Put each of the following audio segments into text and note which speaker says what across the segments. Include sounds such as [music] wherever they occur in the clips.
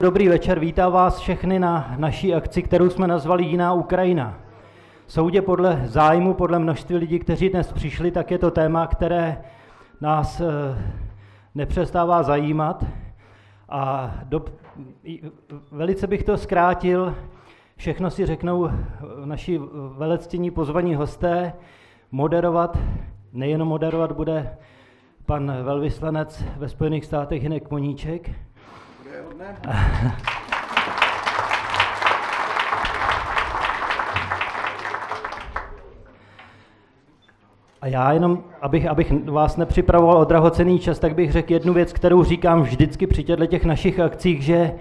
Speaker 1: Dobrý večer, vítám vás všechny na naší akci, kterou jsme nazvali Jiná Ukrajina. Soudě podle zájmu, podle množství lidí, kteří dnes přišli, tak je to téma, které nás eh, nepřestává zajímat. A do, velice bych to zkrátil, všechno si řeknou naši velectění pozvaní hosté, moderovat, nejenom moderovat bude pan velvyslanec ve Spojených státech Hinek Moníček. A já jenom, abych, abych vás nepřipravoval o drahocený čas, tak bych řekl jednu věc, kterou říkám vždycky při těchto těch našich akcích, že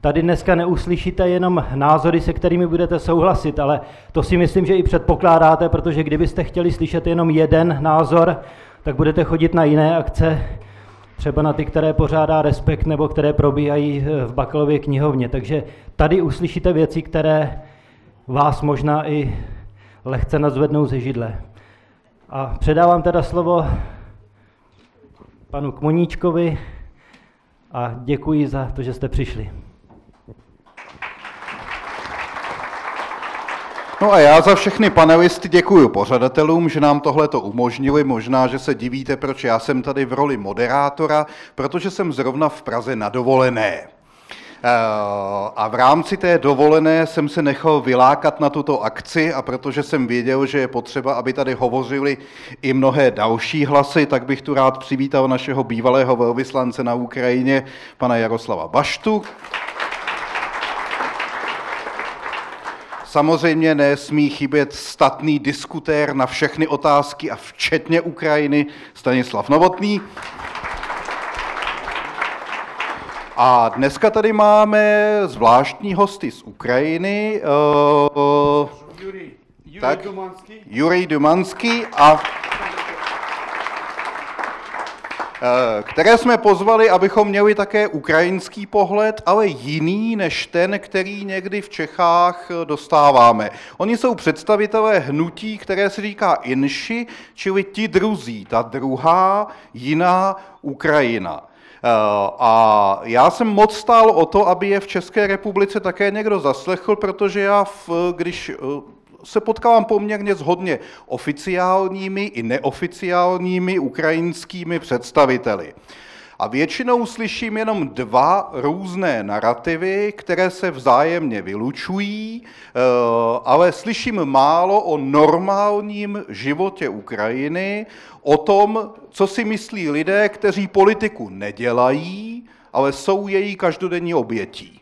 Speaker 1: tady dneska neuslyšíte jenom názory, se kterými budete souhlasit, ale to si myslím, že i předpokládáte, protože kdybyste chtěli slyšet jenom jeden názor, tak budete chodit na jiné akce, třeba na ty, které pořádá Respekt nebo které probíhají eh, v Bakalově knihovně. Takže tady uslyšíte věci, které vás možná i lehce nadzvednou ze židle. A předávám teda slovo panu Kmoníčkovi a děkuji za to, že jste přišli.
Speaker 2: No a já za všechny panelisty děkuji pořadatelům, že nám tohle to umožnili. Možná, že se divíte, proč já jsem tady v roli moderátora, protože jsem zrovna v Praze na dovolené. Eh, a v rámci té dovolené jsem se nechal vylákat na tuto akci a protože jsem věděl, že je potřeba, aby tady hovořili i mnohé další hlasy, tak bych tu rád přivítal našeho bývalého velvyslance na Ukrajině, pana Jaroslava Baštu. Samozřejmě nesmí chybět statný diskutér na všechny otázky a včetně Ukrajiny Stanislav Novotný. A dneska tady máme zvláštní hosty z Ukrajiny. Uh, Jurij, Jurij Dumanský. Jurij Dumanský a které jsme pozvali, abychom měli také ukrajinský pohled, ale jiný než ten, který někdy v Čechách eh, dostáváme. Oni jsou představitelé hnutí, které se říká Inši, čili ti druzí, ta druhá, jiná Ukrajina. Eh, a já jsem moc stál o to, aby je v České republice také někdo zaslechl, protože já, když se potkávám poměrně s hodně oficiálními i neoficiálními ukrajinskými představiteli. A většinou slyším jenom dva různé narrativy, které se vzájemně vylučují, eh, ale slyším málo o normálním životě Ukrajiny, o tom, co si myslí lidé, kteří politiku nedělají, ale jsou její každodenní obětí.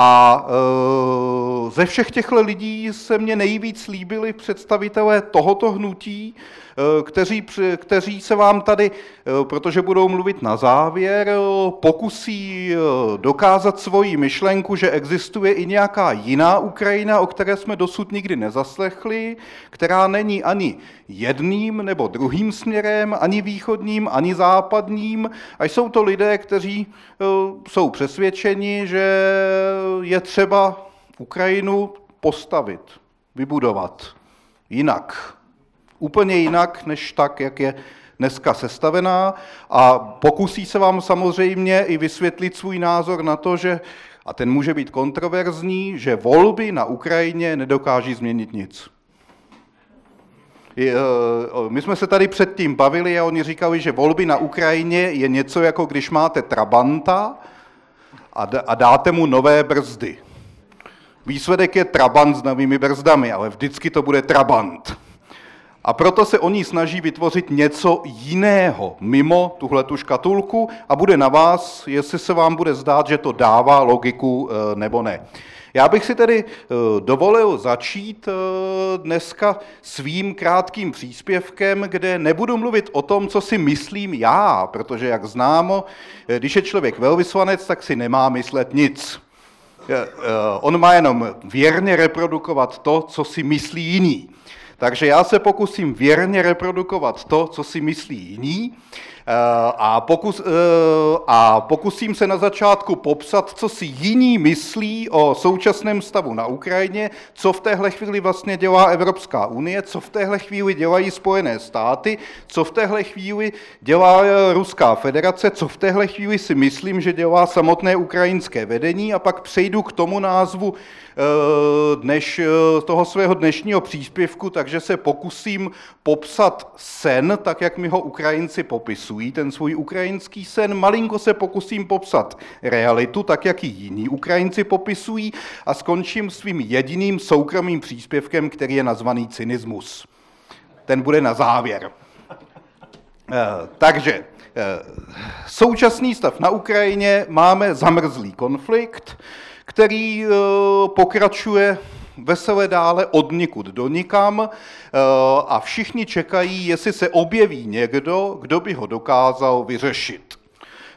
Speaker 2: A e, ze všech těchto lidí se mě nejvíc líbili představitelé tohoto hnutí, Eh, kteří, kteří se vám tady, eh, protože budou mluvit na závěr, eh, pokusí dokázat svoji myšlenku, že existuje i nějaká jiná Ukrajina, o které jsme dosud nikdy nezaslechli, která není ani jedným nebo druhým směrem, ani východním, ani západním. A jsou to lidé, kteří jsou přesvědčeni, že je třeba Ukrajinu postavit, vybudovat jinak úplně jinak, než tak, jak je dneska sestavená a pokusí se vám samozřejmě i vysvětlit svůj názor na to, že, a ten může být kontroverzní, že volby na Ukrajině nedokáží změnit nic. Eh, my jsme se tady předtím bavili a oni říkali, že volby na Ukrajině je něco jako když máte Trabanta a dáte mu nové brzdy. Výsledek je Trabant s novými brzdami, ale vždycky to bude Trabant. A proto se oni snaží vytvořit něco jiného mimo tuhle tu škatulku a bude na vás, jestli se vám bude zdát, že to dává logiku eh, nebo ne. Já bych si tedy eh, dovolil začít eh, dneska svým krátkým příspěvkem, kde nebudu mluvit o tom, co si myslím já, protože jak známo, když je člověk velvyslanec, tak si nemá myslet nic. On má jenom věrně reprodukovat to, co si myslí jiný. Takže já se pokusím věrně reprodukovat to, co si myslí jiní. A, pokus, a pokusím se na začátku popsat, co si jiní myslí o současném stavu na Ukrajině, co v téhle chvíli vlastně dělá Evropská unie, co v téhle chvíli dělají Spojené státy, co v téhle chvíli dělá Ruská federace, co v téhle chvíli si myslím, že dělá samotné ukrajinské vedení. A pak přejdu k tomu názvu Eh, dneš, eh, toho svého dnešního příspěvku, takže se pokusím popsat sen, tak jak mi ho Ukrajinci popisují, ten svůj ukrajinský sen. Malinko se pokusím popsat realitu, tak jak ji jiní Ukrajinci popisují a skončím svým jediným soukromým příspěvkem, který je nazvaný cynismus. Ten bude na závěr. Eh, takže současný stav na Ukrajině máme zamrzlý konflikt, který eh, pokračuje vesele dále od nikud do nikam eh, a všichni čekají, jestli se objeví někdo, kdo by ho dokázal vyřešit.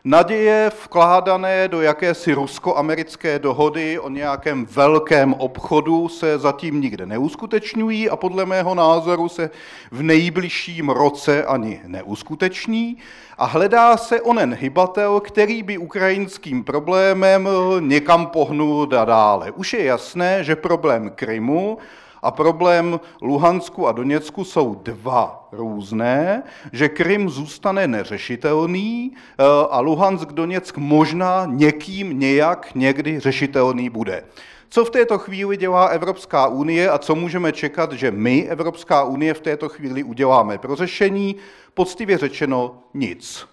Speaker 2: Naděje vkládané do jakési rusko-americké dohody o nějakém velkém obchodu se zatím nikde neuskutečňují a podle mého názoru se v nejbližším roce ani neuskuteční a hledá se onen hybatel, který by ukrajinským problémem někam pohnul dále. Už je jasné, že problém Krymu a problém Luhansku a Doněcku jsou dva různé, že Krym zůstane neřešitelný eh, a Luhansk, Doněck možná někým nějak někdy řešitelný bude. Co v této chvíli dělá Evropská unie a co můžeme čekat, že my, Evropská unie, v této chvíli uděláme pro řešení? Poctivě řečeno nic.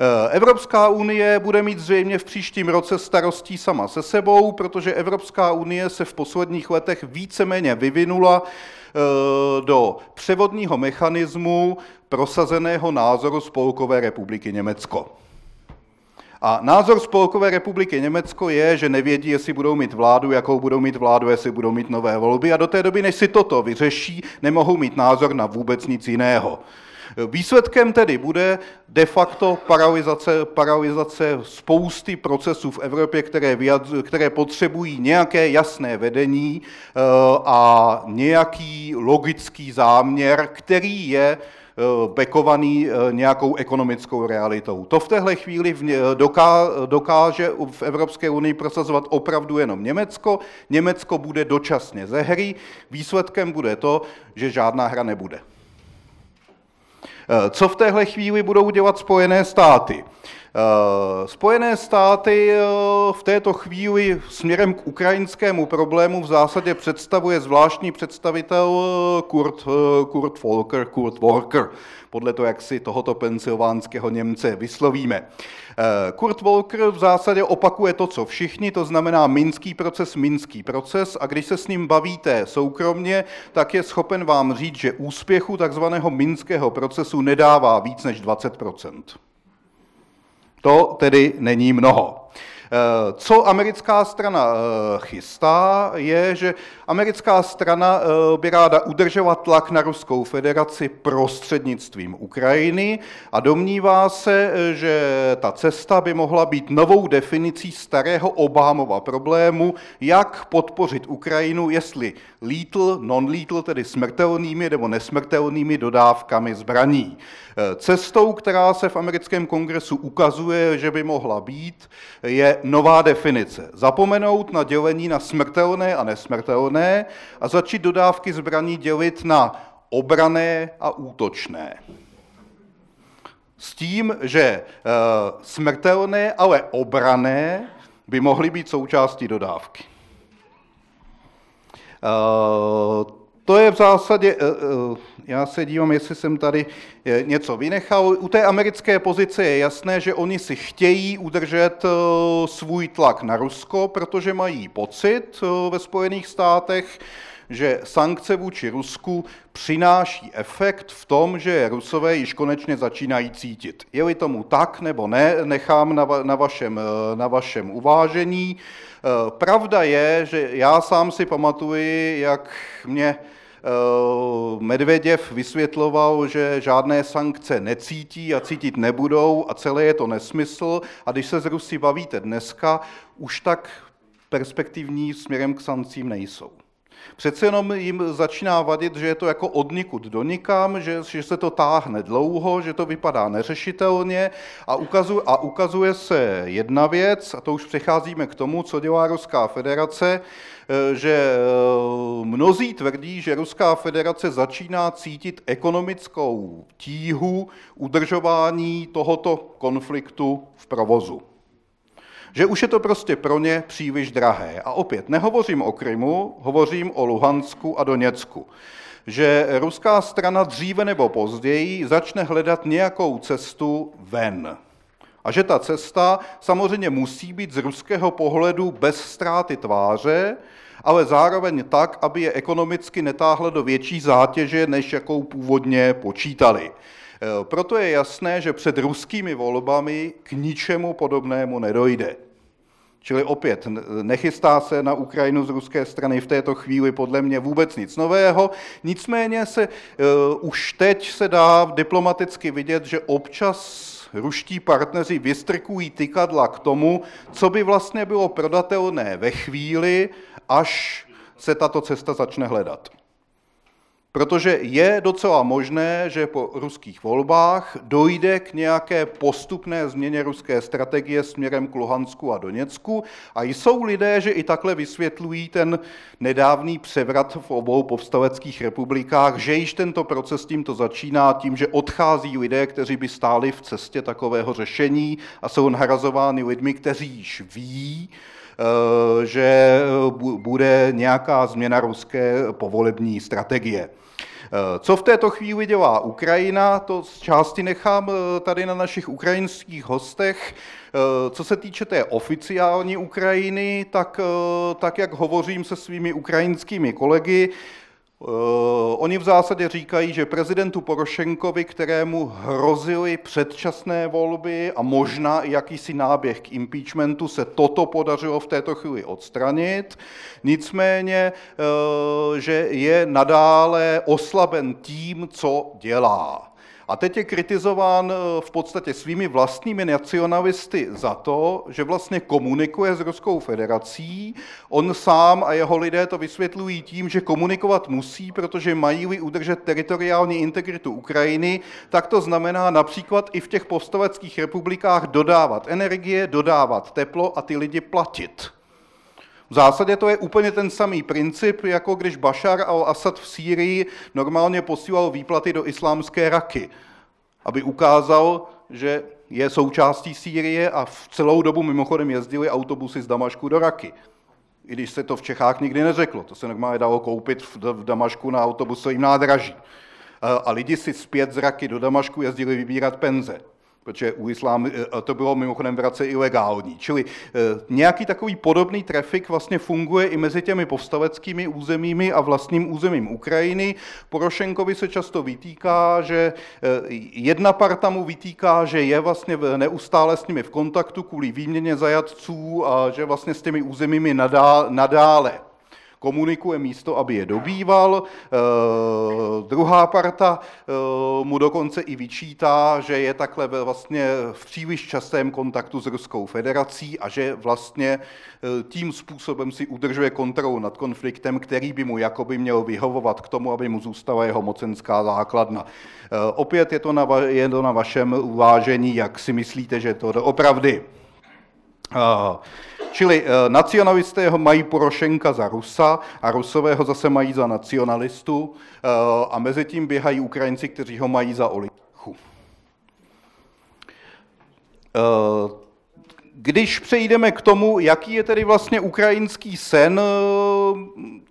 Speaker 2: Eh, Evropská unie bude mít zřejmě v příštím roce starostí sama se sebou, protože Evropská unie se v posledních letech víceméně vyvinula eh, do převodního mechanismu prosazeného názoru Spolkové republiky Německo. A názor Spolkové republiky Německo je, že nevědí, jestli budou mít vládu, jakou budou mít vládu, jestli budou mít nové volby a do té doby, než si toto vyřeší, nemohou mít názor na vůbec nic jiného. Výsledkem tedy bude de facto paralizace, paralizace spousty procesů v Evropě, které, vyjadř, které potřebují nějaké jasné vedení eh, a nějaký logický záměr, který je eh, bekovaný eh, nějakou ekonomickou realitou. To v téhle chvíli dokáže v Evropské unii prosazovat opravdu jenom Německo. Německo bude dočasně ze hry, výsledkem bude to, že žádná hra nebude. Eh, co v téhle chvíli budou dělat Spojené státy? Eh, Spojené státy eh, v této chvíli směrem k ukrajinskému problému v zásadě představuje zvláštní představitel Kurt, Kurt Volker, Kurt Walker, podle toho, jak si tohoto pensylvánského Němce vyslovíme. Kurt Volker v zásadě opakuje to, co všichni, to znamená minský proces, minský proces a když se s ním bavíte soukromně, tak je schopen vám říct, že úspěchu takzvaného minského procesu nedává víc než 20% To tedy není mnoho. Eh, co americká strana eh, chystá, je, že americká strana eh, by ráda udržela tlak na Ruskou federaci prostřednictvím Ukrajiny a domnívá se, že ta cesta by mohla být novou definicí starého Obámova problému, jak podpořit Ukrajinu, jestli lethal, non-lethal, tedy smrtelnými nebo nesmrtelnými dodávkami zbraní. Cestou, která se v americkém kongresu ukazuje, že by mohla být, je nová definice. Zapomenout na dělení na smrtelné a nesmrtelné a začít dodávky zbraní dělit na obrané a útočné. S tím, že e, smrtelné, ale obrané by mohly být součástí dodávky. To je v zásadě, eh, eh, já se dívám, jestli jsem tady eh, něco vynechal. U té americké pozice je jasné, že oni si chtějí udržet svůj tlak na Rusko, protože mají pocit ve Spojených státech, že sankce vůči Rusku přináší efekt v tom, že Rusové již konečně začínají cítit. Je-li tomu tak nebo ne, nechám na, va, na, vašem, na vašem uvážení. Pravda je, že já sám si pamatuji, jak mě Medvěděv vysvětloval, že žádné sankce necítí a cítit nebudou a celé je to nesmysl. A když se z Rusy bavíte dneska, už tak perspektivní směrem k sankcím nejsou. Přece jenom jim začíná vadit, že je to jako odnikud do nikam, že, že se to táhne dlouho, že to vypadá neřešitelně a ukazuje, a ukazuje se jedna věc, a to už přecházíme k tomu, co dělá Ruská federace, eh, že eh, mnozí tvrdí, že Ruská federace začíná cítit ekonomickou tíhu udržování tohoto konfliktu v provozu. Že už je to prostě pro ně příliš drahé. A opět, nehovořím o Krymu, hovořím o Luhansku a Doněcku. Že ruská strana dříve nebo později začne hledat nějakou cestu ven. A že ta cesta samozřejmě musí být z ruského pohledu bez ztráty tváře, ale zároveň tak, aby je ekonomicky netáhlo do větší zátěže, než jakou původně počítali. Eh, proto je jasné, že před ruskými volbami k ničemu podobnému nedojde. Čili opět, nechystá se na Ukrajinu z ruské strany v této chvíli podle mě vůbec nic nového, nicméně se uh, už teď se dá diplomaticky vidět, že občas ruští partneři vystrkují tykadla k tomu, co by vlastně bylo prodatelné ve chvíli, až se tato cesta začne hledat. Protože je docela možné, že po ruských volbách dojde k nějaké postupné změně ruské strategie směrem k Luhansku a Doněcku a jsou lidé, že i takhle vysvětlují ten nedávný převrat v obou povstaleckých republikách, že již tento proces tímto začíná tím, že odchází lidé, kteří by stáli v cestě takového řešení a jsou nahrazovány lidmi, kteří již ví, eh, že bude nějaká změna ruské povolební strategie. Eh, co v této chvíli dělá Ukrajina, to z části nechám eh, tady na našich ukrajinských hostech. Eh, co se týče té oficiální Ukrajiny, tak, tak jak hovořím se svými ukrajinskými kolegy, oni v zásadě říkají, že prezidentu Porošenkovi, kterému hrozily předčasné volby a možná i jakýsi náběh k impeachmentu, se toto podařilo v této chvíli odstranit. Nicméně, eh, že je nadále oslaben tím, co dělá. A teď je kritizován eh, v podstatě svými vlastními nacionalisty za to, že vlastně komunikuje s Ruskou federací. On sám a jeho lidé to vysvětlují tím, že komunikovat musí, protože mají udržet teritoriální integritu Ukrajiny, tak to znamená například i v těch postoveckých republikách dodávat energie, dodávat teplo a ty lidi platit. V zásadě to je úplně ten samý princip, jako když Bashar al-Assad v Sýrii normálně posílal výplaty do islámské Raky, aby ukázal, že je součástí Sýrie a v celou dobu mimochodem jezdili autobusy z Damašku do Raky. I když se to v Čechách nikdy neřeklo. To se normálně dalo koupit v Damašku na autobusovém nádraží. A lidi si zpět z Raky do Damašku jezdili vybírat penze protože u islámu eh, to bylo mimochodem v Race ilegální. Čili eh, nějaký takový podobný trafik vlastně funguje i mezi těmi povstaleckými územími a vlastním územím Ukrajiny. Porošenkovi se často vytýká, že eh, jedna parta mu vytýká, že je vlastně neustále s nimi v kontaktu kvůli výměně zajatců a že vlastně s těmi územími nadále komunikuje místo, aby je dobýval. E, druhá parta e, mu dokonce i vyčítá, že je takhle vlastně v příliš častém kontaktu s Ruskou federací a že vlastně e, tím způsobem si udržuje kontrolu nad konfliktem, který by mu jakoby měl vyhovovat k tomu, aby mu zůstala jeho mocenská základna. Opět je to, na, je to na vašem uvážení, jak si myslíte, že to opravdy. E, Čili eh, nacionalisté ho mají Porošenka za Rusa a Rusové ho zase mají za nacionalistu eh, a mezi tím běhají Ukrajinci, kteří ho mají za oligarchu. Když přejdeme k tomu, jaký je tedy vlastně ukrajinský sen,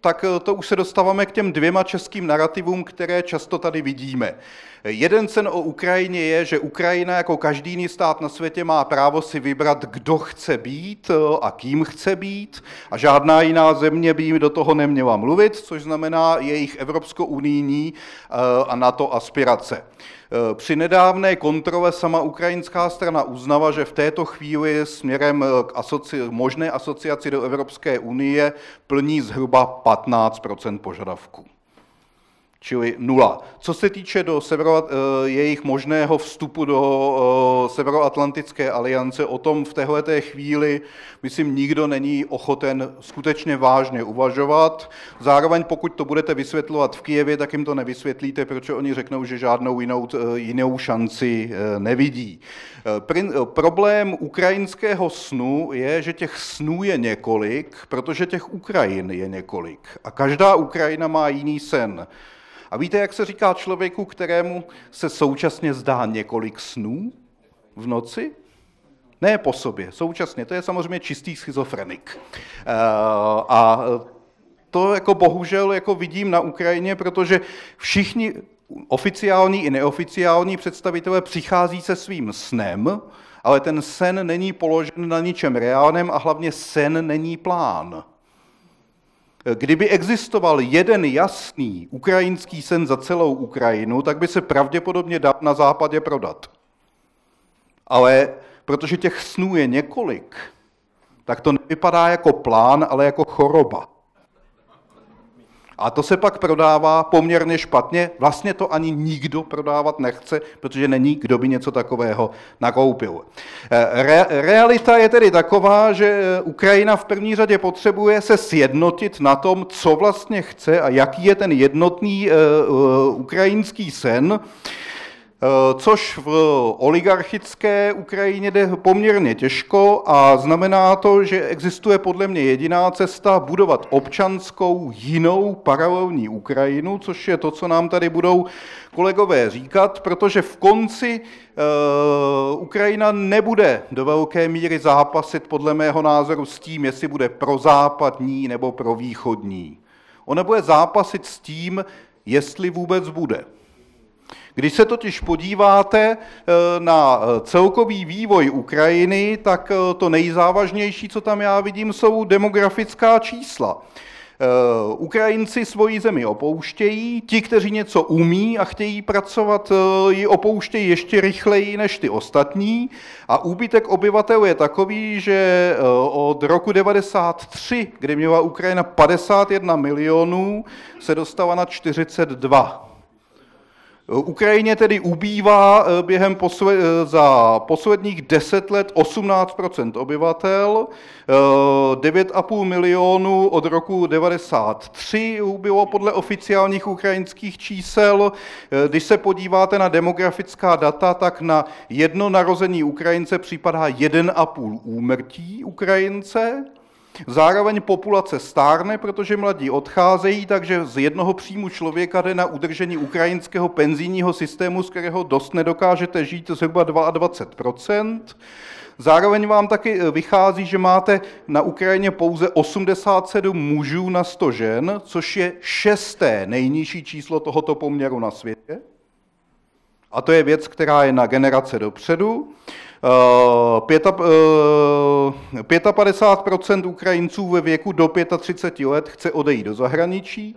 Speaker 2: tak to už se dostáváme k těm dvěma českým narrativům, které často tady vidíme. Jeden sen o Ukrajině je, že Ukrajina jako každý jiný stát na světě má právo si vybrat, kdo chce být a kým chce být a žádná jiná země by jim do toho neměla mluvit, což znamená jejich evropsko-unijní eh, a NATO aspirace. Eh, při nedávné kontrole sama ukrajinská strana uznala, že v této chvíli směrem k asoci- možné asociaci do Evropské unie plní zhruba 15% požadavků. Čili nula. Co se týče do severo, eh, jejich možného vstupu do eh, Severoatlantické aliance, o tom v této chvíli, myslím, nikdo není ochoten skutečně vážně uvažovat. Zároveň pokud to budete vysvětlovat v Kijevě, tak jim to nevysvětlíte, protože oni řeknou, že žádnou jinou, eh, jinou šanci nevidí. Problém ukrajinského snu je, že těch snů je několik, protože těch Ukrajin je několik. A každá Ukrajina má jiný sen. A víte, jak se říká člověku, kterému se současně zdá několik snů v noci? Ne po sobě, současně. To je samozřejmě čistý schizofrenik. Eh, a to jako bohužel jako vidím na Ukrajině, protože všichni oficiální i neoficiální představitelé přichází se svým snem, ale ten sen není položen na ničem reálném a hlavně sen není plán. Kdyby existoval jeden jasný ukrajinský sen za celou Ukrajinu, tak by se pravděpodobně dal na západě prodat. Ale protože těch snů je několik, tak to nevypadá jako plán, ale jako choroba. A to se pak prodává poměrně špatně. Vlastně to ani nikdo prodávat nechce, protože není, kdo by něco takového nakoupil. Eh, re, realita je tedy taková, že Ukrajina v první řadě potřebuje se sjednotit na tom, co vlastně chce a jaký je ten jednotný uh, ukrajinský sen. Eh, což v oligarchické Ukrajině jde poměrně těžko a znamená to, že existuje podle mě jediná cesta budovat občanskou jinou paralelní Ukrajinu, což je to, co nám tady budou kolegové říkat, protože v konci uh, Ukrajina nebude do velké míry zápasit podle mého názoru s tím, jestli bude prozápadní nebo provýchodní. Ona bude zápasit s tím, jestli vůbec bude. Když se totiž podíváte eh, na eh, celkový vývoj Ukrajiny, tak eh, to nejzávažnější, co tam já vidím, jsou demografická čísla. Ukrajinci svoji zemi opouštějí, ti, kteří něco umí a chtějí pracovat, ji opouštějí ještě rychleji než ty ostatní a úbytek obyvatel je takový, že od roku 93, kdy měla Ukrajina 51 milionů, se dostala na 42 Ukrajině tedy ubývá eh, během posled, eh, za posledních 10 let 18% obyvatel, 9,5 eh, milionů od roku 93 bylo podle oficiálních ukrajinských čísel. Když se podíváte na demografická data, tak na jedno narození Ukrajince připadá 1,5 úmrtí Ukrajince. Zároveň populace stárne, protože mladí odcházejí, takže z jednoho příjmu člověka jde na udržení ukrajinského penzijního systému, z kterého dost nedokážete žít, zhruba 22% Zároveň vám taky eh, vychází, že máte na Ukrajině pouze 87 mužů na 100 žen, což je šesté nejnižší číslo tohoto poměru na světě. A to je věc, která je na generace dopředu. 55 eh, Ukrajinců ve věku do 35 let chce odejít do zahraničí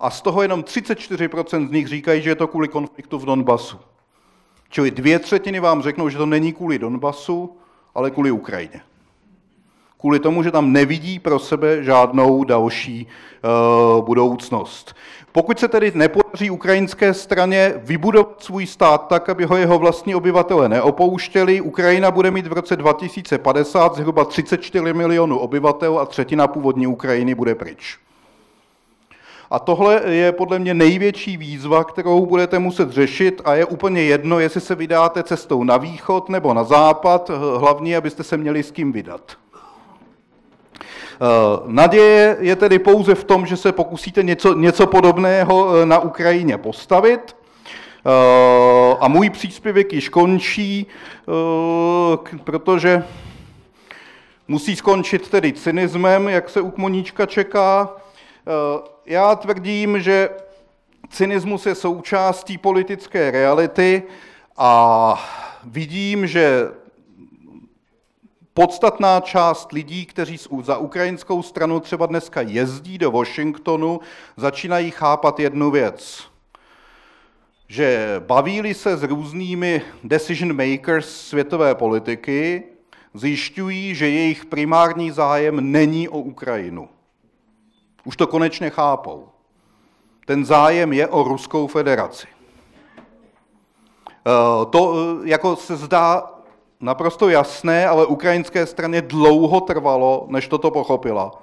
Speaker 2: a z toho jenom 34% z nich říkají, že je to kvůli konfliktu v Donbasu. Čili dvě třetiny vám řeknou, že to není kvůli Donbasu, ale kvůli Ukrajině. Kvůli tomu, že tam nevidí pro sebe žádnou další uh, budoucnost. Pokud se tedy nepodaří ukrajinské straně vybudovat svůj stát tak, aby ho jeho vlastní obyvatele neopouštěli, Ukrajina bude mít v roce 2050 zhruba 34 milionů obyvatel a třetina původní Ukrajiny bude pryč. A tohle je podle mě největší výzva, kterou budete muset řešit a je úplně jedno, jestli se vydáte cestou na východ nebo na západ, hlavně, abyste se měli s kým vydat. Eh, naděje je tedy pouze v tom, že se pokusíte něco, něco podobného eh, na Ukrajině postavit. Eh, a můj příspěvek již končí, protože musí skončit tedy cynismem, jak se u Kmoníčka čeká. Já tvrdím, že cynismus je součástí politické reality a vidím, že podstatná část lidí, kteří za ukrajinskou stranu třeba dneska jezdí do Washingtonu, začínají chápat jednu věc. Že bavíli se s různými decision makers světové politiky, zjišťují, že jejich primární zájem není o Ukrajinu. Už to konečně chápou. ten zájem je o Ruskou federaci. Eh, to eh, jako se zdá naprosto jasné, ale ukrajinské straně dlouho trvalo, než toto pochopila.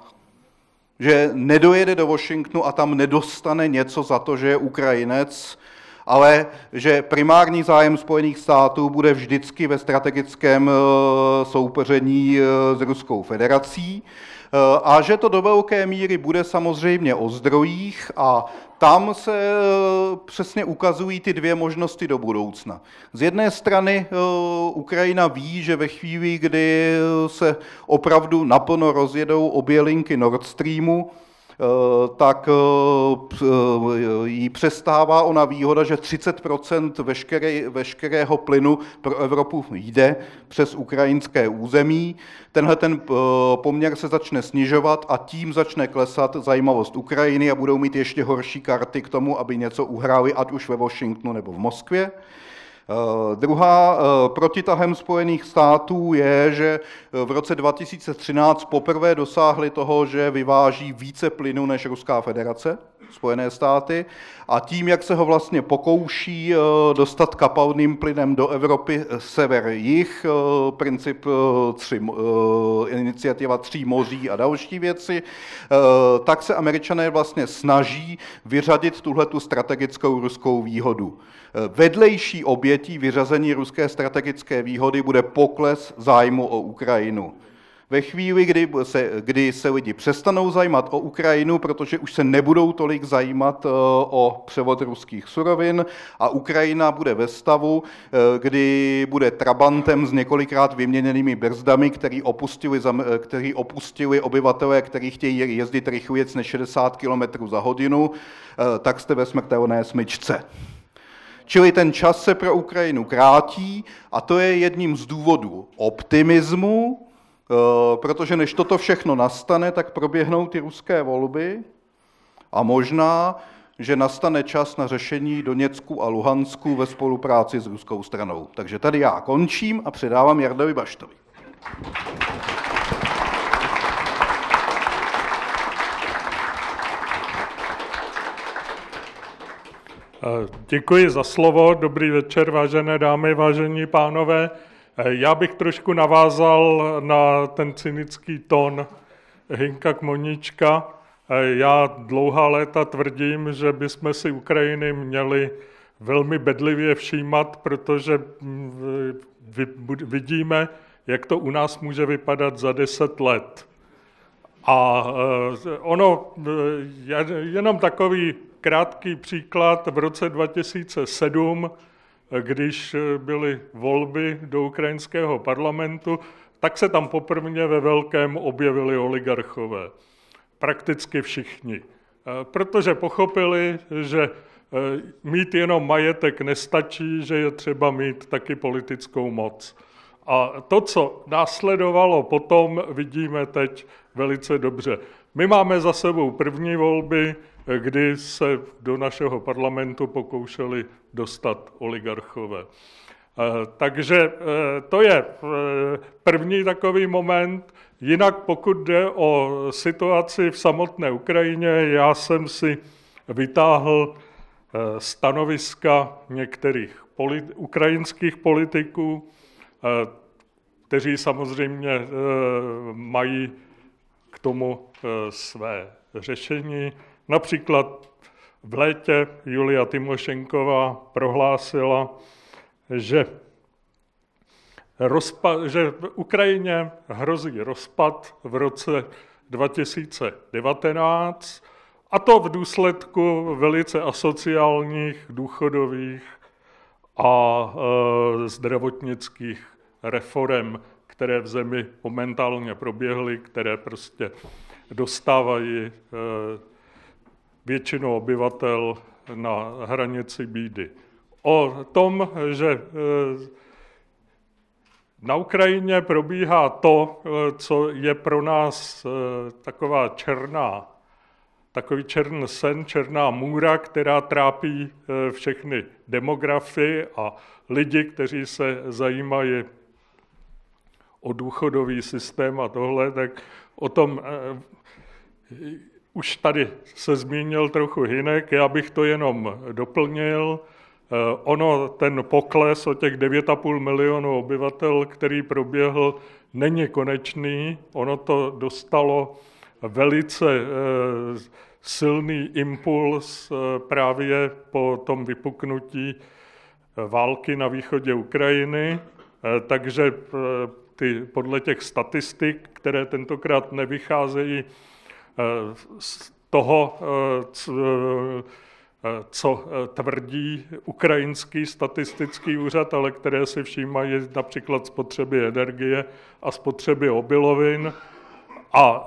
Speaker 2: Že nedojede do Washingtonu a tam nedostane něco za to, že je Ukrajinec, ale že primární zájem Spojených států bude vždycky ve strategickém eh, soupeření s Ruskou federací a že to do velké míry bude samozřejmě o zdrojích a tam se eh, přesně ukazují ty dvě možnosti do budoucna. Z jedné strany eh, Ukrajina ví, že ve chvíli, kdy se opravdu naplno rozjedou obě linky Nord Streamu, tak eh, jí přestává ona výhoda, že 30 veškeré, veškerého plynu pro Evropu jde přes ukrajinské území. Tenhle ten eh, poměr se začne snižovat a tím začne klesat zajímavost Ukrajiny a budou mít ještě horší karty k tomu, aby něco uhráli, ať už ve Washingtonu nebo v Moskvě. Eh, druhá eh, protitahem Spojených států je, že eh, v roce 2013 poprvé dosáhli toho, že vyváží více plynu než Ruská federace, Spojené státy, a tím, jak se ho vlastně pokouší dostat kapalným plynem do Evropy sever-jih, princip tři, iniciativa tří moří a další věci, tak se američané vlastně snaží vyřadit tuhletu strategickou ruskou výhodu. Vedlejší obětí vyřazení ruské strategické výhody bude pokles zájmu o Ukrajinu. Ve chvíli, kdy se, kdy se lidi přestanou zajímat o Ukrajinu, protože už se nebudou tolik zajímat eh, o převod ruských surovin a Ukrajina bude ve stavu, eh, kdy bude trabantem s několikrát vyměněnými brzdami, který opustili, eh, který opustili obyvatelé, kteří chtějí jezdit rychleji než 60 km za hodinu, tak jste ve smrtelné smyčce. Čili ten čas se pro Ukrajinu krátí a to je jedním z důvodů optimismu, protože než toto všechno nastane, tak proběhnou ty ruské volby a možná, že nastane čas na řešení Doněcku a Luhansku ve spolupráci s ruskou stranou. Takže tady já končím a předávám Jardovi Baštovi.
Speaker 3: Děkuji za slovo, dobrý večer, vážené dámy, vážení pánové. Já bych trošku navázal na ten cynický tón Hinka Kmoníčka. Já dlouhá léta tvrdím, že bychom si Ukrajiny měli velmi bedlivě všímat, protože vidíme, jak to u nás může vypadat za deset let. A e, ono, jenom takový krátký příklad. V roce 2007, když byly volby do ukrajinského parlamentu, tak se tam poprvé ve velkém objevili oligarchové. Prakticky všichni. Protože pochopili, že e, mít jenom majetek nestačí, že je třeba mít taky politickou moc. A to, co následovalo potom, vidíme teď velice dobře. My máme za sebou první volby, kdy se do našeho parlamentu pokoušeli dostat oligarchové. Eh, takže eh, to je eh, první takový moment. Jinak pokud jde o situaci v samotné Ukrajině, já jsem si vytáhl stanoviska některých politi- ukrajinských politiků, kteří samozřejmě mají k tomu své řešení. Například v létě Julia Timošenková prohlásila, že, rozpad, že v Ukrajině hrozí rozpad v roce 2019, a to v důsledku velice asociálních důchodových a e, zdravotnických reform, které v zemi momentálně proběhly, které prostě dostávají e, většinu obyvatel na hranici bídy. O tom, že e, na Ukrajině probíhá to, e, co je pro nás e, taková černá, takový černý sen, černá můra, která trápí všechny demografy a lidi, kteří se zajímají o důchodový systém a tohle, tak o tom už tady se zmínil trochu Hinek, já bych to jenom doplnil. Ono, ten pokles o těch 9,5 milionů obyvatel, který proběhl, není konečný. Ono to dostalo velice silný impuls právě po tom vypuknutí války na východě Ukrajiny, takže ty, podle těch statistik, které tentokrát nevycházejí eh, z toho, eh, eh, co tvrdí ukrajinský statistický úřad, ale které si všímají například spotřeby energie a spotřeby obilovin a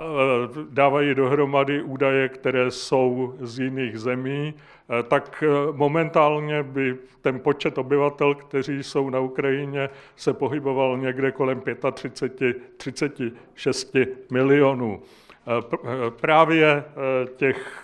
Speaker 3: dávají dohromady údaje, které jsou z jiných zemí Eh, tak eh, momentálně by ten počet obyvatel, kteří jsou na Ukrajině, se pohyboval někde kolem 35, 36 milionů. Eh, právě těch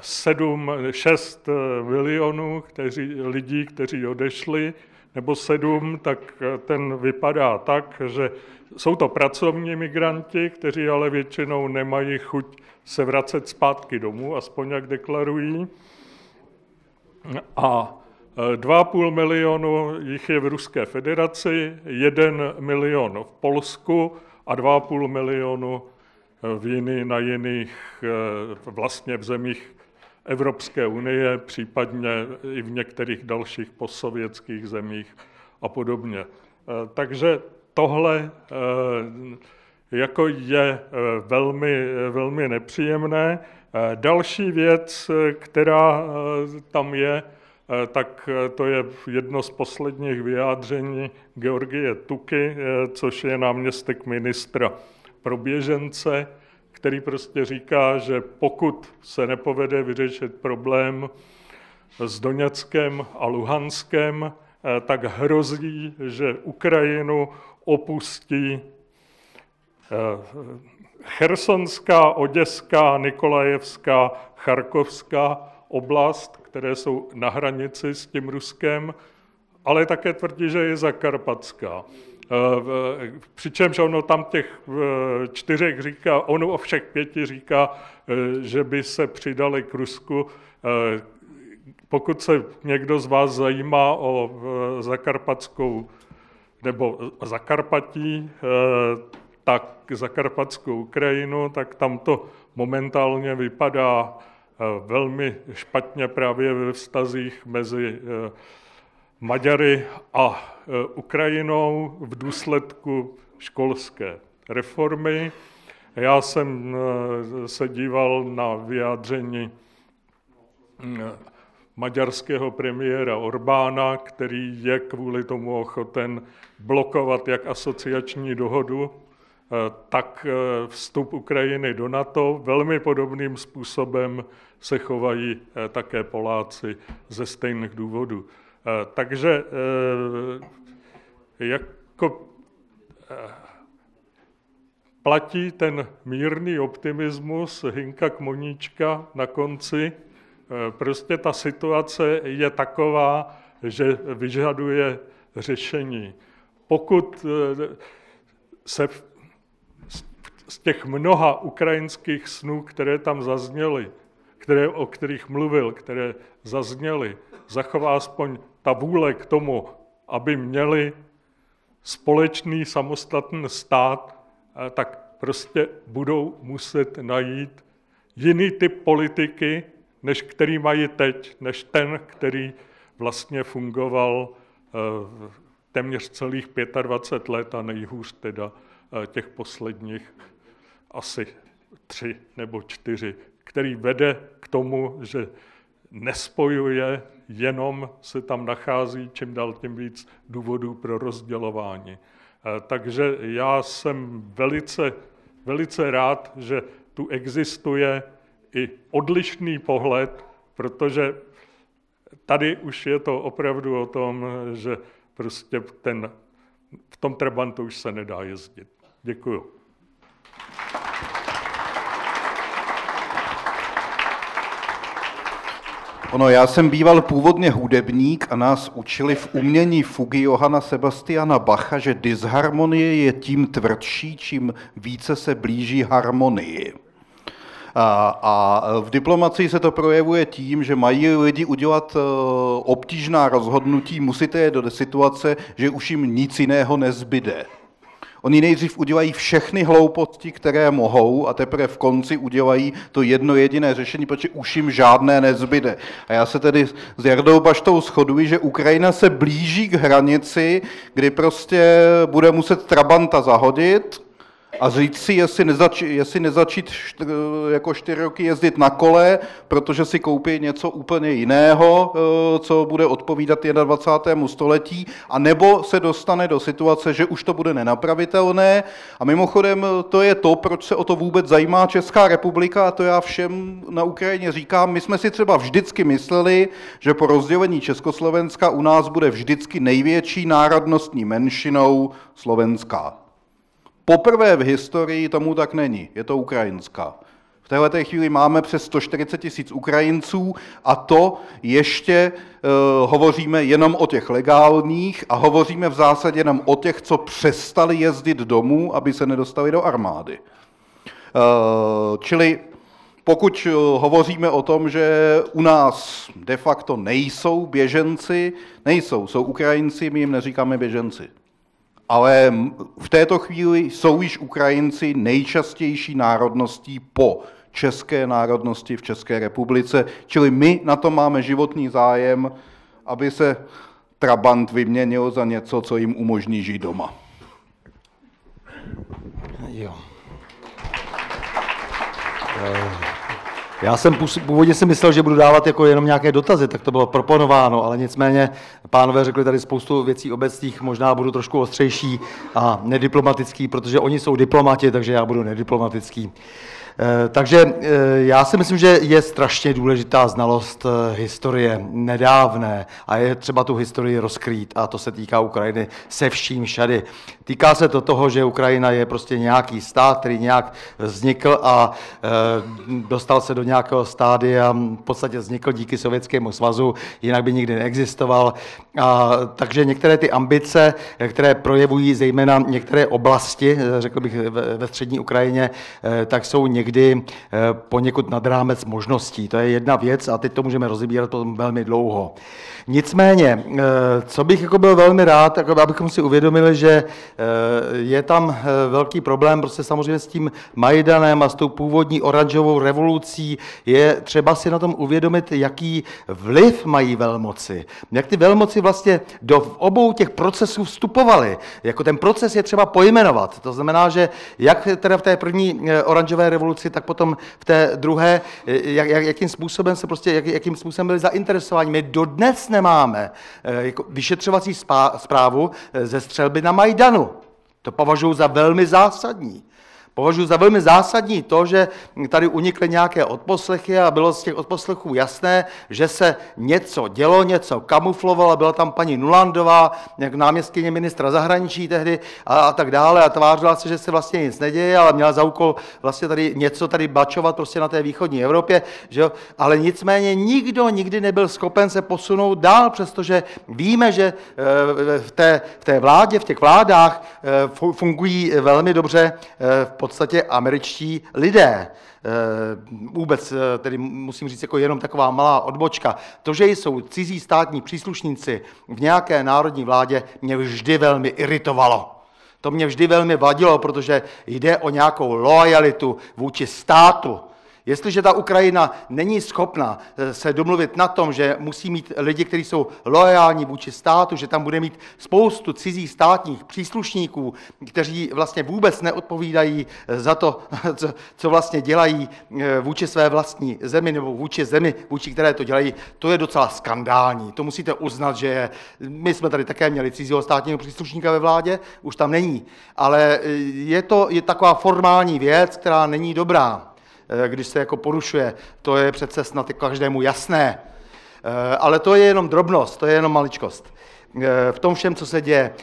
Speaker 3: 7, 6 milionů kteří, lidí, kteří odešli, nebo 7, tak ten vypadá tak, že jsou to pracovní migranti, kteří ale většinou nemají chuť se vracet zpátky domů, aspoň jak deklarují. A 2,5 e, milionu jich je v Ruské federaci, 1 milion v Polsku a 2,5 milionu v jiný, na jiných e, vlastně v zemích Evropské unie, případně i v některých dalších postsovětských zemích a podobně. Takže tohle jako je velmi, velmi nepříjemné. Eh, další věc, eh, která eh, tam je, tak to je jedno z posledních vyjádření Georgie Tuky, což je náměstek ministra pro běžence, který prostě říká, že pokud se nepovede vyřešit problém s Doněckem a Luhanskem, tak hrozí, že Ukrajinu opustí Chersonská, Oděská, Nikolajevská, Charkovská oblast, které jsou na hranici s tím Ruskem, ale také tvrdí, že je Zakarpatská. Eh, přičemž ono tam těch eh, čtyřech říká, ono o všech pěti říká, eh, že by se přidali k Rusku. Pokud se někdo z vás zajímá o Zakarpatskou nebo Zakarpatí, tak zakarpatskou Ukrajinu, tak tam to momentálně vypadá eh, velmi špatně právě ve vztazích mezi eh, Maďary a eh, Ukrajinou v důsledku školské reformy. Já jsem se díval na vyjádření maďarského premiéra Orbána, který je kvůli tomu ochoten blokovat jak asociační dohodu, tak vstup Ukrajiny do NATO velmi podobným způsobem se chovají také Poláci ze stejných důvodů. Takže jako platí ten mírný optimismus Hinka Kmoníčka na konci. Prostě ta situace je taková, že vyžaduje řešení. Pokud se z těch mnoha ukrajinských snů, které tam zazněly, které, o kterých mluvil, které zazněly, zachová aspoň ta vůle k tomu, aby měli společný samostatný stát, eh, tak prostě budou muset najít jiný typ politiky, než který mají teď, než ten, který vlastně fungoval eh, téměř celých 25 let a nejhůř teda eh, těch posledních asi tři nebo čtyři, který vede k tomu, že nespojuje, jenom se tam nachází čím dál tím víc důvodů pro rozdělování. Eh, takže já jsem velice, velice rád, že tu existuje i odlišný pohled, protože tady už je to opravdu o tom, že prostě ten, v tom Trabantu už se nedá jezdit. Děkuju.
Speaker 2: Ono, já jsem býval původně hudebník a nás učili v umění fugy Johana Sebastiana Bacha, že disharmonie je tím tvrdší, čím více se blíží harmonii. A, a v diplomacii se to projevuje tím, že mají lidi udělat obtížná rozhodnutí, musíte je do situace, že už jim nic jiného nezbyde. Oni nejdřív udělají všechny hlouposti, které mohou, a teprve v konci udělají to jedno jediné řešení, protože už jim žádné nezbyde. A já se tedy s Jardou Baštou shoduji, že Ukrajina se blíží k hranici, kdy prostě bude muset Trabanta zahodit, a říct si, jestli, nezač, jestli nezačít štr, jako čtyři roky jezdit na kole, protože si koupí něco úplně jiného, eh, co bude odpovídat 21. století, a nebo se dostane do situace, že už to bude nenapravitelné. A mimochodem to je to, proč se o to vůbec zajímá Česká republika, a to já všem na Ukrajině říkám. My jsme si třeba vždycky mysleli, že po rozdělení Československa u nás bude vždycky největší národnostní menšinou slovenská. Poprvé v historii tomu tak není, je to ukrajinská. V této chvíli máme přes 140 tisíc Ukrajinců a to ještě uh, hovoříme jenom o těch legálních a hovoříme v zásadě jenom o těch, co přestali jezdit domů, aby se nedostali do armády. Uh, čili pokud hovoříme o tom, že u nás de facto nejsou běženci, nejsou, jsou Ukrajinci, my jim neříkáme běženci ale v této chvíli jsou již Ukrajinci nejčastější národností po české národnosti v České republice, čili my na to máme životní zájem, aby se Trabant vyměnil za něco, co jim umožní žít doma.
Speaker 4: Jo. Já jsem původně si myslel, že budu dávat jako jenom nějaké dotazy, tak to bylo proponováno, ale nicméně pánové řekli tady spoustu věcí obecných, možná budu trošku ostřejší a nediplomatický, protože oni jsou diplomati, takže já budu nediplomatický. Eh, takže eh, já si myslím, že je strašně důležitá znalost eh, historie nedávné a je třeba tu historii rozkrýt a to se týká Ukrajiny se vším všady. Týká se to toho, že Ukrajina je prostě nějaký stát, který nějak vznikl a dostal se do nějakého stádia, v podstatě vznikl díky Sovětskému svazu, jinak by nikdy neexistoval. A, takže některé ty ambice, které projevují zejména některé oblasti, řekl bych ve střední Ukrajině, tak jsou někdy eh, poněkud nad rámec možností. To je jedna věc a teď to můžeme rozebírat potom velmi dlouho. Nicméně, eh, co bych jako byl velmi rád, abychom si uvědomili, že eh, je tam velký problém prostě samozřejmě s tím Majdanem a s tou původní oranžovou revolucí, je třeba si na tom uvědomit, jaký vliv mají velmoci. Jak ty velmoci vlastně do obou těch procesů vstupovaly. Jako ten proces je třeba pojmenovat. To znamená, že jak teda v té první oranžové revoluci revoluci, tak potom v té druhé, jak, jak, jakým způsobem se prostě, jak, jakým způsobem byli zainteresováni. My dodnes nemáme eh, jako vyšetřovací zprávu eh, ze střelby na Majdanu. To považuji za velmi zásadní. Považuji za velmi zásadní to, že tady unikly nějaké odposlechy a bylo z těch odposlechů jasné, že se něco dělo, něco kamuflovalo. Byla tam paní Nulandová, jak náměstkyně ministra zahraničí tehdy a, a tak dále a tvářila se, že se vlastně nic neděje, ale měla za úkol vlastně tady něco tady bačovat prostě na té východní Evropě, že jo? ale nicméně nikdo nikdy nebyl schopen se posunout dál, přestože víme, že eh, v té, v té vládě, v těch vládách eh, fungují velmi dobře v eh, podstatě američtí lidé. Eh, vůbec, eh, tedy musím říct, jako jenom taková malá odbočka. To, že jsou cizí státní příslušníci v nějaké národní vládě, mě vždy velmi iritovalo. To mě vždy velmi vadilo, protože jde o nějakou lojalitu vůči státu. Jestliže ta Ukrajina není schopna eh, se domluvit na tom, že musí mít lidi, kteří jsou loajální vůči státu, že tam bude mít spoustu cizích státních příslušníků, kteří vlastně vůbec neodpovídají eh, za to, [laughs] co vlastně dělají eh, vůči své vlastní zemi nebo vůči zemi, vůči které to dělají, to je docela skandální. To musíte uznat, že my jsme tady také měli cizího státního příslušníka ve vládě, už tam není, ale je to je taková formální věc, která není dobrá. Eh, když se jako porušuje. To je přece snad každému jasné. Eh, ale to je jenom drobnost, to je jenom maličkost. Eh, v tom všem, co se děje.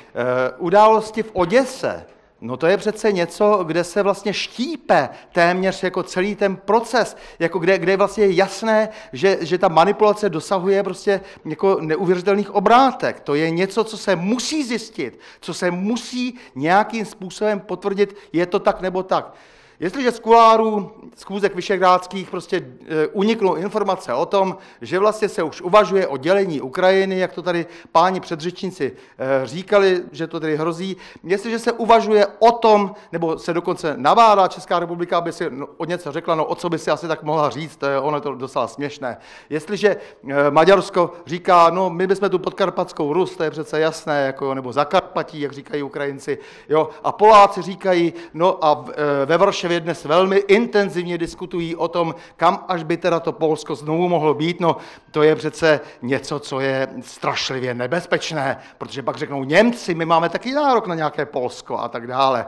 Speaker 4: Události v Oděse, No to je přece něco, kde se vlastně štípe téměř jako celý ten proces, jako kde, kde je vlastně jasné, že, že ta manipulace dosahuje prostě jako neuvěřitelných obrátek. To je něco, co se musí zjistit, co se musí nějakým způsobem potvrdit, je to tak nebo tak. Jestliže z kuláru schůzek vyšehrádských prostě e, uniknou informace o tom, že vlastně se už uvažuje o dělení Ukrajiny, jak to tady páni předřečníci e, říkali, že to tady hrozí, jestliže se uvažuje o tom, nebo se dokonce navádá Česká republika, aby si no, o něco řekla, no o co by si asi tak mohla říct, to je, ono je to docela směšné. Jestliže e, Maďarsko říká, no my bychom tu podkarpatskou Rus, to je přece jasné, jako, nebo Zakarpatí, jak říkají Ukrajinci, jo, a Poláci říkají, no a ve Varšavě dnes velmi intenzivně diskutují o tom, kam až by teda to Polsko znovu mohlo být. No, to je přece něco, co je strašlivě nebezpečné, protože pak řeknou Němci, my máme taky nárok na nějaké Polsko a tak dále.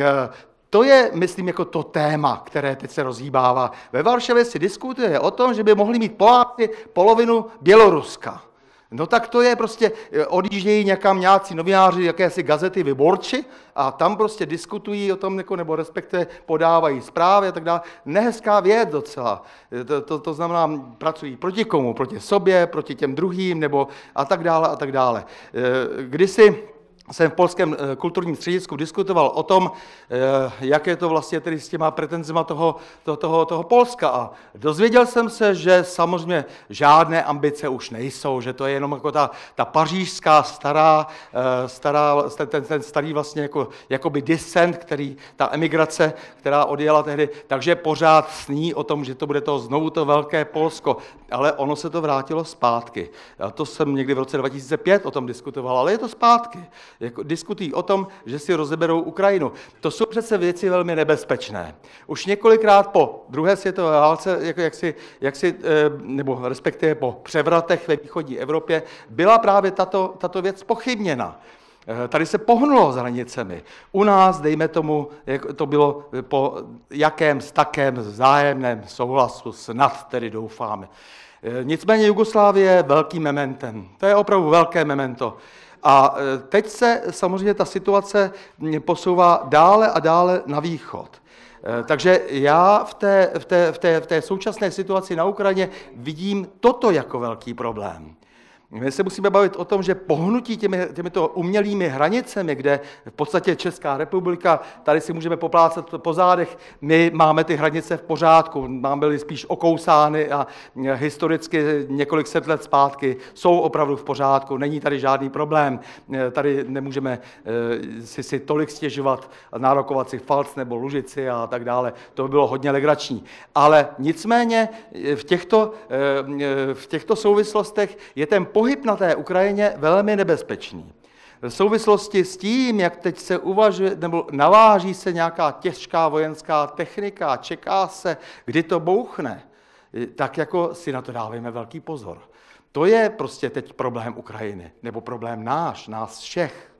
Speaker 4: E, to je, myslím, jako to téma, které teď se rozhýbává. Ve Varšavě si diskutuje o tom, že by mohli mít Poláci polovinu Běloruska. No tak to je prostě, eh, odjíždějí někam nějací novináři, jakési gazety Vyborči a tam prostě diskutují o tom, jako, nebo respektive podávají zprávy a tak dále. Nehezká věc docela. Eh, to, to, to znamená, pracují proti komu? Proti sobě, proti těm druhým, nebo a tak dále a tak dále. Eh, kdysi jsem v polském eh, kulturním středisku diskutoval o tom, eh, jak je to vlastně tedy s těma pretenzima toho, toho, toho, toho Polska. A dozvěděl jsem se, že samozřejmě žádné ambice už nejsou, že to je jenom jako ta, ta pařížská stará, eh, stará ten, ten starý vlastně jako, jakoby disent, který, ta emigrace, která odjela tehdy, takže pořád sní o tom, že to bude to znovu to velké Polsko, ale ono se to vrátilo zpátky. A to jsem někdy v roce 2005 o tom diskutoval, ale je to zpátky jako diskutují o tom, že si rozeberou Ukrajinu. To jsou přece věci velmi nebezpečné. Už několikrát po druhé světové válce, jako jak si, jak si, eh, nebo respektive po převratech ve východní Evropě, byla právě tato, tato věc pochybněna. Eh, tady se pohnulo s hranicemi. U nás, dejme tomu, jak to bylo po jakém takém vzájemném souhlasu, snad tedy doufáme. Eh, nicméně Jugoslávie je velkým mementem. To je opravdu velké memento. A e, teď se samozřejmě ta situace posouvá dále a dále na východ. E, takže já v té, v, té, v, té, v té současné situaci na Ukrajině vidím toto jako velký problém. My se musíme bavit o tom, že pohnutí těmi, těmito umělými hranicemi, kde v podstatě Česká republika, tady si můžeme poplácat po zádech, my máme ty hranice v pořádku, máme byly spíš okousány a historicky několik set let zpátky jsou opravdu v pořádku, není tady žádný problém, tady nemůžeme eh, si, si tolik stěžovat, nárokovat si falc nebo lužici a tak dále, to by bylo hodně legrační. Ale nicméně v těchto, eh, v těchto souvislostech je ten pohyb na té Ukrajině velmi nebezpečný. V souvislosti s tím, jak teď se uvažuje, nebo naváží se nějaká těžká vojenská technika, čeká se, kdy to bouchne, tak jako si na to dávejme velký pozor. To je prostě teď problém Ukrajiny, nebo problém náš, nás všech.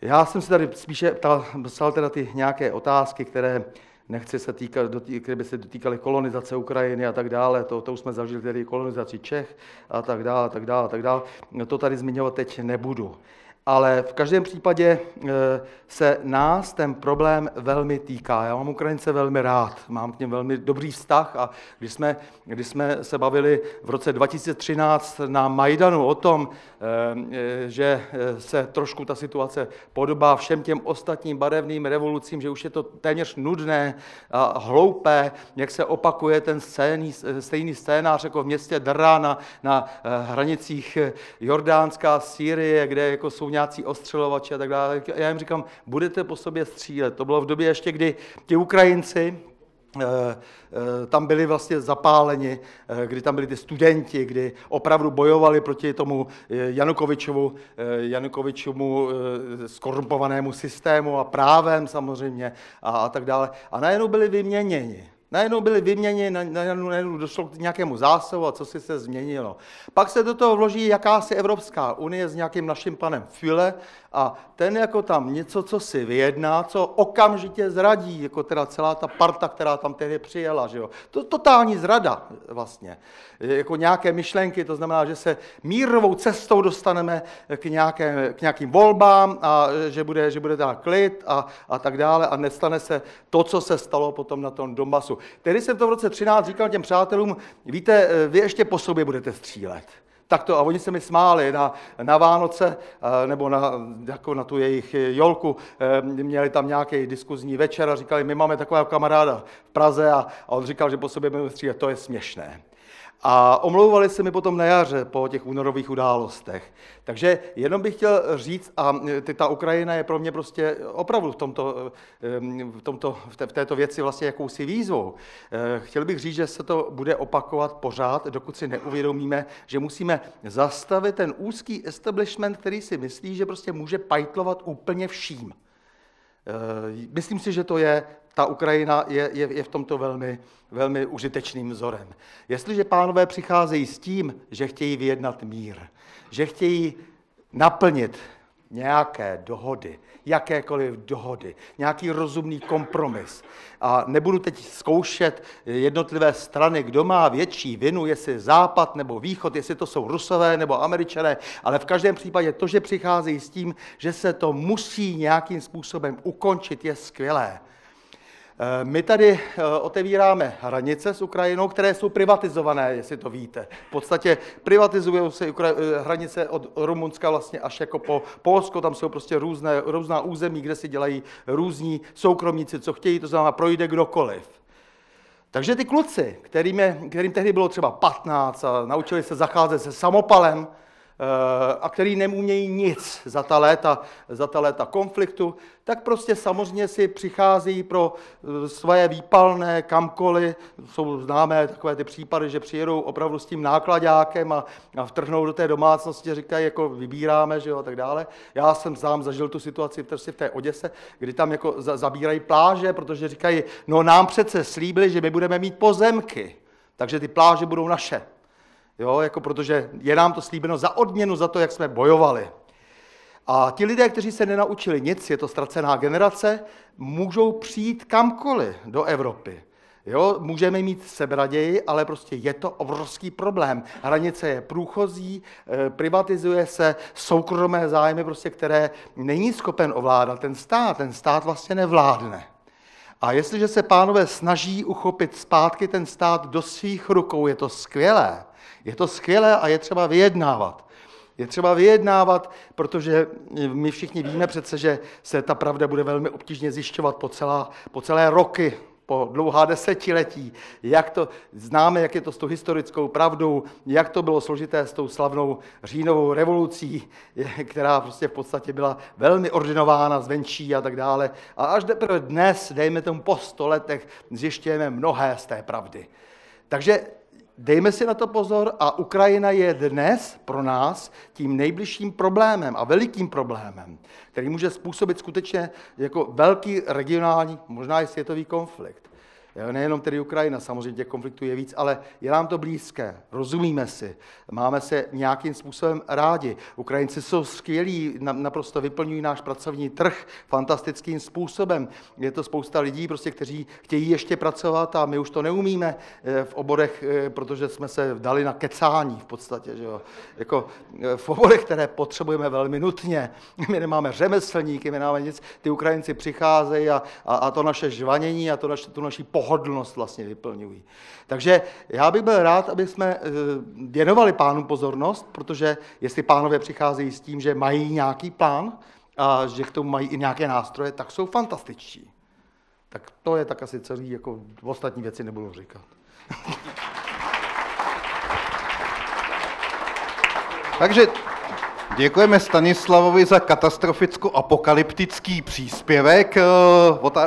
Speaker 4: Já jsem se tady spíše ptal, psal teda ty nějaké otázky, které nechci se týkat, které by se dotýkaly kolonizace Ukrajiny a tak dále, to, to už jsme zažili tedy kolonizaci Čech a tak dále, a tak dále, a tak dále. To tady zmiňovat teď nebudu ale v každém případě eh, se nás ten problém velmi týká. Já mám Ukrajince velmi rád, mám k něm velmi dobrý vztah a když jsme, když jsme se bavili v roce 2013 na Majdanu o tom, eh, že eh, se trošku ta situace podobá všem těm ostatním barevným revolucím, že už je to téměř nudné a hloupé, jak se opakuje ten scéný, stejný scénář jako v městě Dra na, hranicích Jordánská, Sýrie, kde jako jsou nějací ostřelovači a tak dále. Já jim říkám, budete po sobě střílet. To bylo v době ještě, kdy ti Ukrajinci, eh, eh, tam byli vlastně zapáleni, eh, kdy tam byli ty studenti, kdy opravdu bojovali proti tomu Janukovičovu, Janukovičovu skorumpovanému systému a právem samozřejmě a, a tak dále. A najednou byli vyměněni. Najednou byli vyměněni, najednou, došlo k nějakému zásahu a co si se změnilo. Pak se do toho vloží jakási Evropská unie s nějakým naším panem Füle a ten jako tam něco, co si vyjedná, co okamžitě zradí, jako teda celá ta parta, která tam tehdy přijela, že jo. To totální zrada vlastně. Jako nějaké myšlenky, to znamená, že se mírovou cestou dostaneme k, nějaké, k nějakým volbám a že bude, že bude teda klid a, a tak dále a nestane se to, co se stalo potom na tom Donbasu. Tehdy jsem to v roce 13 říkal těm přátelům, víte, vy ještě po sobě budete střílet. Tak to, a oni se mi smáli na, na Vánoce, eh, nebo na, jako na tu jejich jolku, eh, měli tam nějaký diskuzní večer a říkali, my máme takového kamaráda v Praze a, a on říkal, že po sobě budeme střílet, to je směšné. A omlouvali se mi potom na jaře po těch únorových událostech. Takže jenom bych chtěl říct, a ta Ukrajina je pro mě prostě opravdu v, tomto, v, tomto, v této věci vlastně jakousi výzvou. Eh, chtěl bych říct, že se to bude opakovat pořád, dokud si neuvědomíme, že musíme zastavit ten úzký establishment, který si myslí, že prostě může pajtlovat úplně vším. Eh, myslím si, že to je ta Ukrajina je, je, je v tomto velmi, velmi užitečným vzorem. Jestliže pánové přicházejí s tím, že chtějí vyjednat mír, že chtějí naplnit nějaké dohody, jakékoliv dohody, nějaký rozumný kompromis. A nebudu teď zkoušet jednotlivé strany, kdo má větší vinu, jestli západ nebo východ, jestli to jsou rusové nebo američané, ale v každém případě to, že přicházejí s tím, že se to musí nějakým způsobem ukončit, je skvělé. Eh, my tady eh, otevíráme hranice s Ukrajinou, které jsou privatizované, jestli to víte. V podstatě privatizují se eh, hranice od Rumunska vlastně až jako po Polsko, tam jsou prostě různé, různá území, kde si dělají různí soukromníci, co chtějí, to znamená projde kdokoliv. Takže ty kluci, kterým, je, kterým tehdy bylo třeba 15 a naučili se zacházet se samopalem, a který neumějí nic za ta léta, za ta léta konfliktu, tak prostě samozřejmě si přichází pro eh, svoje výpalné kamkoliv. Jsou známé takové ty případy, že přijedou opravdu s tím nákladákem a, a vtrhnou do té domácnosti, říkají, jako vybíráme, že jo, a tak dále. Já jsem sám zažil tu situaci v té Oděse, kdy tam jako zabírají pláže, protože říkají, no nám přece slíbili, že my budeme mít pozemky, takže ty pláže budou naše. Jo, jako protože je nám to slíbeno za odměnu za to, jak jsme bojovali. A ti lidé, kteří se nenaučili nic, je to ztracená generace, můžou přijít kamkoliv do Evropy. Jo, můžeme mít sebraději, ale prostě je to obrovský problém. Hranice je průchozí, eh, privatizuje se soukromé zájmy, prostě, které není schopen ovládat ten stát. Ten stát vlastně nevládne. A jestliže se pánové snaží uchopit zpátky ten stát do svých rukou, je to skvělé. Je to skvělé a je třeba vyjednávat. Je třeba vyjednávat, protože my všichni víme přece, že se ta pravda bude velmi obtížně zjišťovat po, celá, po celé roky, po dlouhá desetiletí, jak to známe, jak je to s tou historickou pravdou, jak to bylo složité s tou slavnou říjnovou revolucí, [laughs] která prostě v podstatě byla velmi ordinována zvenčí a tak dále. A až teprve dnes, dejme tomu po sto letech, zjišťujeme mnohé z té pravdy. Takže Dejme si na to pozor a Ukrajina je dnes pro nás tím nejbližším problémem a velikým problémem, který může způsobit skutečně jako velký regionální, možná i světový konflikt. Nejenom tedy Ukrajina, samozřejmě těch konfliktů je víc, ale je nám to blízké, rozumíme si, máme se nějakým způsobem rádi. Ukrajinci jsou skvělí, naprosto vyplňují náš pracovní trh fantastickým způsobem. Je to spousta lidí, prostě, kteří chtějí ještě pracovat a my už to neumíme eh, v oborech, eh, protože jsme se dali na kecání v podstatě. Že jo? Jako eh, v oborech, které potřebujeme velmi nutně. My nemáme řemeslníky, my nemáme nic. Ty Ukrajinci přicházejí a, a, a to naše žvanění a to naše, tu naši pohodlnost vlastně vyplňují. Takže já bych byl rád, aby jsme eh, věnovali pánu pozornost, protože jestli pánové přicházejí s tím, že mají nějaký plán a že k tomu mají i nějaké nástroje, tak jsou fantastičtí. Tak to je tak asi celý, jako ostatní věci nebudu říkat. [laughs]
Speaker 2: Takže Děkujeme Stanislavovi za katastroficko-apokalyptický příspěvek. Eh,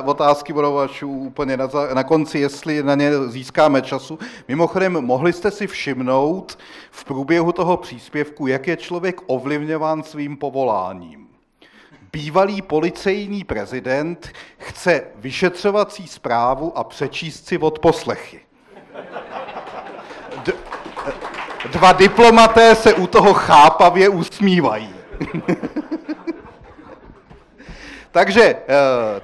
Speaker 2: otázky budou až úplně na, na konci, jestli na ně získáme času. Mimochodem, mohli jste si všimnout v průběhu toho příspěvku, jak je člověk ovlivňován svým povoláním. Bývalý policejní prezident chce vyšetřovací zprávu a přečíst si odposlechy. D- Dva diplomaté se u toho chápavě usmívají. [laughs] Takže eh,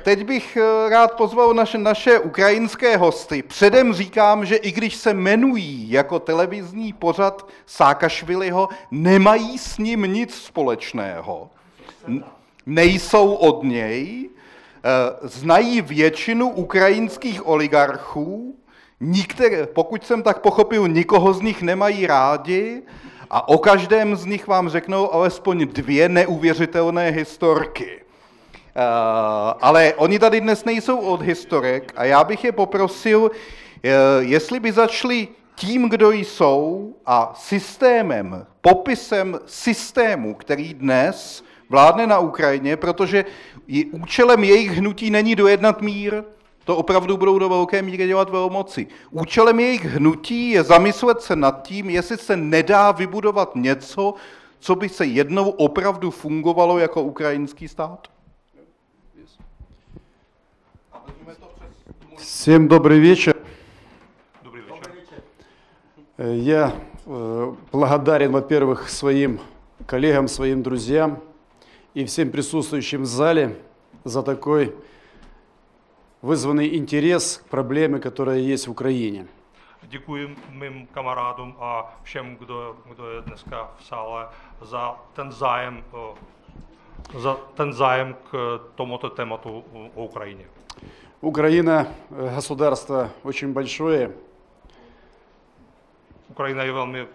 Speaker 2: teď bych eh, rád pozval naše, naše ukrajinské hosty. Předem říkám, že i když se jmenují jako televizní pořad Sákašviliho, nemají s ním nic společného. Nejsou od něj, eh, znají většinu ukrajinských oligarchů, Nikteré, pokud jsem tak pochopil, nikoho z nich nemají rádi A o každém z nich vám řeknou alespoň dvě neuvěřitelné historky. Uh, ale oni tady dnes nejsou od historek a já bych je poprosil, uh, jestli by začali tím, kdo jsou a systémem, popisem systému, který dnes vládne na Ukrajině, protože účelem jejich hnutí není dojednat mír, to opravdu budou do velké míry dělat velmoci. Účelem jejich hnutí je zamyslet se nad tím, jestli se nedá vybudovat něco, co by se jednou opravdu fungovalo jako ukrajinský stát.
Speaker 5: Всем добрый вечер. Добрый вечер. Я э, благодарен, во-первых, своим коллегам, своим друзьям и всем присутствующим в зале за такой вызванный интерес к проблеме, которая есть в Украине.
Speaker 6: Děkuji mým kamarádům a všem, kdo, kdo je dneska v sále, za ten zájem, za ten zájem k tomuto tématu o Ukrajině.
Speaker 5: Украина э, государство очень большое.
Speaker 6: Ukrajina je velmi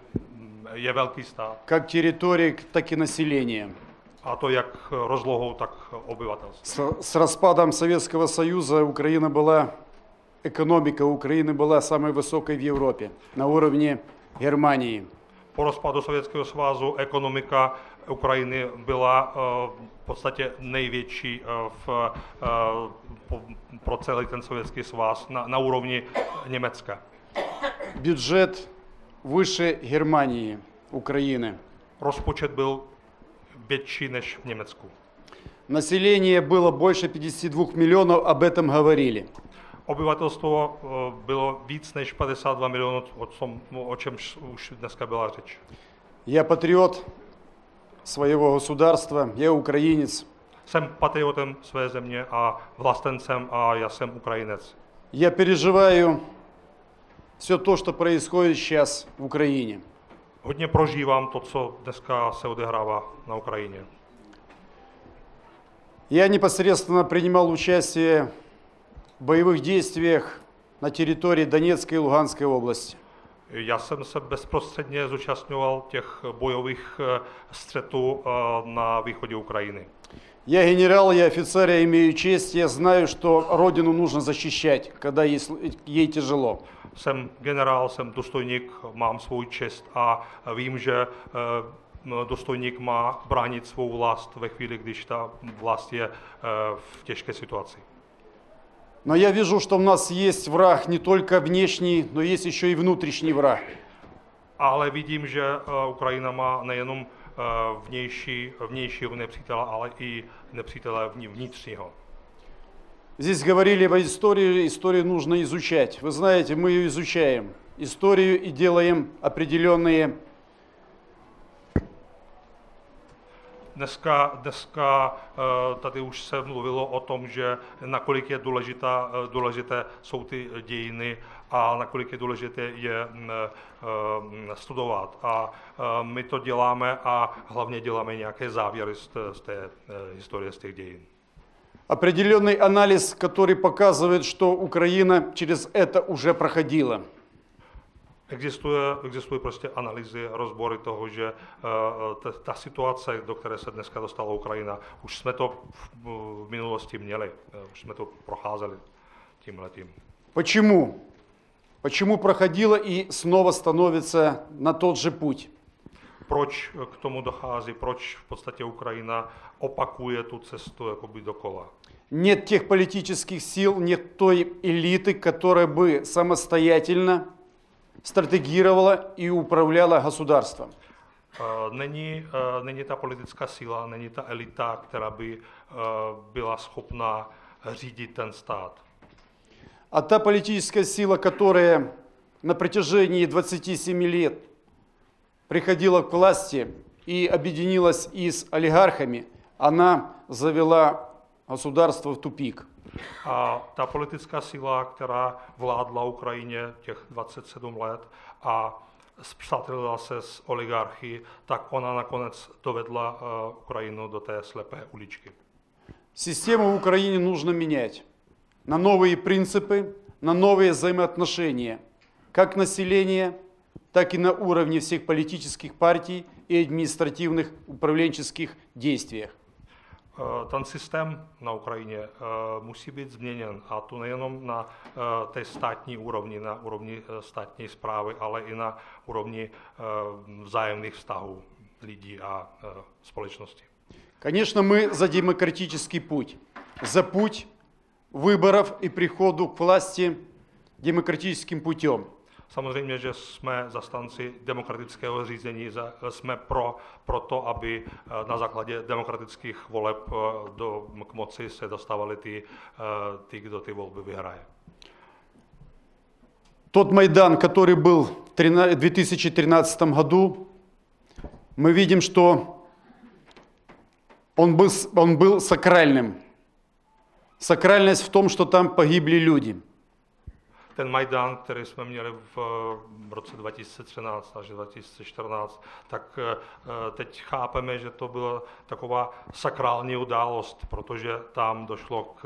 Speaker 6: je velký stát.
Speaker 5: Как территории, так и население.
Speaker 6: A to jak rozlohou, tak obyvatelstvo.
Speaker 5: С, с распадом Советского Союза Украина была, экономика Украины была самой высокой в Европе, на уровне Германии.
Speaker 6: Po rozpadu Sovětského svazu ekonomika Ukrajiny byla v podstatě největší v, pro celý ten Sovětský svaz na, na úrovni Německa.
Speaker 5: Бюджет выше Германии, Украины.
Speaker 6: Rozpočet byl než v Německu.
Speaker 5: Население было больше 52 миллионов, об этом говорили.
Speaker 6: Obyvatelstvo bylo víc než 52 milionů, o, čem, o čem už dneska byla řeč.
Speaker 5: Я патриот своего государства, я украинец.
Speaker 6: Jsem patriotem své země a vlastencem a já jsem Ukrajinec.
Speaker 5: Я переживаю все то, что происходит сейчас в Украине.
Speaker 6: Hodně prožívám to, co dneska se odehrává na Ukrajině.
Speaker 5: Я непосредственно принимал участие в боевых действиях на территории Донецкой и Луганской области.
Speaker 6: Já jsem se bezprostředně zúčastňoval těch bojových střetů na východě Ukrajiny.
Speaker 5: Я генерал, я офицер, я имею честь, я знаю, что родину нужно защищать, когда ей, ей тяжело.
Speaker 6: Jsem generál, jsem důstojník, mám svou čest a vím, že důstojník má bránit svou vlast ve chvíli, když ta vlast je v těžké situaci.
Speaker 5: Но я вижу, что у нас есть враг не только внешний, но есть еще и внутренний враг.
Speaker 6: Ale vidím, že Ukrajina má nejenom vnější, vnějšího nepřítele, ale i nepřítele vnitřního.
Speaker 5: Здесь говорили об истории, историю нужно изучать. Вы знаете, мы ее изучаем. Историю и делаем определенные
Speaker 6: Dneska, dneska tady už se mluvilo o tom, že nakolik je důležitá, důležité jsou ty dějiny a nakolik je důležité je studovat. A my to děláme a hlavně děláme nějaké závěry z té, z té historie, z těch dějin.
Speaker 5: Определенный анализ, который показывает, что Украина через это уже проходила.
Speaker 6: Existuje, existují prostě analýzy, rozbory toho, že uh, ta, situace, do které se dneska dostala Ukrajina, už jsme to v, v minulosti měli, uh, už jsme to procházeli tímhletím.
Speaker 5: Почему? Почему проходила и снова становится на тот же путь?
Speaker 6: Proč k tomu dochází? Proč v podstatě Ukrajina opakuje tu cestu jakoby dokola?
Speaker 5: Нет тех политических сил, нет той элиты, которая бы самостоятельно стратегировала и управляла государством.
Speaker 6: Není, není ta politická síla, není ta elita, která by byla schopná řídit ten stát.
Speaker 5: А та политическая сила, которая на протяжении 27 лет приходила к власти и объединилась и с олигархами, она завела государство в тупик.
Speaker 6: A ta politická síla, která vládla Ukrajině těch 27 let a spřátelila se s oligarchy, tak ona nakonec dovedla Ukrajinu do té slepé uličky.
Speaker 5: Систему в Украине нужно менять на новые принципы, на новые взаимоотношения как населения, так и на уровне всех политических партий и административных управленческих действиях.
Speaker 6: Ten systém na Ukrajině musí být změněn a to nejenom na té státní úrovni, na úrovni státní zprávy, ale i na úrovni vzájemných vztahů lidí a společnosti.
Speaker 5: Конечно, мы за демократический путь, за путь выборов и приходу к власти демократическим путем.
Speaker 6: Samozřejmě, že jsme zastanci demokratického řízení, za- jsme pro, pro to, aby eh, na základě demokratických voleb eh, do, k moci se dostávali ty, eh, ty, kdo ty volby vyhraje.
Speaker 5: Тот Майдан, который был в 13 2013 году, мы видим, что он был, с- он был сакральным. Сакральность в том, что там погибли люди.
Speaker 6: Ten Majdan, který jsme měli v, v roce 2013 až 2014, tak eh, teď chápeme, že to byla taková sakrální událost, protože tam došlo k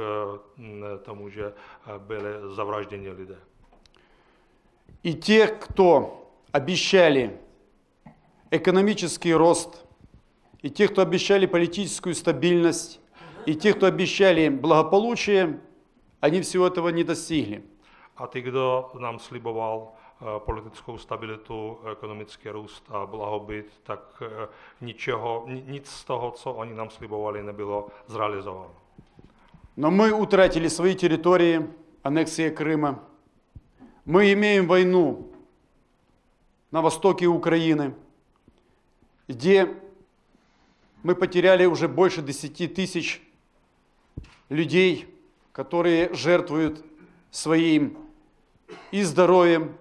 Speaker 6: mm, tomu, že eh, byli zavražděni lidé.
Speaker 5: И те, кто обещали экономический рост, и те, кто обещали политическую стабильность, и те, кто обещали благополучие, они всего этого не достигли.
Speaker 6: A ty, kdo nám sliboval eh, politickou stabilitu, ekonomický růst a blahobyt, tak eh, ničeho, ni- nic z toho, co oni nám slibovali, nebylo zrealizováno.
Speaker 5: Но мы утратили свои территории, аннексия Крыма. Мы имеем войну на востоке Украины, где мы потеряли уже больше 10 тысяч людей, которые жертвуют своим и здоровьем,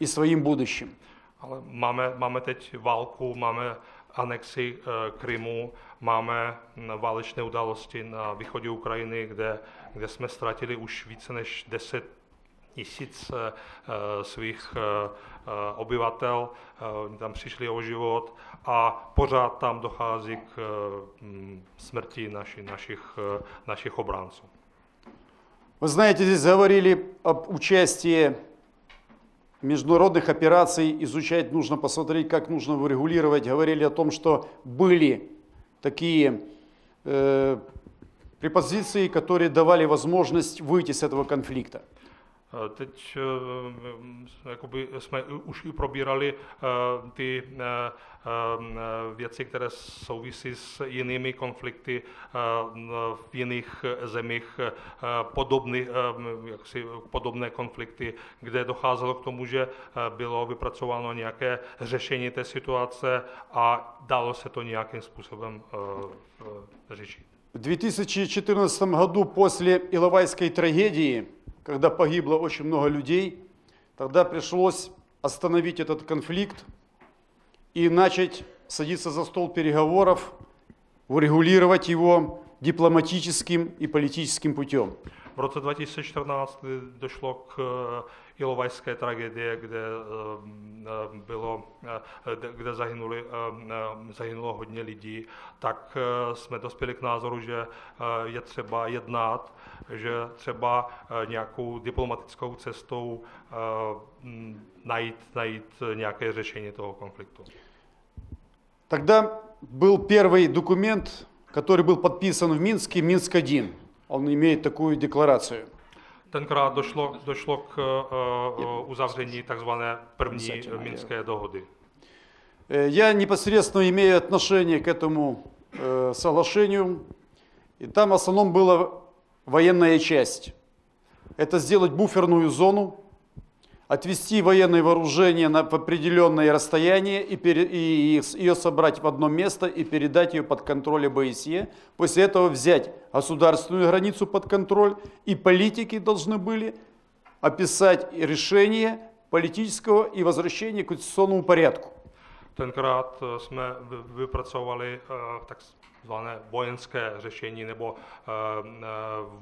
Speaker 5: и своим будущим.
Speaker 6: Ale máme, máme teď válku, máme anexi eh, Krymu, máme mm, válečné události na východě Ukrajiny, kde, kde jsme ztratili už více než 10 tisíc eh, eh, svých eh, eh, obyvatel, eh, oni tam přišli o život a pořád tam dochází k eh, mm, smrti naši, našich, eh, našich obránců.
Speaker 5: Вы знаете, здесь говорили об участии международных операций, изучать нужно, посмотреть, как нужно урегулировать. Говорили о том, что были такие э, препозиции, которые давали возможность выйти с этого конфликта.
Speaker 6: Eh, Teď eh, mm, jakoby jsme už i probírali eh, ty eh, eh, věci, které souvisí s jinými konflikty eh, v jiných eh, zemích, eh, podobný, eh, jaksi podobné konflikty, kde docházelo k tomu, že eh, bylo vypracováno nějaké řešení té situace a dalo se to nějakým způsobem eh, eh, řešit.
Speaker 5: В 2014 году после Иловайской трагедии, когда погибло очень много людей, тогда пришлось остановить этот конфликт и начать садиться за стол переговоров, урегулировать его дипломатическим и политическим путем.
Speaker 6: V roce 2014 kdy došlo k eh, Ilovajské tragédie, kde, eh, eh, bylo, eh, kde- kde zahynuli, eh, eh, zahynulo hodně lidí, tak eh, jsme dospěli k názoru, že eh, je třeba jednat, že třeba eh, nějakou diplomatickou cestou eh, m, najít, najít nějaké řešení toho konfliktu.
Speaker 5: Тогда был первый документ, который был подписан в Минске, Минск-1. Он имеет такую декларацию.
Speaker 6: Tenkrát došlo, došlo k eh, eh, uzavření takzvané první eh, minské dohody.
Speaker 5: Э, Я непосредственно имею отношение к этому э, соглашению. И там в основном была военная часть. Это сделать буферную зону, отвести военное вооружение на определенное расстояние и, пере- и с- ее собрать в одно место и передать ее под контроль ОБСЕ. После этого взять государственную границу под контроль. И политики должны были описать решение политического и возвращения к конституционному порядку.
Speaker 6: Tenkrát eh, jsme eh, takzvané vojenské řešení nebo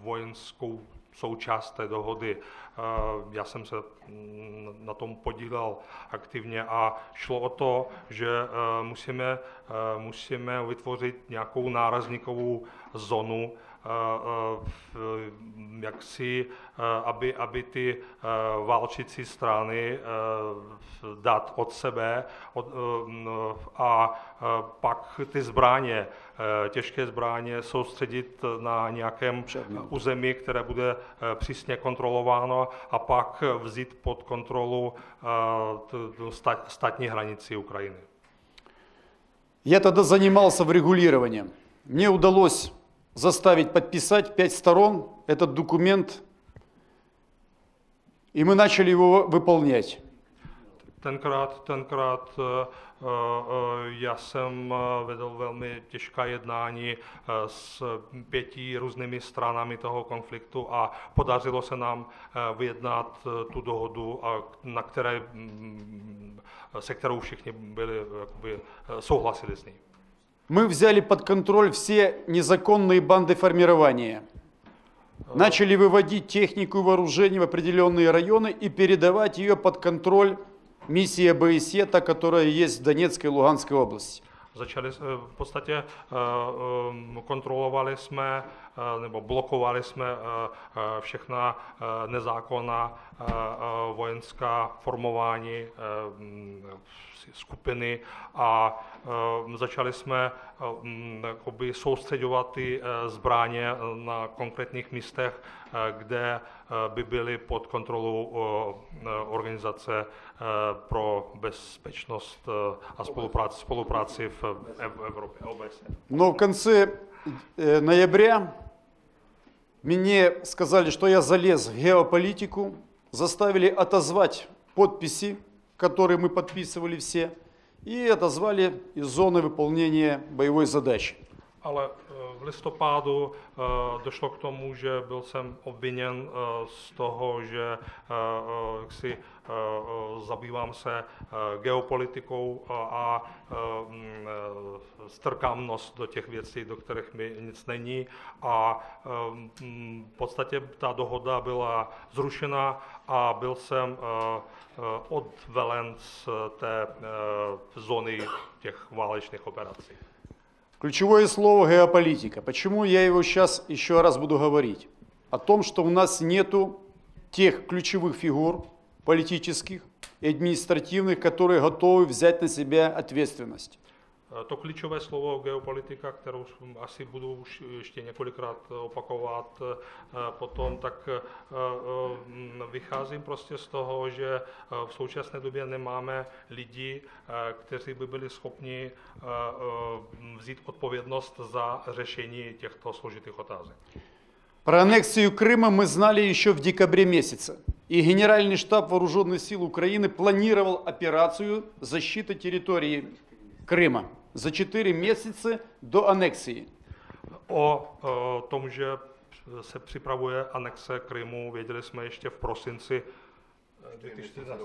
Speaker 6: vojenskou součást té dohody. Eh, Já jsem se mm, na tom podílel aktivně a šlo o to, že eh, musíme, eh, musíme vytvořit nějakou nárazníkovou zónu, jak si, aby, aby ty válčící strany dát od sebe od, a pak ty zbraně, těžké zbraně soustředit na nějakém území, které bude přísně kontrolováno a pak vzít pod kontrolu státní hranici Ukrajiny.
Speaker 5: Я тогда занимался в регулировании. Мне удалось заставить подписать пять сторон этот документ, и мы начали его выполнять.
Speaker 6: Tenkrát, tenkrát uh, uh, já jsem vedl velmi těžká jednání s pěti různými stranami toho konfliktu a podařilo se nám vyjednat tu dohodu, na které, mm, se kterou všichni byli, jakoby, souhlasili s ní.
Speaker 5: Мы взяли под контроль все незаконные банды формирования. Начали выводить технику и вооружение в определенные районы и передавать ее под контроль миссии ОБСЕ, та, которая есть в Донецкой и Луганской области.
Speaker 6: Začali, v podstatě kontrolovali jsme nebo blokovali jsme všechna nezákonná vojenská formování skupiny a začali jsme jakoby soustředovat ty zbraně na konkrétních místech, kde by byly pod kontrolou organizace pro bezpečnost a spolupráci, spolupráci v Evropě.
Speaker 5: Но в конце ноября мне сказали, что я залез в геополитику, заставили отозвать подписи, которые мы подписывали все, и отозвали из зоны выполнения боевой задачи.
Speaker 6: Ale v listopadu došlo k tomu, že byl jsem obviněn z toho, že si zabývám se geopolitikou a strkám nos do těch věcí, do kterých mi nic není. A v podstatě ta dohoda byla zrušena a byl jsem odvelen z té zóny těch válečných operací.
Speaker 5: Ключевое слово геополитика. Почему я его сейчас еще раз буду говорить? О том, что у нас нету тех ключевых фигур политических и административных, которые готовы взять на себя ответственность.
Speaker 6: To klíčové slovo geopolitika, kterou asi budu už ještě několikrát opakovat potom, tak vycházím prostě z toho, že v současné době nemáme lidi, kteří by byli schopni vzít odpovědnost za řešení těchto složitých otázek.
Speaker 5: Про аннексию Крыма мы знали еще в декабре месяце. И Генеральный штаб Вооруженных сил Украины планировал операцию защиты территории Крыма за 4 месяца до аннексии.
Speaker 6: O, o tom, že se připravuje anexe Krymu, věděli jsme ještě v prosinci 2013,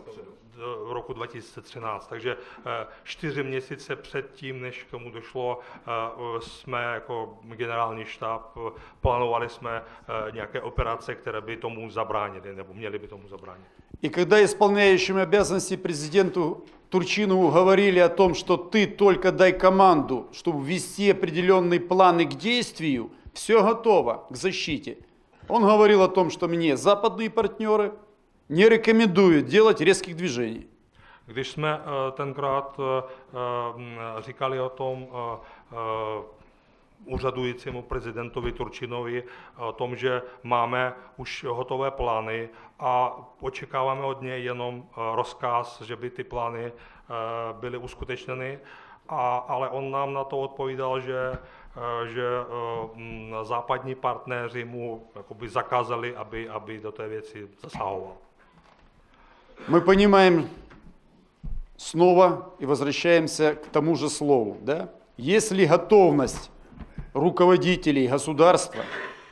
Speaker 6: roku 2013. Takže čtyři měsíce předtím, než k tomu došlo, jsme jako generální štáb plánovali jsme nějaké operace, které by tomu zabránily, nebo měly by tomu zabránit.
Speaker 5: И когда исполняющим обязанности президенту Турчинову говорили о том, что ты только дай команду, чтобы ввести определенные планы к действию, все готово к защите. Он говорил о том, что мне западные партнеры не рекомендуют делать резких движений.
Speaker 6: Když jsme tenkrát říkali o tom úřadujícímu prezidentovi Turčinovi o tom, že máme už hotové plány a očekáváme od něj jenom rozkaz, že by ty plány byly uskutečněny, a, ale on nám na to odpovídal, že že západní partneři mu jakoby zakázali, aby, aby do té věci zasahoval.
Speaker 5: Мы понимаем снова и возвращаемся к тому же слову. Да? Если готовность руководителей государства,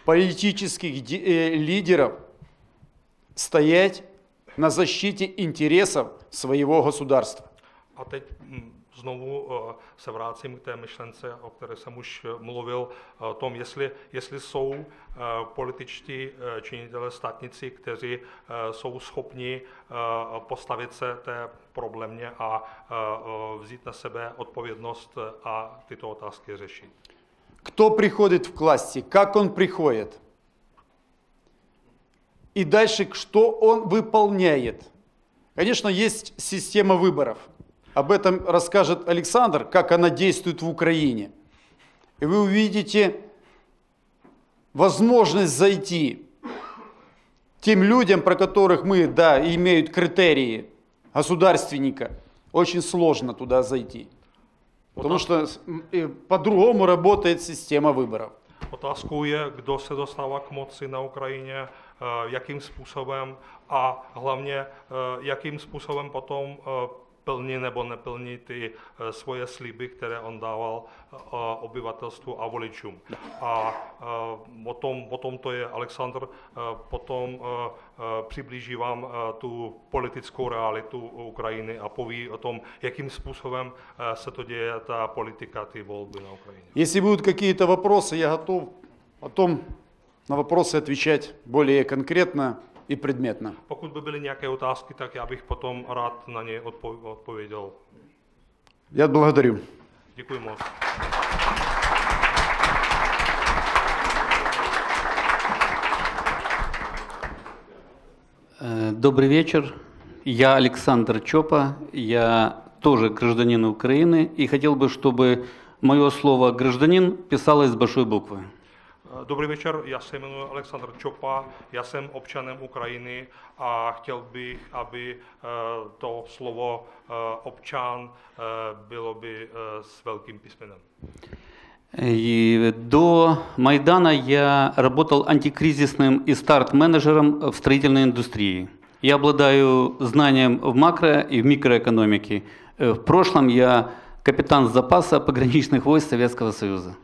Speaker 5: политических лидеров стоять на защите интересов своего государства.
Speaker 6: A teď znovu se vrátím k té myšlence, o které jsem už mluvil, o tom, jestli, jestli jsou političtí činitelé státnici, kteří jsou schopni postavit se té problémě a vzít na sebe odpovědnost a tyto otázky řešit.
Speaker 5: Кто приходит в власти, как он приходит. И дальше, что он выполняет. Конечно, есть система выборов. Об этом расскажет Александр, как она действует в Украине. И вы увидите возможность зайти тем людям, про которых мы, да, имеют критерии государственника, очень сложно туда зайти. Потому что э, по-другому работает система выборов.
Speaker 6: Otázkou je, kdo se dostává k moci na Ukrajině, eh, jakým způsobem a hlavně eh, jakým způsobem potom eh, plní nebo neplní ty svoje sliby, které on dával obyvatelstvu a voličům. A o tom, o tom to je Aleksandr, potom přiblíží vám tu politickou realitu Ukrajiny a poví o tom, jakým způsobem se to děje, ta politika, ty volby na Ukrajině.
Speaker 5: Если будут какие-то вопросы, я готов потом на вопросы отвечать более конкретно И предметно.
Speaker 6: Pokud by byly nějaké otázky, tak já bych potom rád na ně odpo- odpověděl.
Speaker 5: Я благодарю.
Speaker 6: Děkuji moc.
Speaker 7: Э, Добрый вечер. Я Александр Чопа. Я тоже гражданин Украины. И хотел бы, чтобы мое слово «гражданин» писалось с большой буквы.
Speaker 6: Dobrý večer, já se jmenuji Aleksandr Čopa, já jsem občanem Ukrajiny a chtěl bych, aby eh, to slovo eh, občan eh, bylo by s velkým písmenem.
Speaker 7: И до Майдана я работал антикризисным и старт-менеджером в строительной индустрии. Я обладаю знанием в макро- и в микроэкономике. Э, В прошлом я капитан запаса пограничных войск Советского Союза.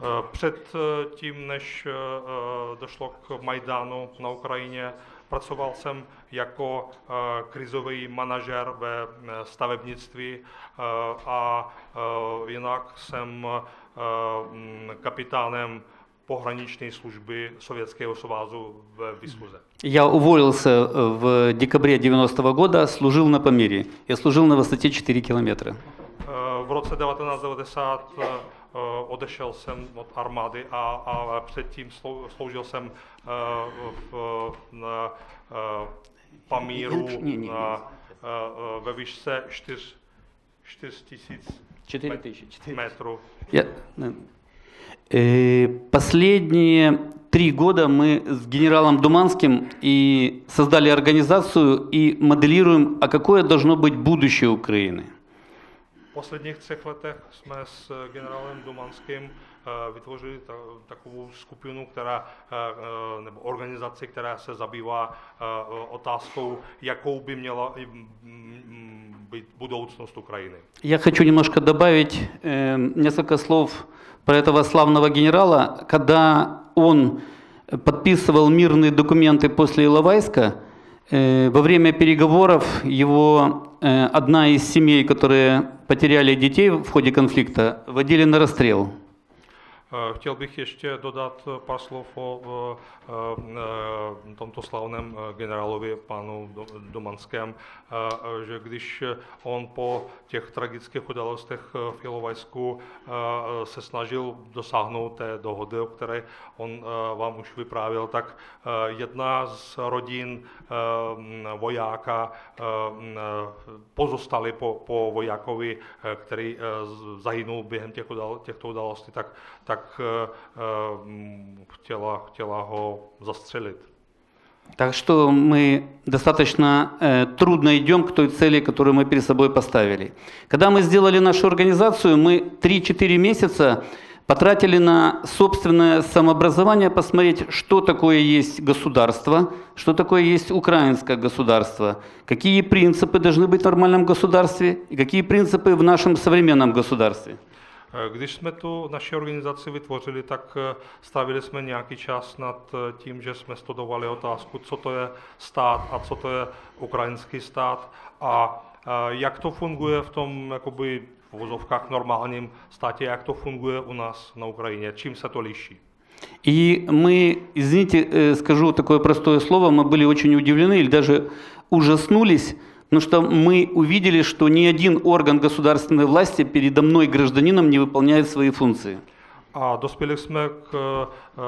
Speaker 6: Eh, Před eh, tím, než eh, eh, došlo k Majdánu na Ukrajině, pracoval jsem jako eh, krizový manažer ve eh, stavebnictví eh, a eh, jinak jsem eh, mm, kapitánem pohraniční služby Sovětského svazu ve Vysluze.
Speaker 7: Я уволился э, в декабре 90 года, служил на Памире. Я служил на высоте 4 километра.
Speaker 6: Eh, V roce 1990 eh, eh, odešel jsem od armády a, a předtím slou- sloužil jsem eh, v, na eh, Pamíru na, eh, eh, ve výšce 4 tisíc
Speaker 7: 4 тысячи.
Speaker 6: metrů.
Speaker 7: Я- да. Э, Последние три года мы с генералом Думанским и создали организацию и моделируем, а какое должно быть будущее Украины.
Speaker 6: V posledních třech letech jsme s eh, generálem Dumanským eh, vytvořili ta, takovou skupinu, která, eh, eh, nebo organizaci, která se zabývá eh, otázkou, jakou by měla mm, mm, být budoucnost Ukrajiny.
Speaker 7: Я хочу немножко добавить э, несколько слов про этого славного генерала. Когда он подписывал мирные документы после Иловайска, э, во время переговоров его э, одна из семей, которые потеряли детей в ходе конфликта, водили на расстрел.
Speaker 6: Eh, Chtěl bych ještě dodat eh, pár slov o eh, tomto slavném generálovi, panu Do- Domanském, že když on po těch tragických událostech v Ilovajsku se snažil dosáhnout té dohody, o které on vám už vyprávěl, tak jedna z rodin vojáka m, eh, pozostali po, po vojákovi, který zahynul během těch těchto událostí, tak, tak chtěla, chtěla ho zastřelit.
Speaker 7: Так что мы достаточно э, трудно идем к той цели, которую мы перед собой поставили. Когда мы сделали нашу организацию, мы 3-4 месяца потратили на собственное самообразование, посмотреть, что такое есть государство, что такое есть украинское государство, какие принципы должны быть в нормальном государстве и какие принципы в нашем современном государстве.
Speaker 6: Eh, Když jsme tu naši organizaci vytvořili, tak eh, strávili jsme nějaký čas nad eh, tím, že jsme studovali otázku, co to je stát a co to je ukrajinský stát a eh, jak to funguje v tom jakoby v vozovkách normálním státě, jak to funguje u nás na Ukrajině, čím se to liší.
Speaker 7: И мы, извините, э, скажу такое простое слово, мы были очень удивлены или даже ужаснулись, потому что мы увидели, что ни один орган государственной власти передо мной, гражданином, не выполняет свои функции.
Speaker 6: A dospěli jsme k eh,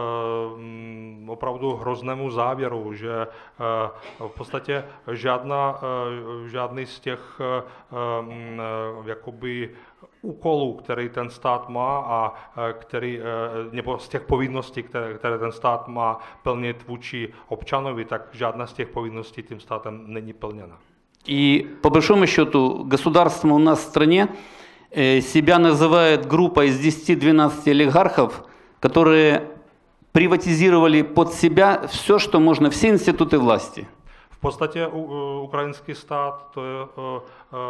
Speaker 6: mm, opravdu hroznému závěru, že eh, v podstatě žádná, eh, žádný z těch eh, mm, eh, jakoby úkolů, který ten stát má a eh, který, eh, nebo z těch povinností, které, které ten stát má plnit vůči občanovi, tak žádná z těch povinností tím státem není plněna.
Speaker 7: И по большому счету государство у нас в стране э, себя называет группой из 10-12 олигархов, которые приватизировали под себя все, что можно, все институты власти.
Speaker 6: Ukrajinský stát to je eh,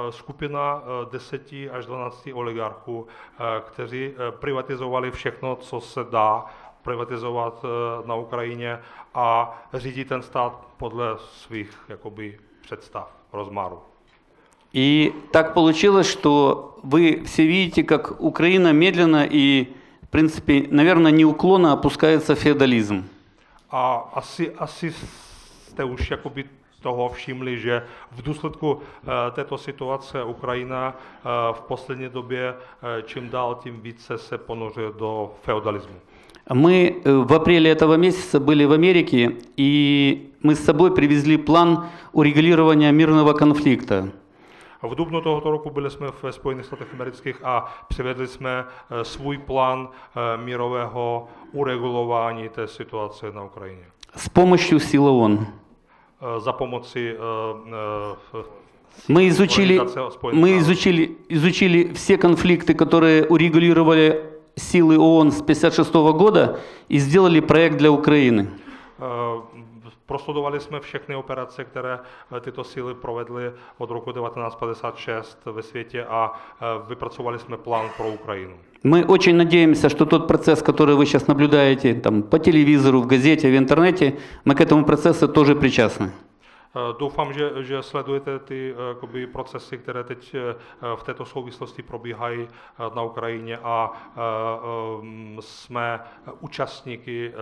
Speaker 6: eh, skupina eh, 10 až 12 oligarchů, eh, kteří eh, privatizovali všechno, co se dá privatizovat eh, na Ukrajině a řídí ten stát podle svých jakoby, představ, rozmaru.
Speaker 7: И так получилось, что вы все видите, как Украина медленно и, в принципе, наверное, неуклонно опускается в феодализм.
Speaker 6: A asi, asi jste už jakoby toho všimli, že v důsledku eh, této situace Ukrajina eh, v poslední době eh, čím dál tím více se ponořuje do feudalismu.
Speaker 7: Мы э, в апреле этого месяца были в Америке, и мы с собой привезли план урегулирования мирного конфликта.
Speaker 6: V dubnu tohoto roku byli jsme ve Spojených státech amerických a přivedli jsme svůj plán eh, mírového uregulování té situace na Ukrajině.
Speaker 7: с помощью сил ООН.
Speaker 6: Eh, Za pomoci eh, eh,
Speaker 7: Мы изучили, мы изучили, изучили все конфликты, которые урегулировали силы ООН с 1956 года и сделали проект для Украины.
Speaker 6: Eh, Prostudovali jsme všechny operace, které eh, tyto síly provedly od roku 1956 ve světě a eh, vypracovali jsme plán pro Ukrajinu.
Speaker 7: Мы очень надеемся, что тот процесс, который вы сейчас наблюдаете там, по телевизору, в газете, в интернете, мы к этому процессу тоже причастны.
Speaker 6: Eh, Doufám, že, že sledujete ty eh, jakoby, procesy, které teď eh, v této souvislosti probíhají eh, na Ukrajině a eh, eh, jsme účastníky eh,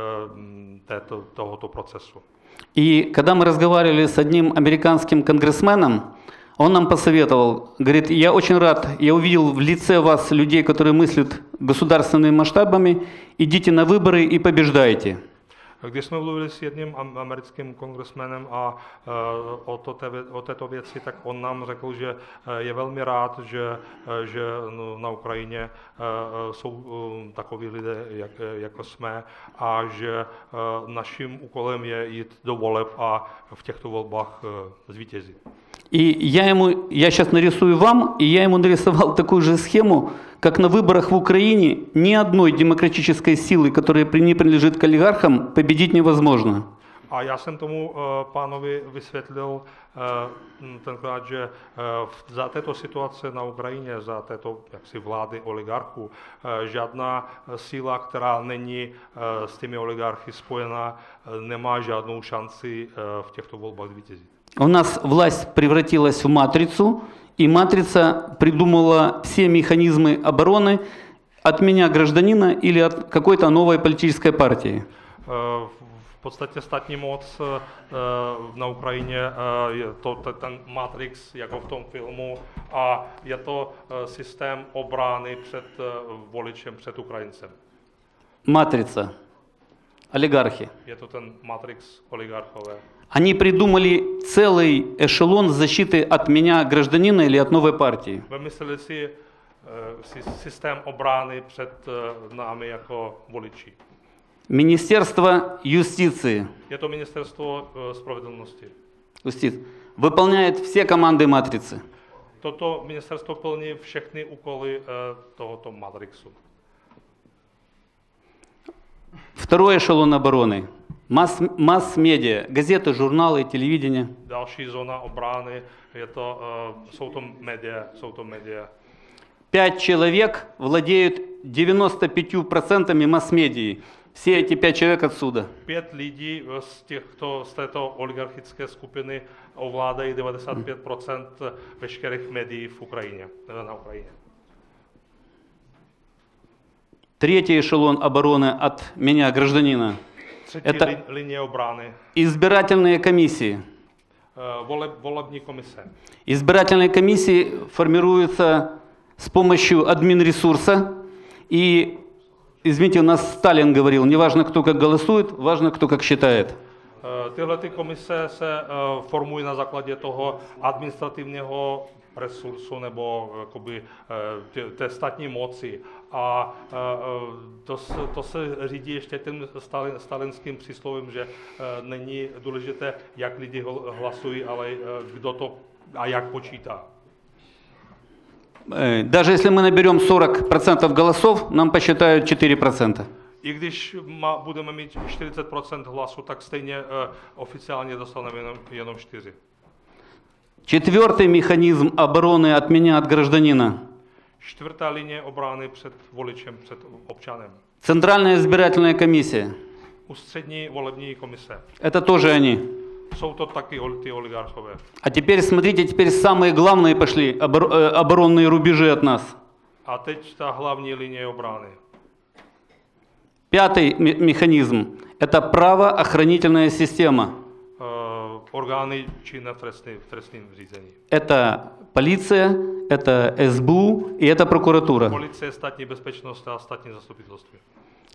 Speaker 6: této, tohoto procesu.
Speaker 7: И когда мы разговаривали с одним американским конгрессменом, он нам посоветовал, говорит, я очень рад, я увидел в лице вас людей, которые мыслят государственными масштабами, идите на выборы и побеждайте.
Speaker 6: Když jsme mluvili s jedním am- americkým kongresmenem a eh, o, to o této věci, tak on nám řekl, že eh, je velmi rád, že, eh, že no, na Ukrajině jsou takoví lidé, jak, jako jsme, a že naším úkolem je jít do voleb a v těchto volbách zvítězit.
Speaker 7: И я ему, я сейчас нарисую вам, и я ему нарисовал такую же схему, как на выборах в Украине ни одной демократической силы, которая при- не принадлежит к олигархам, победить невозможно.
Speaker 6: Jsem tomu eh, pánovi vysvětlil eh, m, tenkrát, že eh, v- za této situace na Ukrajině, za této jaksi vlády oligarchů, eh, žádná eh, síla, která není eh, s těmi oligarchy spojená, eh, nemá žádnou šanci eh, v těchto volbách zvítězit.
Speaker 7: У нас власть превратилась в матрицу, и матрица придумала все механизмы обороны от меня, гражданина, или от какой-то новой политической партии.
Speaker 6: V podstatě státní moc na Ukrajině je to te- ten Matrix, jako v tom filmu, a je to systém obrany před eh, voličem, před Ukrajincem.
Speaker 7: Матрица. Олигархи.
Speaker 6: Je to ten Matrix oligarchové.
Speaker 7: Они придумали целый эшелон защиты от меня, гражданина, или от новой партии.
Speaker 6: Vymysleli si, eh, si systém obrany před eh, námi jako voliči.
Speaker 7: Министерство юстиции
Speaker 6: Je to ministerstvo eh, spravedlnosti.
Speaker 7: юстиц, выполняет все команды матрицы.
Speaker 6: Toto ministerstvo plní všechny úkoly eh, tohoto Matrixu.
Speaker 7: Второй эшелон обороны. Масс, масс-медиа, газеты, журналы, телевидение.
Speaker 6: Дальше зона обороны – это э, медиа, медиа.
Speaker 7: Пять человек владеют 95% масс-медии. Все эти пять человек отсюда.
Speaker 6: Пять людей с тех, кто с этой олигархической skupiny ovládají 95% veškerých médií в Украине. На Украине.
Speaker 7: Tретий эшелон обороны от меня, гражданина. Это- Избирательные комиссии.
Speaker 6: komise.
Speaker 7: Избирательные комиссии формируются с помощью админресурса и извините, у нас Сталин говорил, не важно, кто как голосует, важно, кто как считает.
Speaker 6: Eh, Tyhle ty komise se eh, formují na základě toho administrativního resursu nebo jakoby, eh, tě- té státní moci. A eh, eh, to, se- to se řídí ještě tím stalin, stalinským příslovím, že eh, není důležité, jak lidi hol- hlasují, ale eh, kdo to a jak počítá.
Speaker 7: Э, Даже если мы наберем 40% голосов, нам посчитают 4%.
Speaker 6: I když má, budeme mít 40% hlasu, tak stejně eh, oficiálně dostaneme jenom, jenom 4.
Speaker 7: Четвертый механизм обороны от меня, от гражданина.
Speaker 6: Čtvrtá linie obrany před voličem, před občanem.
Speaker 7: Центральная избирательная комиссия.
Speaker 6: Ústřední volební komise.
Speaker 7: Это тоже они.
Speaker 6: Jsou to taky ty oligarchové.
Speaker 7: А теперь смотрите, теперь самые главные пошли обор- э, оборонные рубежи от нас.
Speaker 6: A teď ta hlavní linie obrany.
Speaker 7: Пятый ме- механизм – это правоохранительная система
Speaker 6: органи чинно в тресном різанні.
Speaker 7: Это полиция, это СБУ и это прокуратура.
Speaker 6: Полиция, статні безпечності, статні заступительства.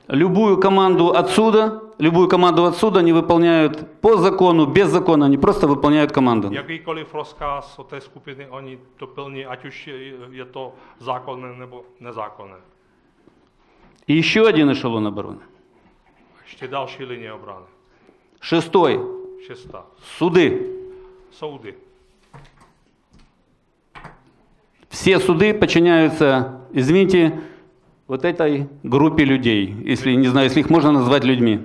Speaker 7: Любую команду отсюда, любую команду отсюда они выполняют по закону, без закона, они просто выполняют команду.
Speaker 6: Якийколив розказ от этой скупины, они дополняют, ать уж это законное, небо незаконное.
Speaker 7: И еще один эшелон обороны.
Speaker 6: Еще дальше линия обороны.
Speaker 7: Шестой.
Speaker 6: Šestá.
Speaker 7: – суды.
Speaker 6: Soudy.
Speaker 7: Все суды подчиняются, извините, вот этой группе людей, если, не знаю, если их можно назвать людьми.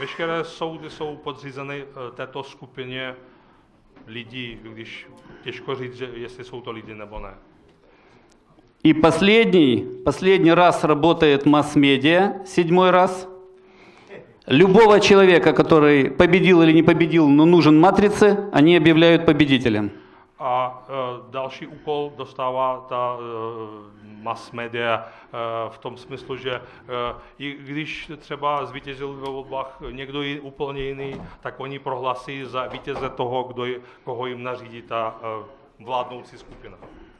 Speaker 6: Veškeré soudy jsou podřízeny eh, této skupině lidí, když těžko říct, jestli jsou to lidi nebo ne.
Speaker 7: И последний, последний раз работает масс-медиа, седьмой раз. Любого человека, который победил или не победил, но нужен матрице, они объявляют победителем.
Speaker 6: A e, další úkol dostává ta e, mass media e, v tom smyslu, že e, i když třeba zvítězil ve volbách někdo ji, úplně jiný, tak oni prohlásí za vítěze toho, kdo, koho jim nařídí ta e, vládnoucí skupina.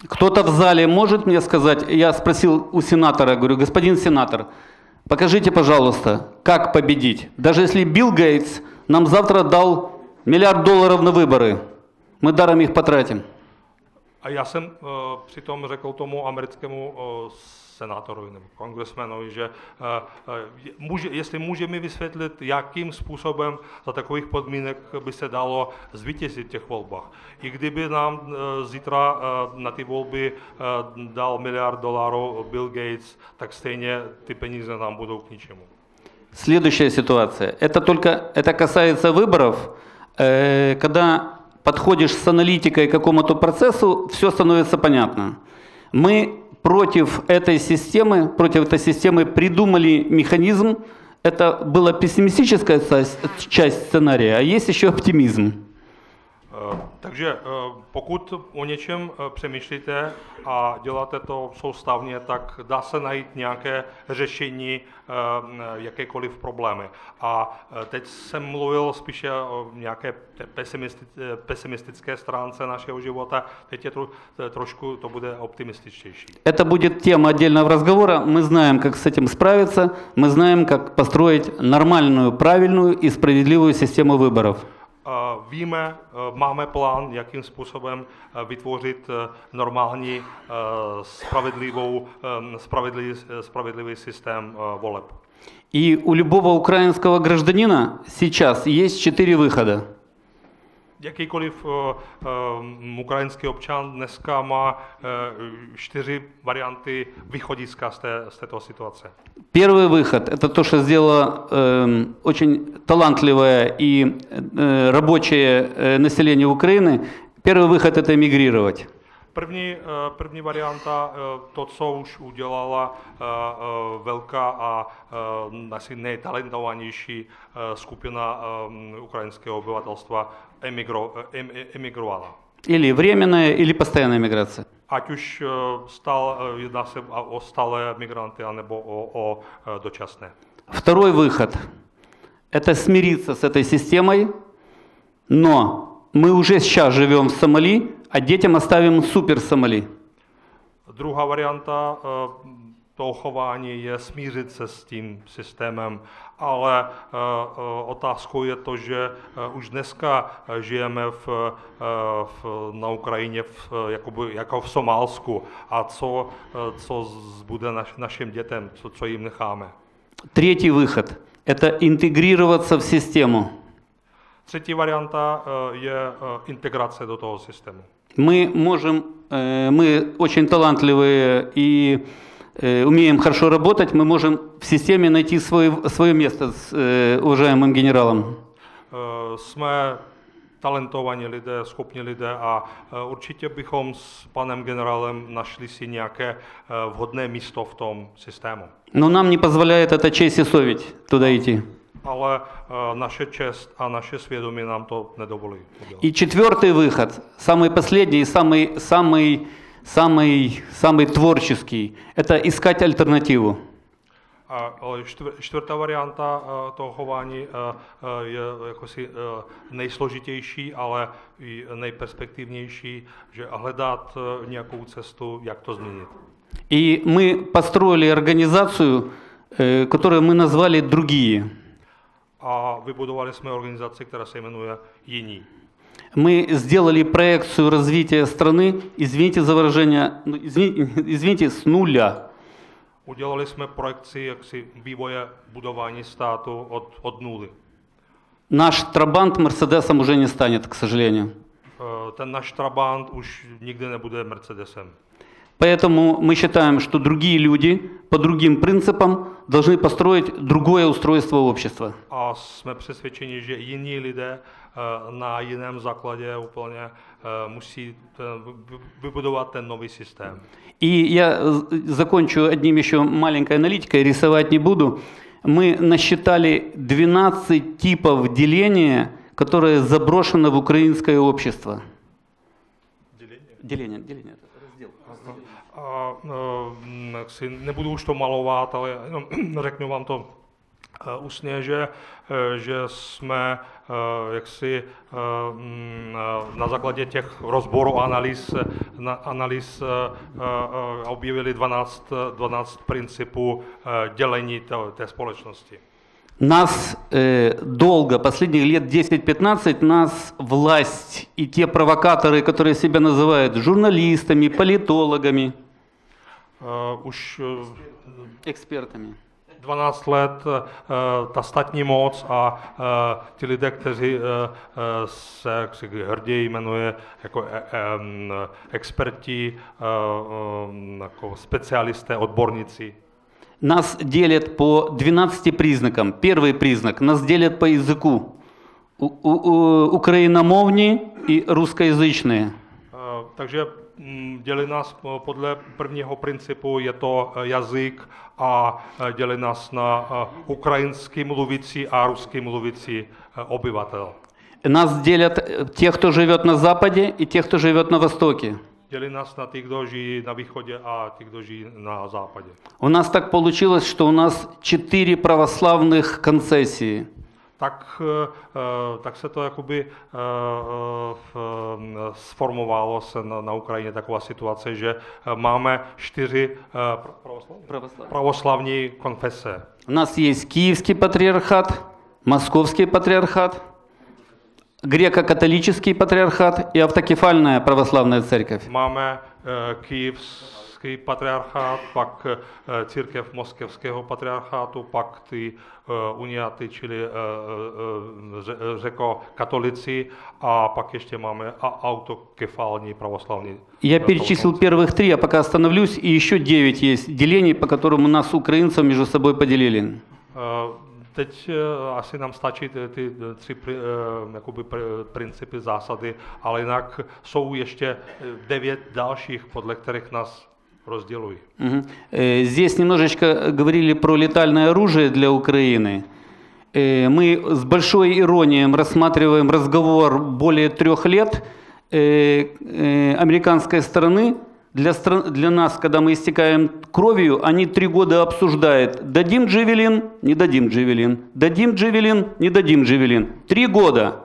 Speaker 7: Кто-то в зале может мне сказать, я спросил у сенатора, говорю, господин сенатор, покажите, пожалуйста, как победить. Даже если Билл Гейтс нам завтра дал миллиард долларов на выборы, мы даром их потратим.
Speaker 6: A já jsem uh, přitom řekl tomu americkému uh, senátorovi nebo kongresmenovi, že uh, uh, může, jestli může mi vysvětlit, jakým způsobem za takových podmínek by se dalo zvítězit v těch volbách. I kdyby nám uh, zítra uh, na ty volby uh, dal miliard dolarů Bill Gates, tak stejně ty peníze nám budou k ničemu.
Speaker 7: Следующая ситуация. Это только это касается выборов. Э, когда подходишь с аналитикой к какому-то процессу, все становится понятно. Мы против этой системы, против этой системы придумали механизм. Это была пессимистическая часть- сценария, а есть еще оптимизм.
Speaker 6: Eh, Takže eh, pokud o něčem eh, přemýšlíte a děláte to soustavně, tak dá se najít nějaké řešení eh, jakékoliv problémy. A eh, teď jsem mluvil spíše o nějaké té pesimisti- eh, pesimistické stránce našeho života, teď je to eh, trošku to bude optimističtější.
Speaker 7: Это будет тема отдельного разговора. Мы знаем, как с этим справиться. Мы знаем, как построить нормальную, правильную и справедливую систему выборов.
Speaker 6: Eh, Víme, eh, máme plán, jakým způsobem eh, vytvořit eh, normální, eh, spravedlivou, eh, spravedlivý, spravedlivý systém eh, voleb.
Speaker 7: И у любого украинского гражданина сейчас есть четыре выхода.
Speaker 6: Jakýkoliv uh, um, ukrajinský občan dneska má uh, čtyři varianty východiska z, té, z této situace.
Speaker 7: Первый выход – это то, что сделало эм, очень талантливое и э, рабочее э, население Украины. Первый выход – это эмигрировать.
Speaker 6: První, uh, první varianta, uh, to, co už udělala uh, uh, velká a uh, asi nejtalentovanější uh, skupina um, ukrajinského obyvatelstva, emigro, uh, em, emigrovala.
Speaker 7: Или временная, или постоянная миграция.
Speaker 6: Ať už uh, stal, uh, jedná se o o stálé migranty, anebo o, o uh, dočasné.
Speaker 7: Второй выход – это смириться с этой системой, но мы уже сейчас живем в Сомали, а детям оставим супер Сомали.
Speaker 6: Druhá varianta, eh, toho chování je smířit se s tím systémem, ale eh, eh, otázkou je to, že eh, už dneska eh, žijeme v, eh, v, na Ukrajině v, eh, jakoby, jako v Somálsku a co, eh, co z- bude naš, našim dětem, co, co jim necháme.
Speaker 7: Третий выход – это интегрироваться в систему.
Speaker 6: Třetí varianta eh, je eh, integrace do toho systému.
Speaker 7: Мы можем, э, мы очень талантливые и э, умеем хорошо работать, мы можем в системе найти свое, свое место с э, уважаемым генералом.
Speaker 6: Jsme talentovaní lidé, schopní lidé a určitě bychom s panem generálem našli si nějaké vhodné místo v tom systému.
Speaker 7: Но нам не позволяет эта честь и совесть туда идти.
Speaker 6: Ale eh, naše čest a naše svědomí nám to nedovolí. udělat.
Speaker 7: И четвертый выход, самый последний, самый, самый, самый, самый tворческий, это искать альтернативу.
Speaker 6: A ale čtvr- čtvrtá varianta eh, toho chování eh, eh, je jakosi eh, nejsložitější, ale i nejperspektivnější, že hledat eh, nějakou cestu, jak to změnit.
Speaker 7: И мы построили организацию, э, которую мы назвали «Другие».
Speaker 6: A vybudovali jsme organizaci, která se jmenuje Jiní.
Speaker 7: Мы сделали проекцию развития страны, извините за выражение, ну, извини- извините, с нуля.
Speaker 6: Udělali jsme projekci jaksi vývoje budování státu od, od nuly.
Speaker 7: Наш Трабант Мерседесом уже не станет, к сожалению.
Speaker 6: Eh, Ten náš Trabant už nikdy nebude Mercedesem.
Speaker 7: Поэтому мы считаем, что другие люди по другим принципам должны построить другое устройство общества.
Speaker 6: А мы пресвечены, что иные люди на ином закладе вполне мусит выбудовать ten новый систем.
Speaker 7: И я закончу одним еще маленькой аналитикой, рисовать не буду. Мы насчитали 12 типов деления, которые заброшены в украинское общество. Деление? Деление, деление.
Speaker 6: A eh, jak si nebudu už to malovat, ale jenom [clears throat] řeknu vám to eh, ústně, že, eh, že jsme eh, jaksi eh, mm, eh, na základě těch rozborů analýz, eh, na, analýz eh, eh, objevili 12, eh, 12 principů eh, dělení té, té společnosti.
Speaker 7: Нас э, долго, последних лет 10-15, нас власть и те провокаторы, которые себя называют журналистами, политологами,
Speaker 6: Eh, Už eh,
Speaker 7: экспертами,
Speaker 6: 12 let eh, ta statní moc a eh, ti lidé, kteří eh, eh, se jak se hrdě jmenuje jako eh, em, experti, eh, em, jako specialisté, odborníci.
Speaker 7: Нас делят по 12 признакам. Первый признак – нас делят по языку. У, у, у- украиномовни и русскоязычные.
Speaker 6: Eh, Takže mm, dělí nás po- podle prvního principu, je to eh, jazyk a eh, dělí nás na eh, ukrajinský mluvící a ruský mluvící eh, obyvatel.
Speaker 7: Нас делят э, тех, кто живет на Западе и тех, кто живет на Востоке.
Speaker 6: Dělí nás na ty, kdo žijí na východě a ty, kdo žijí na západě.
Speaker 7: У нас так получилось, что у нас четыре православных концессии.
Speaker 6: tak, eh, eh, tak se to jakoby eh, eh, v- eh, sformovalo se na, na Ukrajině taková situace, že eh, máme čtyři eh, pra- pravoslavní? pravoslavní konfese.
Speaker 7: У нас есть Киевский патриархат, Московский патриархат, Греко-католический патриархат и Автокефальная православная церковь.
Speaker 6: Máme eh, Kyjevský patriarchát, pak eh, církev moskevského patriarchátu, pak ty eh, uniaty, čili eh, eh, ře- řeko-katolici a pak ještě máme a- autokefální pravoslavní.
Speaker 7: Я перечислил первых три, я пока остановлюсь, и еще девять есть делений, по которым у нас украинцев между собой поделили.
Speaker 6: Eh, Teď eh, asi nám stačí ty, ty tři pri, eh, jakoby pr- principy, zásady, ale jinak jsou ještě eh, devět dalších, podle kterých nás
Speaker 7: Мгм. Э, Здесь немножечко говорили про летальное оружие для Украины. Э, Мы с большой иронией рассматриваем разговор более трех лет э, американской стороны. Для, стран, для нас, когда мы истекаем кровью, они три года обсуждают, дадим джевелин, не дадим джевелин, дадим джевелин, не дадим джевелин. Три года,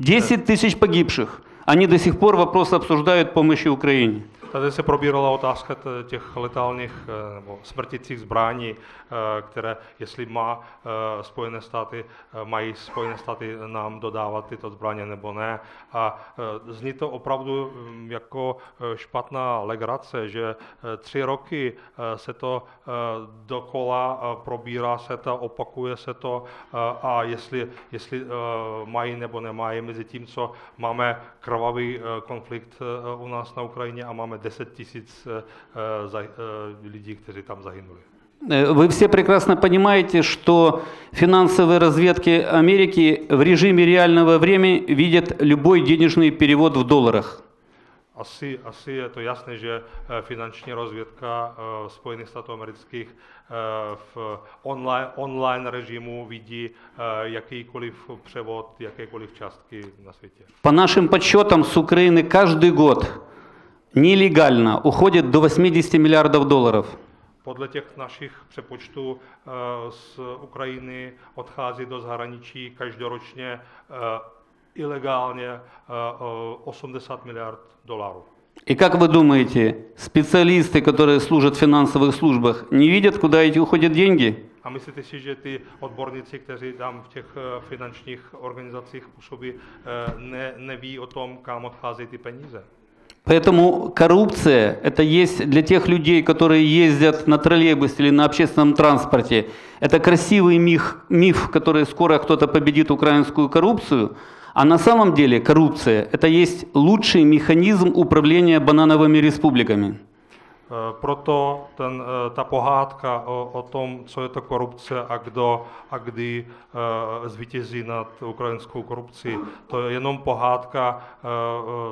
Speaker 7: 10 тысяч погибших. Они до сих пор вопрос обсуждают помощи Украине.
Speaker 6: Tady se probírala otázka těch letálních eh, nebo smrtících zbraní, eh, které, jestli má eh, Spojené státy, mají Spojené státy nám dodávat tyto zbraně nebo ne. A zní to opravdu hm, jako špatná legrace, že tři roky se to dokola probírá se to, opakuje se to a jestli, jestli mají nebo nemají mezi tím, co máme krvavý konflikt u nás na Ukrajině a máme 10 tisíc eh, eh, za- eh, lidí, kteří tam zahynuli.
Speaker 7: Э, Вы все прекрасно понимаете, что финансовые разведки Америки в режиме реального времени видят любой денежный перевод в долларах.
Speaker 6: Asi, asi je to jasné, že eh, finanční rozvědka eh, Spojených států amerických eh, v online, online režimu vidí eh, jakýkoliv převod, jakékoliv částky na světě.
Speaker 7: По нашим подсчетам, с Украины каждый год нелегально уходит до 80 миллиардов долларов.
Speaker 6: Podle těch našich přepočtů eh, z Ukrajiny odchází do zahraničí každoročně eh, ilegálně eh, eh, 80 miliard dolarů.
Speaker 7: И как вы думаете, специалисты, которые служат в финансовых службах, не видят, куда эти уходят деньги?
Speaker 6: A myslíte si, že ty odborníci, kteří tam v těch eh, finančních organizacích působí, eh, ne, neví o tom, kam odchází ty peníze?
Speaker 7: Поэтому коррупция – это есть для тех людей, которые ездят на троллейбусе или на общественном транспорте. Это красивый миф, миф, который скоро кто-то победит украинскую коррупцию. А на самом деле коррупция – это есть лучший механизм управления банановыми республиками.
Speaker 6: Eh, Proto ten, eh, ta pohádka o, o tom, co je to korupce a kdo a kdy eh, zvítězí nad ukrajinskou korupcí, to je jenom pohádka,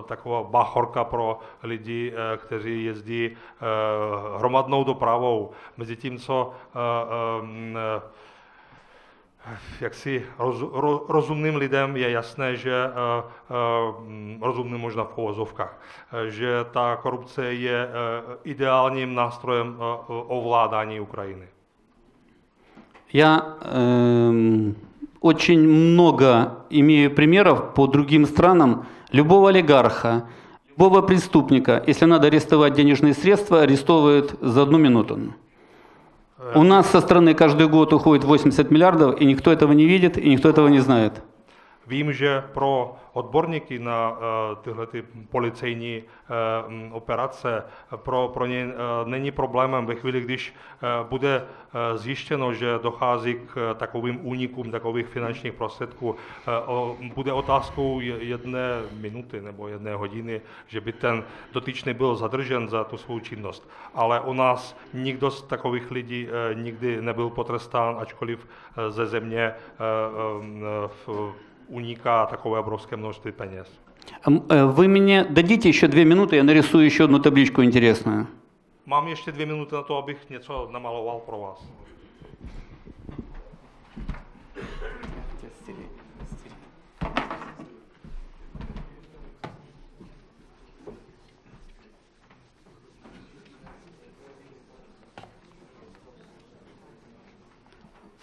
Speaker 6: taková báchorka pro lidi, kteří jezdí hromadnou dopravou. Mezi tím, co eh, jaksi roz, ro, rozumným lidem je jasné, že uh, uh, rozumným možná v povozovkách, eh, že ta korupce je uh, ideálním nástrojem uh, ovládání Ukrajiny.
Speaker 7: Я эм, очень много имею примеров по другим странам. Любого олигарха, любого преступника, если надо арестовать денежные средства, арестовывают за одну минуту. У нас со стороны каждый год уходит 80 миллиардов, и никто этого не видит, и никто этого не знает.
Speaker 6: Vím, že pro odborníky na uh, tyhle ty policejní m, operace, pro, pro ně uh, není problémem ve chvíli, když bude zjištěno, že dochází k takovým únikům takových finančních prostředků, bude otázkou je- jedné minuty nebo jedné hodiny, že by ten dotyčný byl zadržen za tu svou činnost. Ale u nás nikdo z takových lidí nikdy nebyl potrestán, ačkoliv ze země v, uniká takové obrovské množství peněz.
Speaker 7: А, м, э, Вы мне дадите еще две минуты, я нарисую еще одну табличку интересную.
Speaker 6: Mám ještě dvě minuty na to, abych něco namaloval pro vás.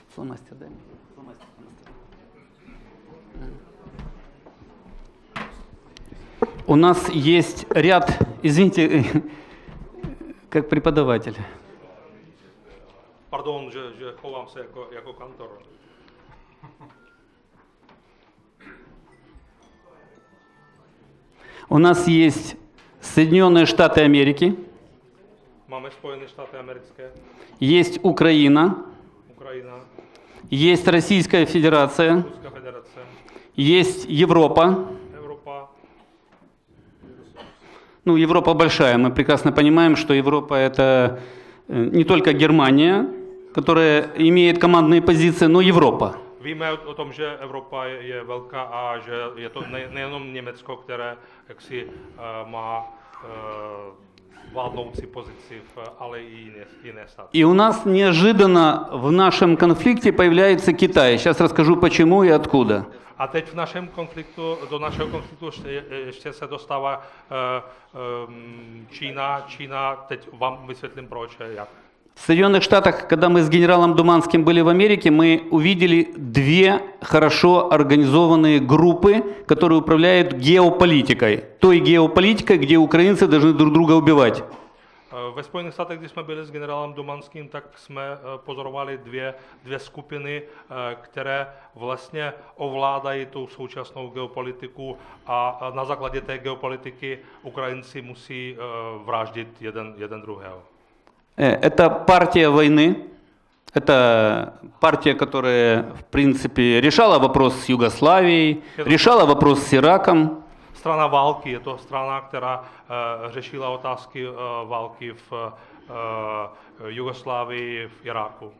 Speaker 7: Фломастер, дай мне. Фломастер, фломастер. У нас есть ряд, извините, [laughs] как преподаватель.
Speaker 6: Pardon, že, že chovám se jako, jako kantor.
Speaker 7: У нас есть Соединенные Штаты Америки,
Speaker 6: Máme Spojené státy americké,
Speaker 7: есть Украина,
Speaker 6: Ukrajina,
Speaker 7: есть Российская Федерация,
Speaker 6: Ruská federace,
Speaker 7: есть Европа.
Speaker 6: Evropa,
Speaker 7: Ну, Европа большая. Мы прекрасно понимаем, что Европа это э, не только Германия, которая имеет командные позиции, но Европа.
Speaker 6: Víme o, tom, že Evropa je, velká a že je to ne, nejenom Německo, které jaksi uh, má uh, vládnoucí pozici, ale jiné, jiné státy.
Speaker 7: И у нас неожиданно в нашем конфликте появляется Китай. Сейчас расскажу почему и откуда.
Speaker 6: A teď v našem konfliktu, do našeho konfliktu ještě, ještě se dostává uh, um, Čína. Čína, teď vám vysvětlím proč, a jak.
Speaker 7: В Соединенных Штатах, когда мы с генералом Думанским были в Америке, мы увидели две хорошо организованные группы, которые управляют геополитикой. Той геополитикой, где украинцы должны друг друга убивать.
Speaker 6: Eh, Ve Spojených státech, když jsme byli s generálem Domanským, tak jsme eh, pozorovali dvě, dvě skupiny, eh, které vlastně ovládají tu současnou geopolitiku a a na základě té geopolitiky Ukrajinci musí eh, vraždit jeden, jeden druhého.
Speaker 7: Э, Это партия войны, это партия, которая, в принципе, решала вопрос с Югославией, решала вопрос с Ираком.
Speaker 6: Strana války je to strana, která eh, řešila otázky eh, války v eh, Jugoslávii, v Iráku.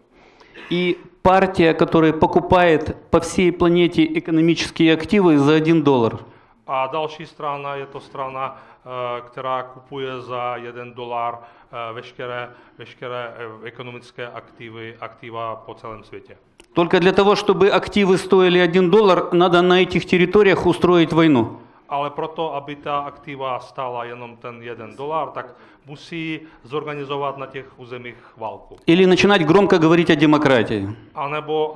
Speaker 7: И партия, которая покупает по всей планете экономические активы за 1 доллар.
Speaker 6: A další strana je to strana, eh, která kupuje za jeden dolar eh, veškeré, veškeré eh, ekonomické aktivy, aktiva po celém světě.
Speaker 7: Только для того, чтобы активы стоили 1 доллар, надо на этих территориях устроить войну.
Speaker 6: Ale proto, aby ta aktiva stála jenom ten jeden dolar, tak musí zorganizovat na těch územích válku.
Speaker 7: Или начинать громко говорить о демократии.
Speaker 6: A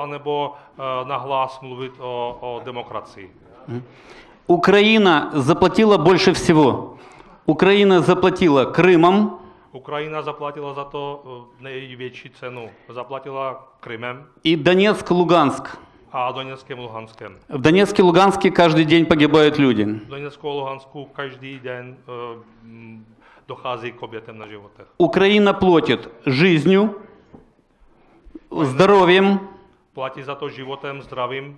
Speaker 6: nebo eh, nahlas mluvit o, o demokracii.
Speaker 7: Украина заплатила больше всего. Украина заплатила Крымом,
Speaker 6: zaplatila za to eh, největší cenu. Zaplatila Krymem
Speaker 7: и Донецк, Луганск.
Speaker 6: А Донецким, Луганским?
Speaker 7: В Донецке, Луганске каждый день погибают люди.
Speaker 6: В Донецку, Луганску каждый день э, доходит к объектам на животах.
Speaker 7: Украина платит жизнью, здоровьем.
Speaker 6: Платит за то животом, здоровьем.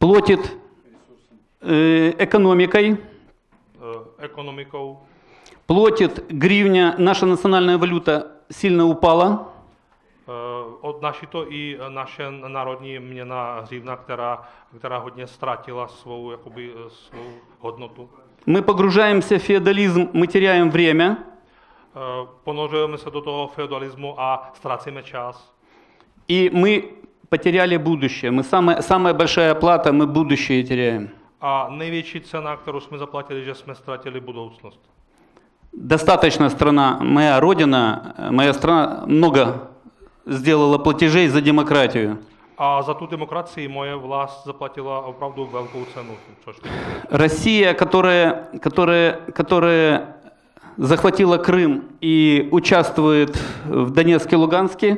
Speaker 7: Платит э, экономикой.
Speaker 6: Э, экономикой.
Speaker 7: Платит гривня, наша национальная валюта сильно упала.
Speaker 6: Eh, Odnáší to i naše národní měna hřívna, která, která hodně ztratila svou, jakoby, eh, svou hodnotu.
Speaker 7: Мы погружаемся в феодализм, мы теряем время,
Speaker 6: Eh, Ponořujeme se do toho feudalismu a ztrácíme čas.
Speaker 7: и мы потеряли будущее. Мы самая, самая большая плата, мы будущее теряем.
Speaker 6: A největší cena, kterou jsme zaplatili, že jsme ztratili budoucnost.
Speaker 7: Достаточно страна, моя родина, э, моя страна много сделала платежей за демократию.
Speaker 6: A za tu demokracii moje vlast zaplatila opravdu velkou cenu. Což
Speaker 7: Россия, которая, которая, которая захватила Крым и участвует в Донецке и Луганске,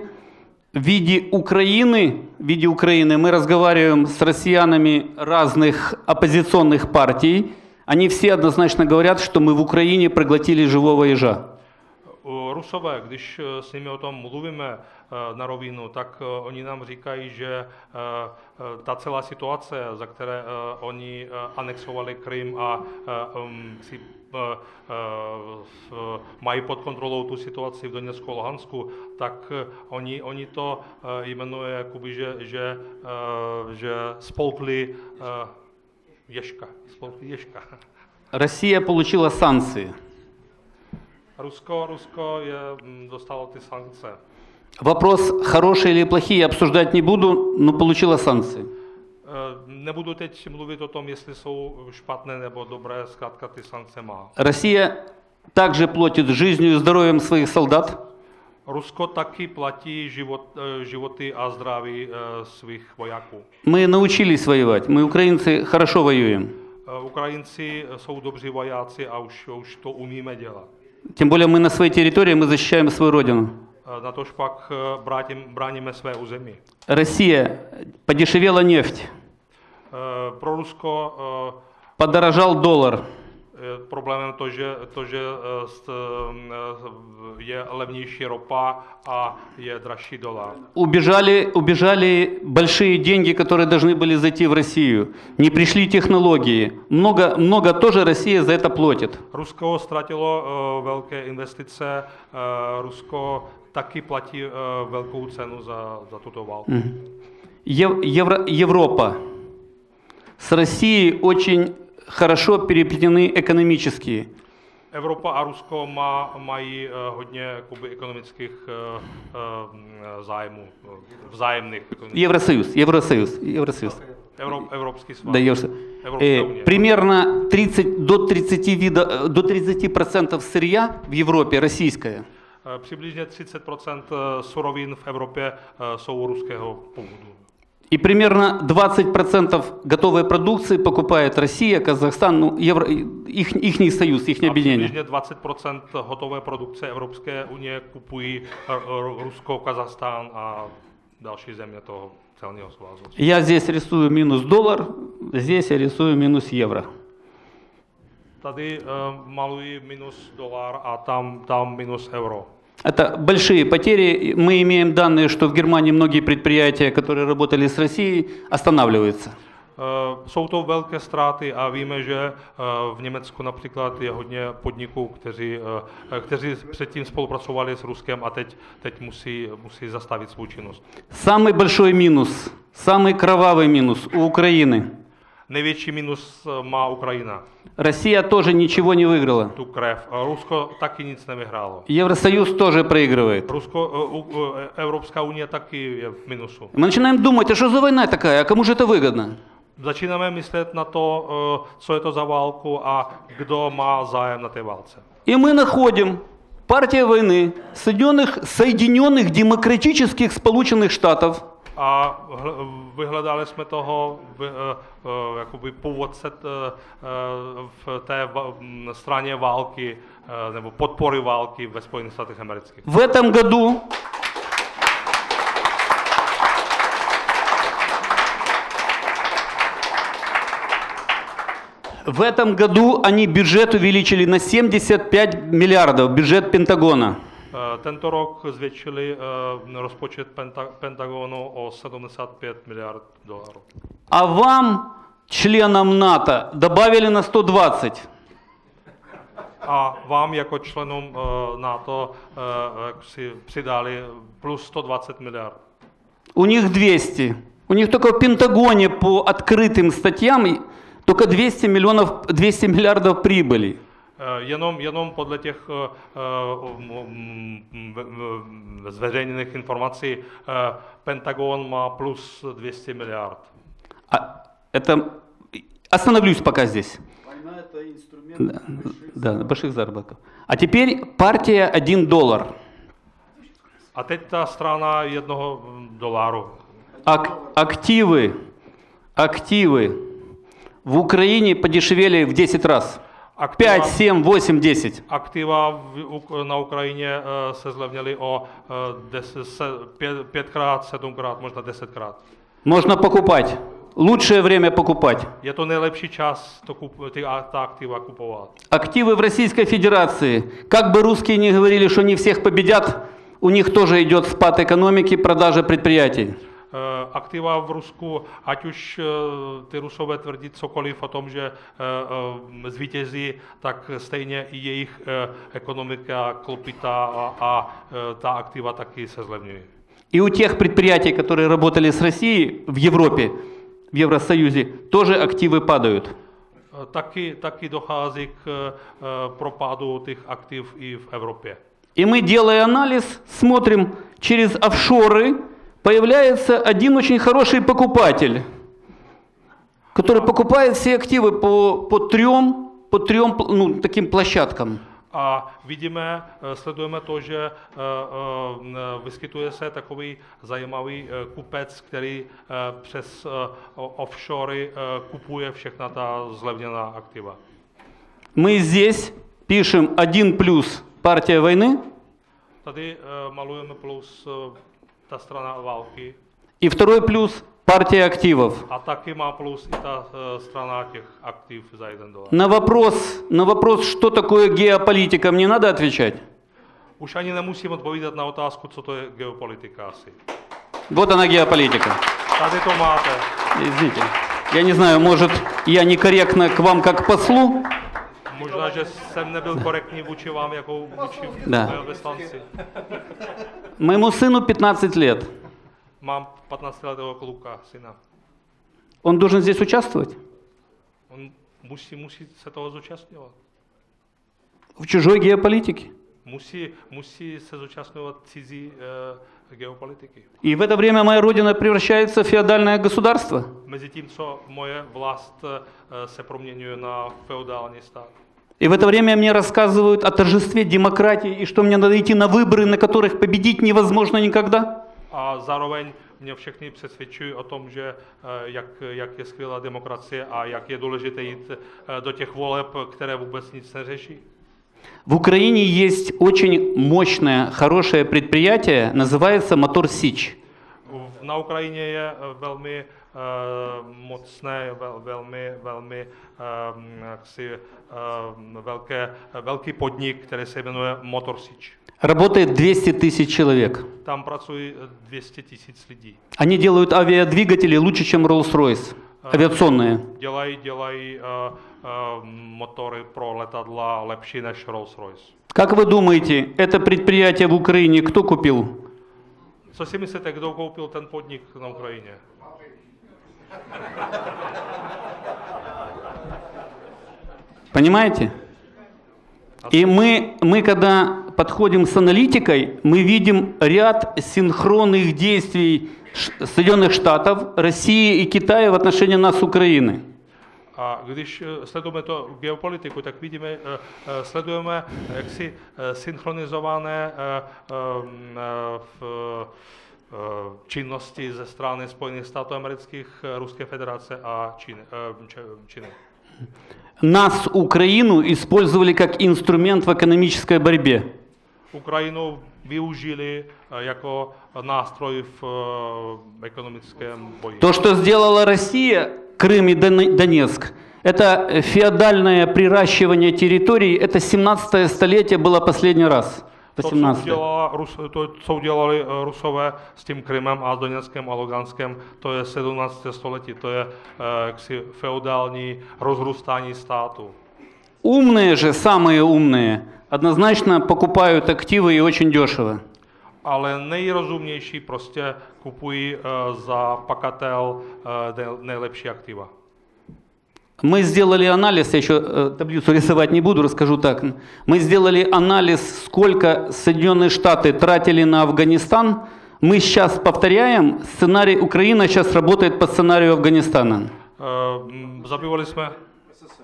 Speaker 7: в виде Украины, в виде Украины мы разговариваем с россиянами разных оппозиционных партий. Они все однозначно говорят, что мы в Украине проглотили живого ежа.
Speaker 6: Uh, Rusové, když eh, s nimi o tom mluvíme eh, na rovinu, tak eh, oni nám říkají, že eh, eh, ta celá situace, za které eh, oni eh, anexovali Krym a eh, um, si eh, eh, s- mají pod kontrolou tu situaci v Doněcku a Luhansku, tak eh, oni, oni to eh, jmenuje jakoby, že, že, eh, že spolkli eh, Ješka. Spolkli Ješka.
Speaker 7: Россия получила санкции.
Speaker 6: Rusko, Rusko je, mm, dostalo ty sankce.
Speaker 7: Вопрос, хорошие или плохие, обсуждать не буду, но получила санкции.
Speaker 6: Eh, Nebudu teď mluvit o tom, jestli jsou špatné nebo dobré, zkrátka ty sankce má.
Speaker 7: Россия также платит жизнью и здоровьем своих солдат.
Speaker 6: Rusko taky platí život, eh, životy a zdraví eh, svých vojáků.
Speaker 7: Мы научились воевать, мы, украинцы, хорошо воюем.
Speaker 6: Eh, Ukrajinci jsou dobří vojáci a už, už to umíme dělat.
Speaker 7: Тем более мы на своей территории, мы защищаем свою родину.
Speaker 6: Eh, Na tož pak eh, brátím, bráníme své území.
Speaker 7: Россия, подешевела нефть,
Speaker 6: Eh, Pro Rusko eh,
Speaker 7: подорожал доллар.
Speaker 6: je problémem to, že, to, že eh, st- eh, je levnější ropa a je dražší dolar.
Speaker 7: Убежали, убежали большие деньги, которые должны были зайти в Россию. Не пришли технологии. Много, много тоже Россия за это платит.
Speaker 6: Rusko ztratilo uh, velké investice, uh, Rusko taky platí uh, velkou cenu za, za tuto válku.
Speaker 7: Ев- Евро- Европа с Россией очень хорошо переплетены экономически.
Speaker 6: Evropa a Rusko má, mají uh, hodně jakoby, ekonomických uh, zájmů, vzájemných.
Speaker 7: Евросоюз, Евросоюз, Евросоюз.
Speaker 6: Evro, Evropský svaz.
Speaker 7: Да, Евросоюз. Э, примерно 30, до 30 вида, до 30 процентов сырья в Европе российское.
Speaker 6: Eh, Přibližně 30 eh, surovin v Evropě eh, jsou ruského původu.
Speaker 7: И примерно 20% готовой продукции покупает Россия, Казахстан, ну, Евро, их, ихний союз, их
Speaker 6: A
Speaker 7: объединение.
Speaker 6: přibližně 20 hotové produkce Evropské unie kupují eh, eh, Rusko, Kazachstán a další země toho celního svazu.
Speaker 7: Я здесь рисую минус доллар, здесь я рисую минус евро.
Speaker 6: Tady uh, malují minus dolar a tam, tam minus euro.
Speaker 7: Это большие потери. Мы имеем данные, что в Германии многие предприятия, которые работали с Россией, останавливаются.
Speaker 6: Uh, jsou to velké ztráty a víme, že uh, v Německu například je hodně podniků, kteří, uh, kteří předtím spolupracovali s Ruskem a teď, teď musí, musí zastavit svou činnost.
Speaker 7: Самый большой минус, самый кровавый минус у Украины.
Speaker 6: Největší minus uh, má Ukrajina,
Speaker 7: Россия тоже ничего не выиграла.
Speaker 6: tu krev. A Rusko taky nic nevyhrálo.
Speaker 7: Евросоюз тоже проигрывает.
Speaker 6: Rusko, uh, uh, Evropská unie taky je v minusu.
Speaker 7: Мы начинаем думать, а что за война такая, а кому же это выгодно?
Speaker 6: Začínáme myslet na to, uh, co je to za válku a kdo má zájem na té válce.
Speaker 7: И мы находим партия войны Соединенных, Соединенных Демократических Сполученных Штатов,
Speaker 6: A hl- vyhledali jsme toho vy- eh, eh, jakoby původce t- eh, v té va- m, straně války eh, nebo podpory války ve Spojených státech amerických.
Speaker 7: В этом году в этом году они бюджет увеличили на 75 миллиардов, бюджет Пентагона.
Speaker 6: Eh, Tento rok zvětšili eh, rozpočet Penta- Pentagonu o 75 miliard dolarů.
Speaker 7: А вам, членам НАТО, добавили на 120.
Speaker 6: A vám jako členům eh, NATO eh, jak si přidali plus 120 miliard.
Speaker 7: У них 200. У них только в Пентагоне по открытым статьям и- только 200 миллионов, 200 миллиардов прибыли.
Speaker 6: Eh, Jenom, jenom podle těch eh, eh, mm, mm, v- v- zveřejněných informací eh, Pentagon má plus 200 miliard.
Speaker 7: А это... Остановлюсь пока здесь.
Speaker 5: Война – это инструмент
Speaker 7: Да, да, больших заработков. А теперь партия 1 доллар.
Speaker 6: A teď ta strana jednoho mm, doláru.
Speaker 7: Ак- активы, активы в Украине подешевели в 10 раз.
Speaker 6: Актива,
Speaker 7: 5, 7, 8, 10.
Speaker 6: Актива на Украине э, се о э, 5, крат, 7 крат, можно 10 крат.
Speaker 7: Можно покупать. Лучшее время покупать.
Speaker 6: Я то лучший час то куп, ти, а, актива куповать.
Speaker 7: Активы в Российской Федерации. Как бы русские не говорили, что не всех победят, у них тоже идет спад экономики, продажа предприятий.
Speaker 6: Eh, Aktiva v Rusku, ať už eh, ty Rusové tvrdí cokoliv o tom, že eh, eh, zvítězí, tak stejně i jejich eh, ekonomika klopitá a, a eh, ta aktiva taky se zlevňují.
Speaker 7: И у тех предприятий, которые работали с Россией в Европе, в Евросоюзе, тоже активы падают.
Speaker 6: Eh, Taky, taky dochází k eh, propadu těch aktiv i v Evropě.
Speaker 7: И мы, делая анализ, смотрим, через офшоры появляется один очень хороший покупатель, который покупает все активы по, по трем, по трем ну, таким площадкам.
Speaker 6: A vidíme, eh, sledujeme to, že eh, eh, vyskytuje se takový zajímavý eh, kupec, který eh, přes eh, offshory eh, kupuje všechna ta zlevněná aktiva.
Speaker 7: Мы здесь пишем один плюс партия войны
Speaker 6: Tady eh, malujeme plus та страна валки.
Speaker 7: И второй плюс – партия активов.
Speaker 6: А так плюс и та э, страна тех активов, за 1 доллар.
Speaker 7: На вопрос, на вопрос, что такое геополитика, мне надо отвечать?
Speaker 6: Уж они не мусим отвечать на отаску, что то геополитика. А
Speaker 7: вот она геополитика.
Speaker 6: Tady to.
Speaker 7: Извините. Я не знаю, может, я некорректно к вам как послу?
Speaker 6: Možná, že jsem nebyl korektní vůči vám jako vůči
Speaker 7: Da.
Speaker 6: vyslanci.
Speaker 7: Моему сыну 15 лет.
Speaker 6: Mám 15-letého kluka, syna.
Speaker 7: Он должен здесь участвовать?
Speaker 6: On musí, musí se toho zúčastňovat.
Speaker 7: В чужой геополитике?
Speaker 6: Musí, musí se zúčastňovat cizí e, geopolitiky.
Speaker 7: И в это время моя родина превращается в феодальное государство.
Speaker 6: Mezi tím, co moje vlast e, se proměňuje na feudální stát.
Speaker 7: И в это время мне рассказывают о торжестве демократии и что мне надо идти на выборы, на которых победить невозможно никогда.
Speaker 6: A zároveň mě všechny přesvědčují o tom, že eh, jak, jak je skvělá demokracie a jak je důležité jít eh, do těch voleb, které vůbec nic neřeší.
Speaker 7: В Украине есть очень мощное, хорошее предприятие, называется «Мотор Сич».
Speaker 6: Na Ukrajině je eh, velmi mocné, vel, velmi, velmi eh, jaksi, eh, velké, velký podnik, který se jmenuje Motorsič.
Speaker 7: Работает 200 тысяч человек.
Speaker 6: Tam pracují eh, 200 tisíc lidí.
Speaker 7: Они делают авиадвигатели лучше, чем Rolls-Royce. Авиационные.
Speaker 6: Dělají, dělají eh, eh, motory pro letadla lepší než Rolls-Royce.
Speaker 7: Как вы думаете, это предприятие в Украине кто купил?
Speaker 6: Co si myslíte, kdo koupil ten podnik na Ukrajině?
Speaker 7: Понимаете? И мы, мы, когда подходим с аналитикой, мы видим ряд синхронных действий Ш- Соединенных Штатов, России и Китая в отношении нас, Украины.
Speaker 6: A když eh, sledujeme to geopolitiku, tak vidíme, eh, eh, sledujeme eh, jaksi eh, synchronizované eh, em, eh, v, eh, činnosti ze strany Spojených států amerických, Ruské federace a Číny.
Speaker 7: Нас, Украину, использовали как инструмент в экономической борьбе.
Speaker 6: Ukrajinu využili eh, jako nástroj v eh, ekonomickém boji.
Speaker 7: То, что сделала Россия, Крым и Дон- Донецк, это э, феодальное приращивание территорий, это 17 столетие было последний раз.
Speaker 6: To, co,
Speaker 7: 18.
Speaker 6: udělala, Rus, to, co udělali eh, Rusové s tím Krymem a s Doněckem a Luganskem, to je 17. století, to je eh, jaksi feudální rozrůstání státu.
Speaker 7: Умные же, самые умные, однозначно покупают активы и очень дешево.
Speaker 6: Ale nejrozumnější prostě kupují eh, za pakatel eh, nej- nejlepší aktiva.
Speaker 7: Мы сделали анализ, я еще э, таблицу рисовать не буду, расскажу так. Мы сделали анализ, сколько Соединенные Штаты тратили на Афганистан. Мы сейчас повторяем, сценарий Украина сейчас работает по сценарию Афганистана
Speaker 6: m, Zabývali jsme,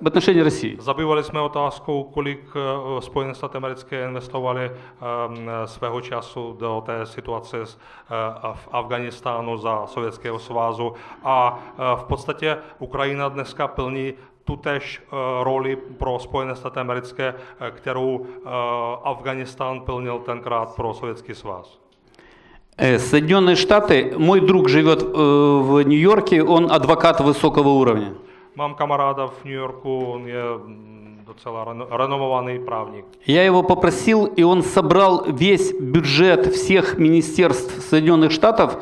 Speaker 7: в отношении России.
Speaker 6: zabývali jsme otázkou, kolik eh, Spojené státy americké investovali eh, svého času do té situace s, eh, v Afganistánu za Sovětského svazu a eh, v podstatě Ukrajina dneska plní tutéž eh, roli pro Spojené státy americké, eh, kterou eh, Afganistán plnil tenkrát pro Sovětský svaz.
Speaker 7: Э, Соединенные Штаты, мой друг живет э, в Нью-Йорке, он адвокат высокого уровня.
Speaker 6: V New Yorku, on je mm, docela renomovaný právník.
Speaker 7: Я его попросил, и он собрал весь бюджет всех министерств Соединенных Штатов,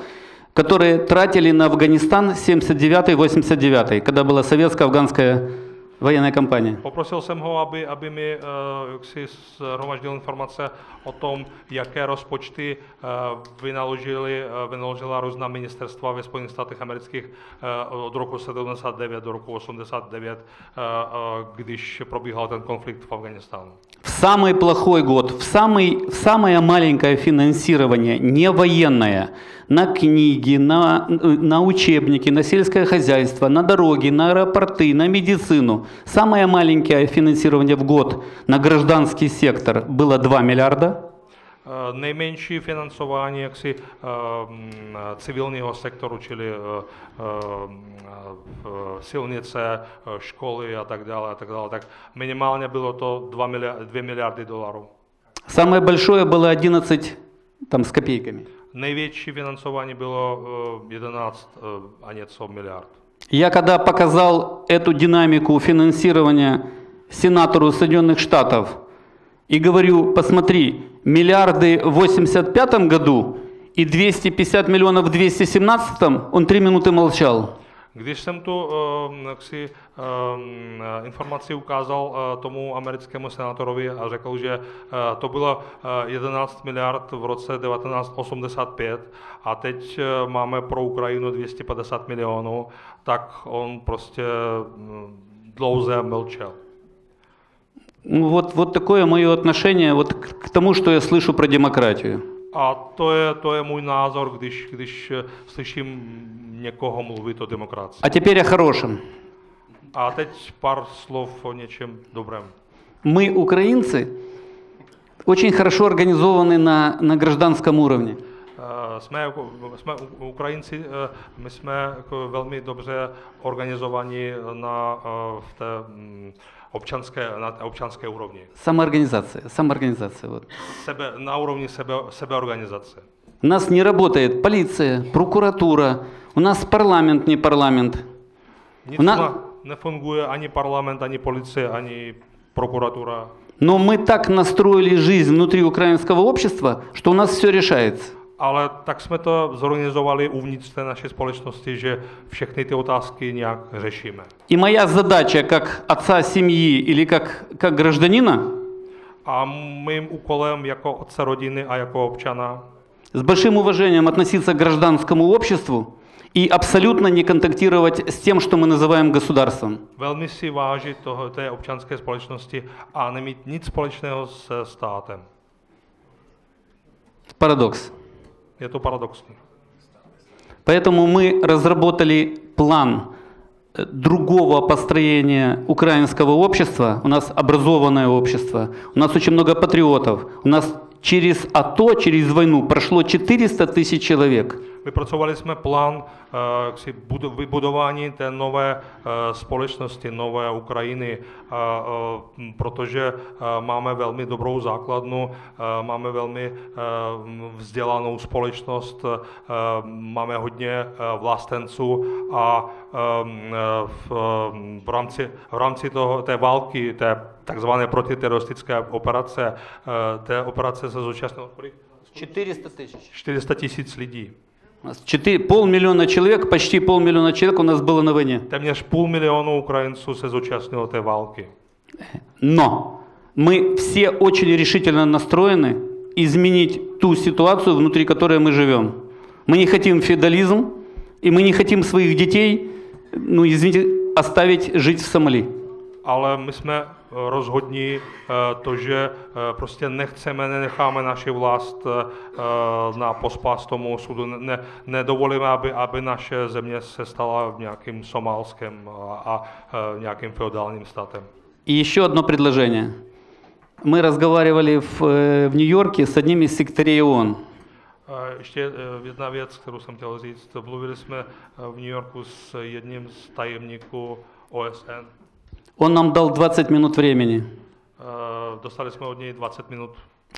Speaker 7: которые тратили на Афганистан 79-89, когда была советско-афганская военная кампания.
Speaker 6: Poprosil jsem ho, aby, aby mi uh, jaksi shromaždil informace o tom, jaké rozpočty uh, vynaložili, uh, vynaložila různá ministerstva ve Spojených státech amerických uh, od roku 79 do roku 89, uh, uh, když probíhal ten konflikt v Afganistánu.
Speaker 7: В самый плохой год, в, самый, в самое маленькое финансирование, не военное, на книги, на, на учебники, на сельское хозяйство, на дороги, на аэропорты, на медицину. Самое маленькое финансирование в год на гражданский сектор было 2 миллиарда.
Speaker 6: Nejmenší financování jaksi civilního sektoru, čili silnice, školy a tak dále, a tak dále, tak minimálně bylo to 2 miliardy, 2 miliardy dolarů.
Speaker 7: Самое большое было 11 там, с копейками.
Speaker 6: Financování bylo eh, 11 eh, a něco miliard.
Speaker 7: Я когда показал эту динамику финансирования сенатору Соединенных Штатов и говорю, посмотри, миллиарды в 85 году и 250 миллионов в 217, он три минуты молчал.
Speaker 6: Když jsem tu eh, informaci ukázal eh, tomu americkému senátorovi a řekl, že eh, to bylo eh, 11 miliard v roce 1985 a teď eh, máme pro Ukrajinu 250 milionů, tak on prostě mm, dlouze mlčel.
Speaker 7: Ну, вот, вот такое мое отношение вот к к тому, что я слышу про демократию.
Speaker 6: A to je, to je můj názor, když, když eh, slyším někoho mluvit o demokracii.
Speaker 7: А теперь о хорошем.
Speaker 6: A teď pár slov o něčem dobrém.
Speaker 7: Мы, украинцы, очень хорошо организованы на, на гражданском уровне.
Speaker 6: Eh, Jsme, Ukrajinci, eh, my jsme jako velmi dobře organizovaní na, eh, v té mm, občanské, na té občanské úrovni.
Speaker 7: Самоорганизация, самоорганизация. Вот.
Speaker 6: Sebe, na úrovni sebe, sebeorganizace.
Speaker 7: У нас не работает полиция, прокуратура, у нас парламент не парламент.
Speaker 6: Nic
Speaker 7: Na-
Speaker 6: na... nefunguje ani parlament, ani policie, ani prokuratura.
Speaker 7: Но мы так настроили жизнь внутри украинского общества, что у нас все решается.
Speaker 6: Ale tak jsme to zorganizovali uvnitř té naší společnosti, že všechny ty otázky nějak řešíme.
Speaker 7: И моя задача как отца семьи или как, как гражданина
Speaker 6: A mým úkolem jako otce rodiny a jako občana
Speaker 7: с большим уважением относиться к гражданскому обществу и абсолютно не контактировать с тем, что мы называем государством.
Speaker 6: velmi si vážit toho, té občanské společnosti a nemít nic společného se státem.
Speaker 7: Парадокс.
Speaker 6: Je to paradoxní.
Speaker 7: Поэтому мы разработали план э, другого построения украинского общества. У нас образованное общество, у нас очень много патриотов. У нас через АТО, через войну прошло 400 тысяч человек.
Speaker 6: vypracovali jsme plán eh, vybudování té nové eh, společnosti, nové Ukrajiny, eh, protože máme velmi dobrou základnu, máme velmi vzdělanou společnost, máme hodně vlastenců a v, v rámci, v rámci toho, té války, té takzvané protiteroristické operace, té operace se zúčastnilo
Speaker 7: 400 tisíc.
Speaker 6: 400 tisíc lidí.
Speaker 7: 4, полмиллиона человек, почти полмиллиона человек у нас было на войне.
Speaker 6: Téměř půl milionu Ukrajinců se zúčastnilo té války.
Speaker 7: Но мы все очень решительно настроены изменить ту ситуацию, внутри которой мы живем. Мы не хотим феодализм, и мы не хотим своих детей, ну извините, оставить жить в Сомали.
Speaker 6: Ale my jsme rozhodní eh, to, že eh, prostě nechceme, nenecháme naši vlast eh, na pospas tomu osudu, ne, nedovolíme, aby, aby naše země se stala nějakým somálském a, a eh, nějakým feudálním státem.
Speaker 7: И еще одно предложение. Мы разговаривали в, э, в Нью-Йорке с одним из секретарей ООН.
Speaker 6: Eh, Ještě eh, jedna věc, kterou jsem chtěl říct. Mluvili jsme eh, v New Yorku s jedním z tajemníků OSN.
Speaker 7: Он нам дал 20 минут времени.
Speaker 6: Eh, Dostali jsme od něj 20 minut,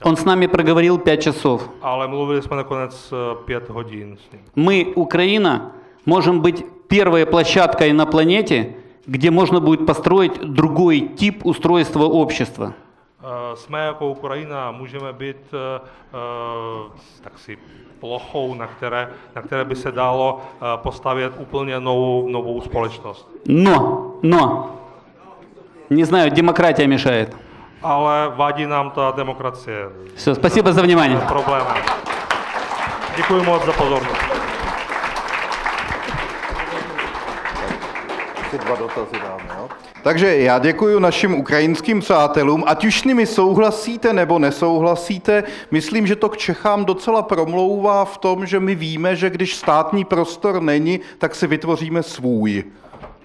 Speaker 7: Он с нами проговорил 5 часов.
Speaker 6: mluvili jsme nakonec eh, 5 hodin s ním.
Speaker 7: Мы, Украина, можем быть первой площадкой на планете, где можно будет построить другой тип устройства общества.
Speaker 6: Eh, Jsme jako Ukrajina, můžeme být eh, eh, tak si plochou, na které, na které by se dalo eh, postavět úplně novou, novou společnost.
Speaker 7: Но, но, не знаю, демократия мешает.
Speaker 6: Ale vadí nám ta demokracie.
Speaker 7: Все, спасибо за внимание.
Speaker 6: Problémem. Děkuji moc za pozornost.
Speaker 2: Ty dva dotazy dáme, jo? Takže já děkuji našim ukrajinským přátelům, ať už s nimi souhlasíte nebo nesouhlasíte, myslím, že to k Čechám docela promlouvá v tom, že my víme, že když státní prostor není, tak si vytvoříme svůj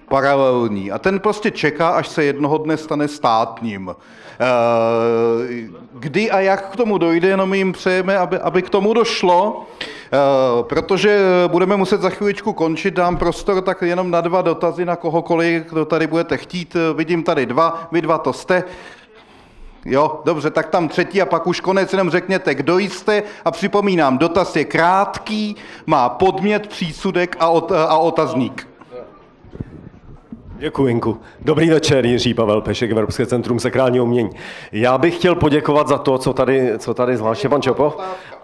Speaker 2: paralelní. A ten prostě čeká, až se jednoho dne stane státním. Eh, Kdy a jak k tomu dojde, jenom jim přejeme, aby, aby k tomu došlo, Eh, protože budeme muset za chviličku končit, dám prostor tak jenom na dva dotazy na kohokoliv, kdo tady budete chtít. Eh, Vidím tady dva, vy dva to jste. Jo, dobře, tak tam třetí a pak už konec, jenom řekněte, kdo jste a připomínám, dotaz je krátký, má podmět, přísudek a, ot, a otazník.
Speaker 8: Děkuji, Inku. Dobrý večer, Jiří Pavel Pešek, Evropské centrum sakrálního umění. Já bych chtěl poděkovat za to, co tady, co tady zvláště pan Čopo.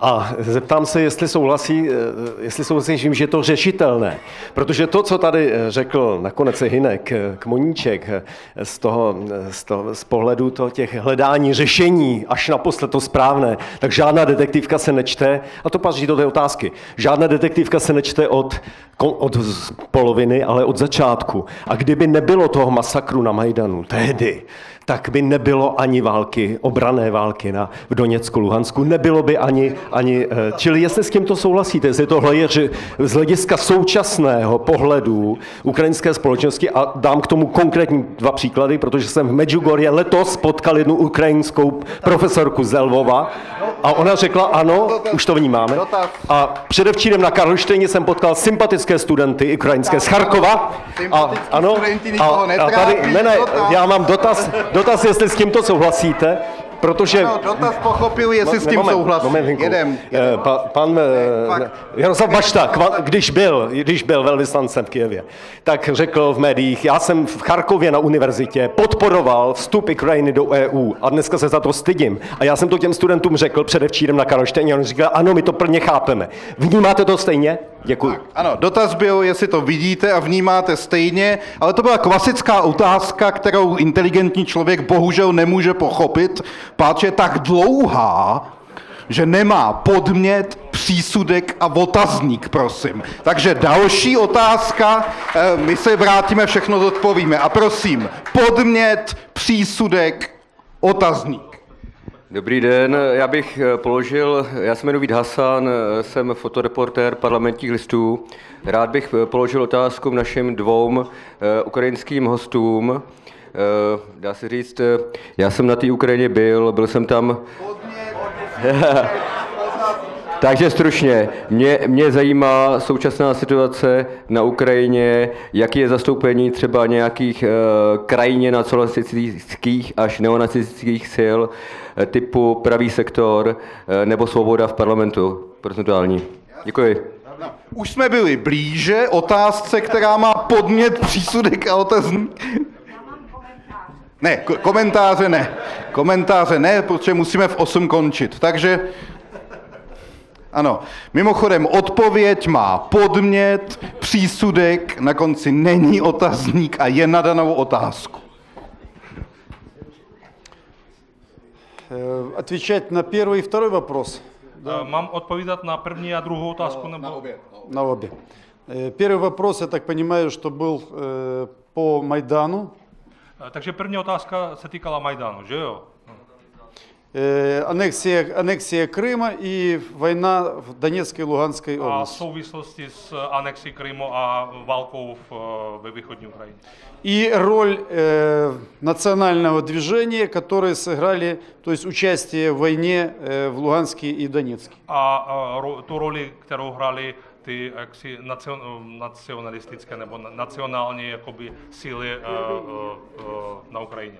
Speaker 8: A zeptám se, jestli souhlasí, eh, jestli souhlasí, s tím, že je to řešitelné. Protože to, co tady eh, řekl nakonec Hinek, eh, Kmoníček, z, toho, z, toho, z pohledu to těch hledání řešení, až naposled to správné, tak žádná detektivka se nečte, a to patří do té otázky, žádná detektivka se nečte od, od poloviny, ale od začátku. A kdyby nebylo toho masakru na Majdanu tehdy, tak by nebylo ani války, obrané války na, v Doněcku, Luhansku, nebylo by ani, ani, eh, čili jestli s tímto souhlasíte, jestli tohle je že z hlediska současného pohledu ukrajinské společnosti a dám k tomu konkrétní dva příklady, protože jsem v Medjugorje letos potkal jednu ukrajinskou profesorku Zelvova a ona řekla, ano, už to vnímáme. A předevčírem na Karlštejně jsem potkal sympatické studenty ukrajinské z Charkova. A, ano, a, a tady, ne, ne, já mám dotaz, dotaz, jestli s tímto souhlasíte, protože...
Speaker 2: No, dotaz pochopil, jestli s tím
Speaker 8: moment,
Speaker 2: souhlasí.
Speaker 8: Momentinku.
Speaker 2: Jedem.
Speaker 8: Eh, Pa, pan eh,
Speaker 2: fakt.
Speaker 8: Jaroslav Bašta, kva- když byl, když byl velvyslancem v Kijevě, tak řekl v médiích, já jsem v Charkově na univerzitě podporoval vstup Ukrajiny do EU a dneska se za to stydím. A já jsem to těm studentům řekl předevčírem na Karlštejně a on říkal, ano, my to plně chápeme. Vnímáte to stejně? Děkuji.
Speaker 2: Ano, dotaz byl, jestli to vidíte a vnímáte stejně, ale to byla klasická otázka, kterou inteligentní člověk bohužel nemůže pochopit, páč je tak dlouhá, že nemá podmět, přísudek a otazník, prosím. Takže další otázka, eh, my se vrátíme, všechno zodpovíme. A prosím, podmět, přísudek, otazník.
Speaker 9: Dobrý den, já bych eh, položil, já se jmenuji Vít Hasan, eh, jsem fotoreportér parlamentních listů. Rád bych položil otázku našim dvou ukrajinským hostům. Eh, Dá se říct, eh, já jsem na té Ukrajině byl, byl jsem tam... [laughs] Takže stručně, mě, mě zajímá současná situace na Ukrajině, jaký je zastoupení třeba nějakých e, krajině nacionalistických až neonacistických sil e, typu pravý sektor e, nebo svoboda v parlamentu procentuální. Děkuji.
Speaker 2: Už jsme byli blíže otázce, která má podmět, přísudek a otazník. Ne, ko- komentáře ne. Komentáře ne, protože musíme v 8 končit. Takže ano, mimochodem odpověď má podmět, přísudek, na konci není otazník a je na danou otázku.
Speaker 5: Э, Отвечать на первый и второй вопрос.
Speaker 6: Eh, Mám odpovídat na první a druhou otázku? Nebo...
Speaker 5: На обе. Э, Первый вопрос, я так понимаю, что был э, по Майдану.
Speaker 6: Eh, Takže první otázka se týkala Majdanu, že jo?
Speaker 5: Э, Аннексия, аннексия Крыма и война в Донецкой и Луганской
Speaker 6: A v
Speaker 5: области.
Speaker 6: souvislosti s anexí Krymu a válkou v, eh, ve východní Ukrajině.
Speaker 5: И роль э, национального движения, которые сыграли, то есть участие в войне э, в Луганске и Донецке.
Speaker 6: A eh, ro, tu roli, kterou hrály ty jaksi nacion, nacionalistické nebo na- nacionální jakoby síly eh, eh, eh, na Ukrajině.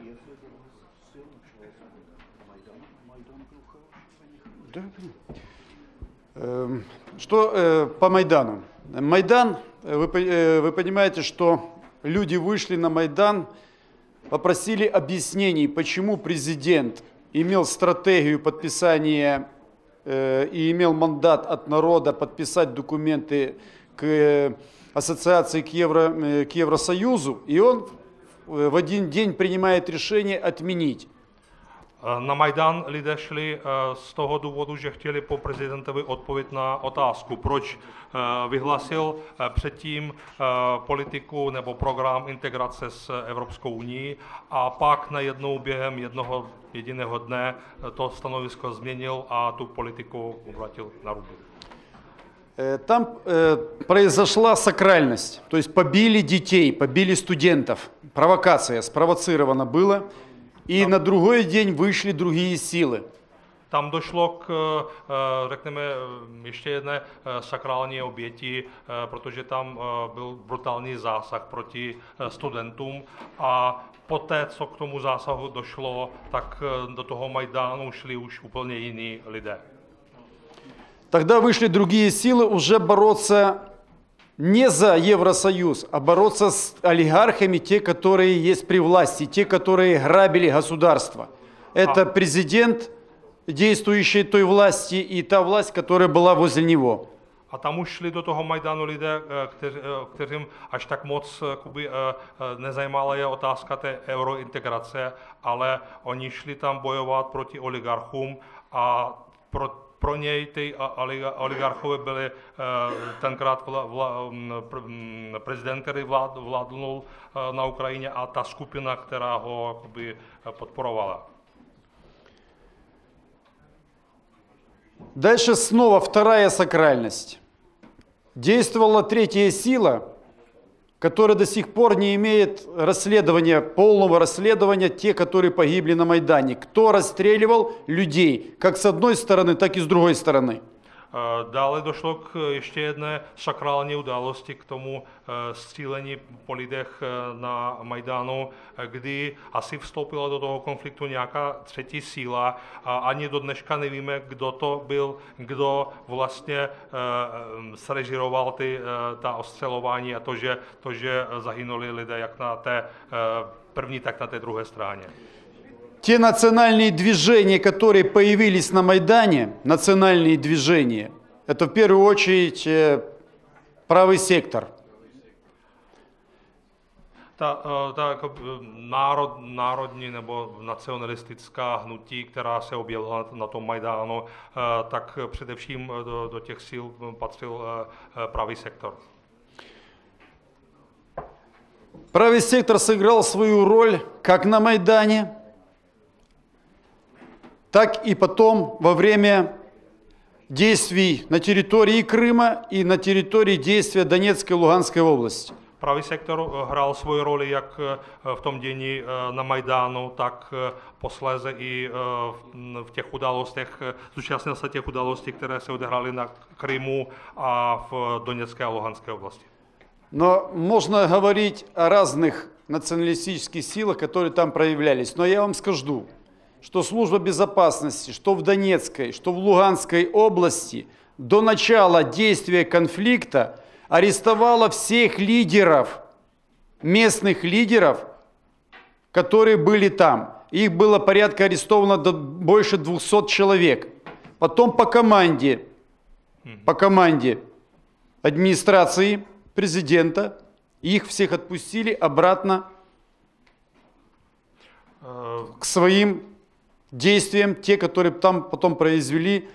Speaker 5: Эм, Что э, по Майдану? Майдан, э, вы, э, вы понимаете, что люди вышли на Майдан, попросили объяснений, почему президент имел стратегию подписания и имел мандат от народа подписать документы к э, ассоциации к, Евро, э, к Евросоюзу, и он э, в один день принимает решение отменить
Speaker 6: Na Majdan lidé šli eh, z toho důvodu, že chtěli po prezidentovi odpověď na otázku, proč eh, vyhlásil eh, předtím eh, politiku nebo program integrace s Evropskou unii a pak najednou během jednoho jediného dne eh, to stanovisko změnil a tu politiku obrátil na rubu.
Speaker 5: Э, Там э, произошла сакральность, то есть побили детей, побили студентов. Провокация спровоцирована была. И на другой день вышли другие силы.
Speaker 6: Tam došlo k, eh, řekneme, eh, ještě jedné eh, sakrální oběti, eh, protože tam eh, byl brutální zásah proti eh, studentům a poté, co k tomu zásahu došlo, tak eh, do toho Majdánu šli už úplně jiní lidé.
Speaker 5: Тогда вышли другие силы уже бороться не за Евросоюз, а бороться с олигархами, те, которые есть при власти, те, которые грабили государство. Это президент, действующий той власти, и та власть, которая была возле него.
Speaker 6: A tam už šli do toho Majdanu lidé, kteř, kterým až tak moc kuby, nezajímala je otázka té eurointegrace, ale oni šli tam bojovat proti oligarchům a pro, pro něj ty oligarchové byli eh, tenkrát vla, vla, prezident, který vlád, vládnul eh, na Ukrajině a ta skupina, která ho jakoby, eh, podporovala.
Speaker 5: Дальше снова вторая сакральность. Действовала третья сила, которая до сих пор не имеет расследования, полного расследования те, которые погибли на Майдане. Кто расстреливал людей, как с одной стороны, так и с другой стороны.
Speaker 6: Eh, Dále došlo k ještě jedné sakrální události, k tomu eh, střílení po lidech eh, na Majdánu, eh, kdy asi vstoupila do toho konfliktu nějaká třetí síla a ani do dneška nevíme, kdo to byl, kdo vlastně srežiroval ty, ta ostřelování a to že, to, že zahynuli lidé jak na té první, tak na té druhé straně.
Speaker 5: Те национальные движения, которые появились на Майдане, национальные движения, это в первую очередь э, правый сектор.
Speaker 6: Ta, eh, ta jako národ, národní nebo nacionalistická hnutí, která se objevila na- na tom Majdánu, tak především do, do těch sil patřil pravý sektor.
Speaker 5: Правый сектор сыграл свою роль как на Майдане, так и потом во время действий на территории Крыма и на территории действия Донецкой и Луганской области.
Speaker 6: Правый сектор э, играл свою роль как э, в том дні э, на Майдану, так после и в тех удалостях, зучаснився тих удалостей, які се відіграли на Крыму, а в Донецкой и Луганской области.
Speaker 5: Но можно говорить о разных националистических силах, которые там проявлялись. Но я вам скажу, что служба безопасности, что в Донецкой, что в Луганской области до начала действия конфликта арестовала всех лидеров, местных лидеров, которые были там. Их было порядка арестовано до больше 200 человек. Потом по команде, по команде администрации президента, их всех отпустили обратно
Speaker 6: Eh,
Speaker 5: к своим действиям, те, которые там потом произвели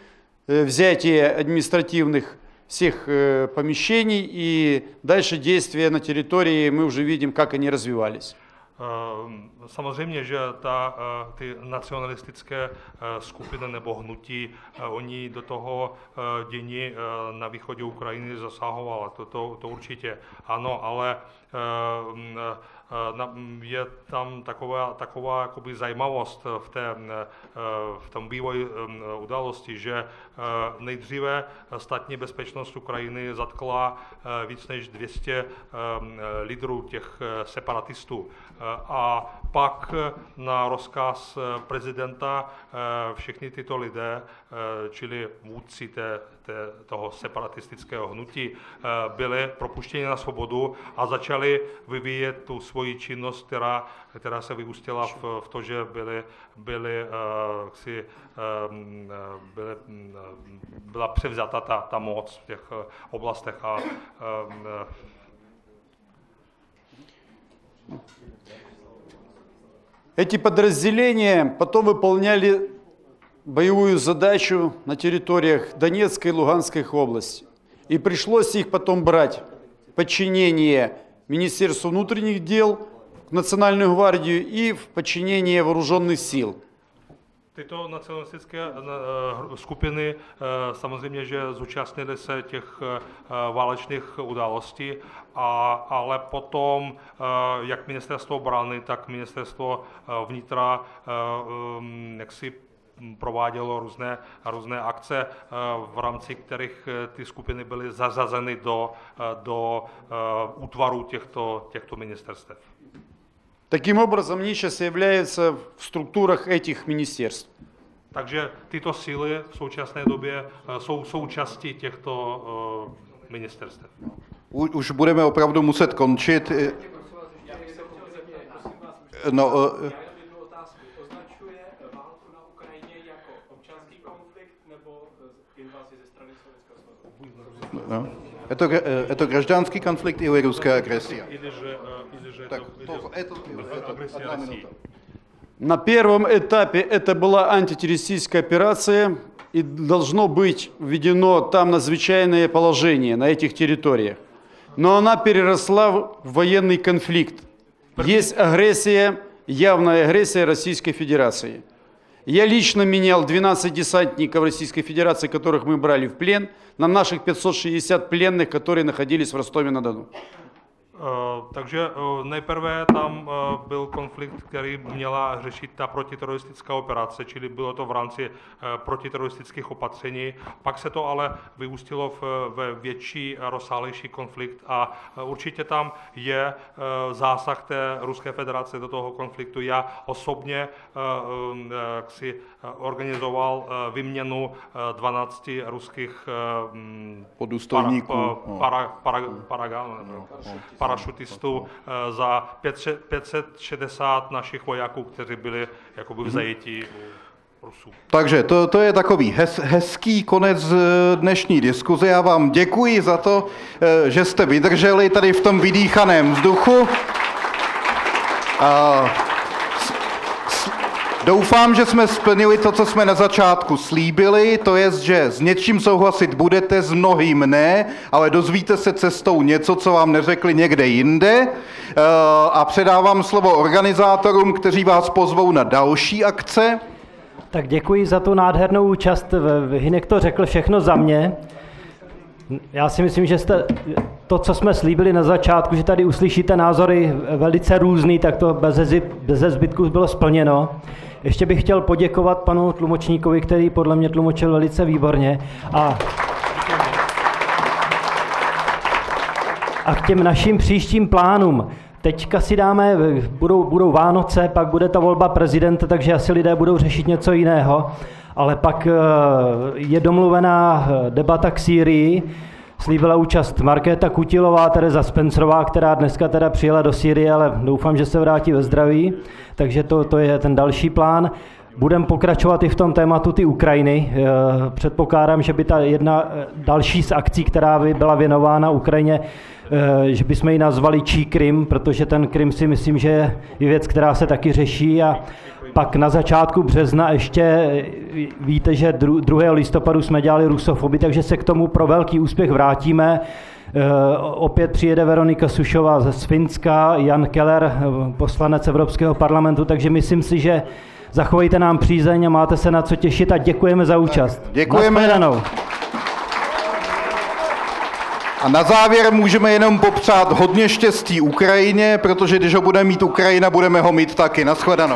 Speaker 5: э, взятие административных всех э, помещений и дальше действия на территории мы уже видим, как они развивались.
Speaker 6: Ehm, Samozřejmě, že ta, eh, ty nacionalistické eh, skupiny nebo hnutí, eh, oni do toho eh, dění eh, na východě Ukrajiny zasahovala, to, to, to určitě ano, ale eh, eh, je tam taková, taková jakoby zajímavost v, té, eh, v tom vývoji eh, události, že eh, nejdříve státní bezpečnost Ukrajiny zatkla eh, víc než 200 eh, lídrů těch eh, separatistů. A pak na rozkaz prezidenta eh, všichni tyto lidé, eh, čili vůdci té, té, toho separatistického hnutí, eh, byli propuštěni na svobodu a začali vyvíjet tu svoji činnost, která, která se vyústila v, v to, že byli, byli, si, mm, byly, mm, byla převzata ta, ta moc v těch oblastech a mm,
Speaker 5: Эти подразделения потом выполняли боевую задачу на территориях Донецкой и Луганской области. И пришлось их потом брать подчинение Министерству внутренних дел, в Национальную гвардию и в подчинение вооруженных сил.
Speaker 6: Tyto nacionalistické eh, hr- skupiny eh, samozřejmě, že zúčastnily se těch eh, válečných událostí, a, ale potom eh, jak ministerstvo obrany, tak ministerstvo eh, vnitra eh, um, jaksi provádělo různé, různé akce, eh, v rámci kterých eh, ty skupiny byly zařazeny do, eh, do eh, útvarů těchto, těchto ministerstev.
Speaker 5: Таким образом, они сейчас являются в структурах этих министерств.
Speaker 6: Takže tyto síly v současné době eh, jsou součástí těchto eh, ministerstev.
Speaker 2: U- Už budeme opravdu muset končit. Eh, No, eh,
Speaker 10: jednu otázku. Označuje válku na Ukrajině jako občanský konflikt nebo invazi ze strany Sovětského svazu?
Speaker 2: no. Eh, je to graždánský konflikt ili ruská agresia?
Speaker 6: Или же, э, или же
Speaker 2: Tak,
Speaker 6: это, или
Speaker 2: je to
Speaker 6: агрессия
Speaker 2: одна
Speaker 6: России.
Speaker 5: На первом этапе это была антитеррористическая операция, и должно быть введено там надзвычайное положение на этих территориях. Но она переросла в военный конфликт. Есть агрессия, явная агрессия Российской Федерации. Я лично менял 12 десантников Российской Федерации, которых мы брали в плен, на наших 560 пленных, которые находились в Ростове-на-Дону.
Speaker 6: Eh, Takže eh, nejprve tam eh, byl konflikt, který měla řešit ta protiteroristická operace, čili bylo to v rámci protiteroristických opatření. Pak se to ale vyústilo v, ve větší a rozsáhlejší konflikt a určitě tam je zásah té Ruské federace do toho konfliktu. Já osobně si organizoval vyměnu eh, 12 ruských mm,
Speaker 2: Podůstojníků,
Speaker 6: Para,
Speaker 2: no.
Speaker 6: para, para, paragan, nebo parašutistů eh, za 500 560 našich vojáků, kteří byli jakoby v zajetí u Rusů.
Speaker 2: Takže to, to je takový hez, hezký konec eh, dnešní diskuze. Já vám děkuji za to, eh, že jste vydrželi tady v tom vydýchaném vzduchu. A Doufám, že jsme splnili to, co jsme na začátku slíbili, to je, že s něčím souhlasit budete, s mnohým ne, ale dozvíte se cestou něco, co vám neřekli někde jinde. Eh, A předávám slovo organizátorům, kteří vás pozvou na další akce.
Speaker 1: Tak děkuji za tu nádhernou účast. Hinek to řekl všechno za mě. Já si myslím, že jste to, co jsme slíbili na začátku, že tady uslyšíte názory velice různý, tak to bez, bez zbytku bylo splněno. Ještě bych chtěl poděkovat panu tlumočníkovi, který podle mě tlumočil velice výborně. A A k těm našim příštím plánům. Teďka si dáme, budou, budou Vánoce, pak bude ta volba prezidenta, takže asi lidé budou řešit něco jiného. Ale pak eh, je domluvená eh, debata k Sýrii. Slíbila účast Markéta Kutilová, Tereza Spencerová, která dneska teda přijela do Sýrie, ale doufám, že se vrátí ve zdraví. Takže to, to je ten další plán. Budeme pokračovat i v tom tématu ty Ukrajiny. Eh, Předpokládám, že by ta jedna eh, další z akcí, která by byla věnována Ukrajině, eh, že bychom ji nazvali Čí Krym, protože ten Krym si myslím, že je věc, která se taky řeší a pak na začátku března ještě víte, že dru- 2. listopadu jsme dělali rusofoby, takže se k tomu pro velký úspěch vrátíme. Eh, Opět přijede Veronika Sušová ze Sfinska, Jan Keller, eh, poslanec Evropského parlamentu, takže myslím si, že zachovejte nám přízeň a máte se na co těšit a děkujeme za účast.
Speaker 2: děkujeme.
Speaker 1: Nashledanou.
Speaker 2: A na závěr můžeme jenom popřát hodně štěstí Ukrajině, protože když ho bude mít Ukrajina, budeme ho mít taky. Naschledanou.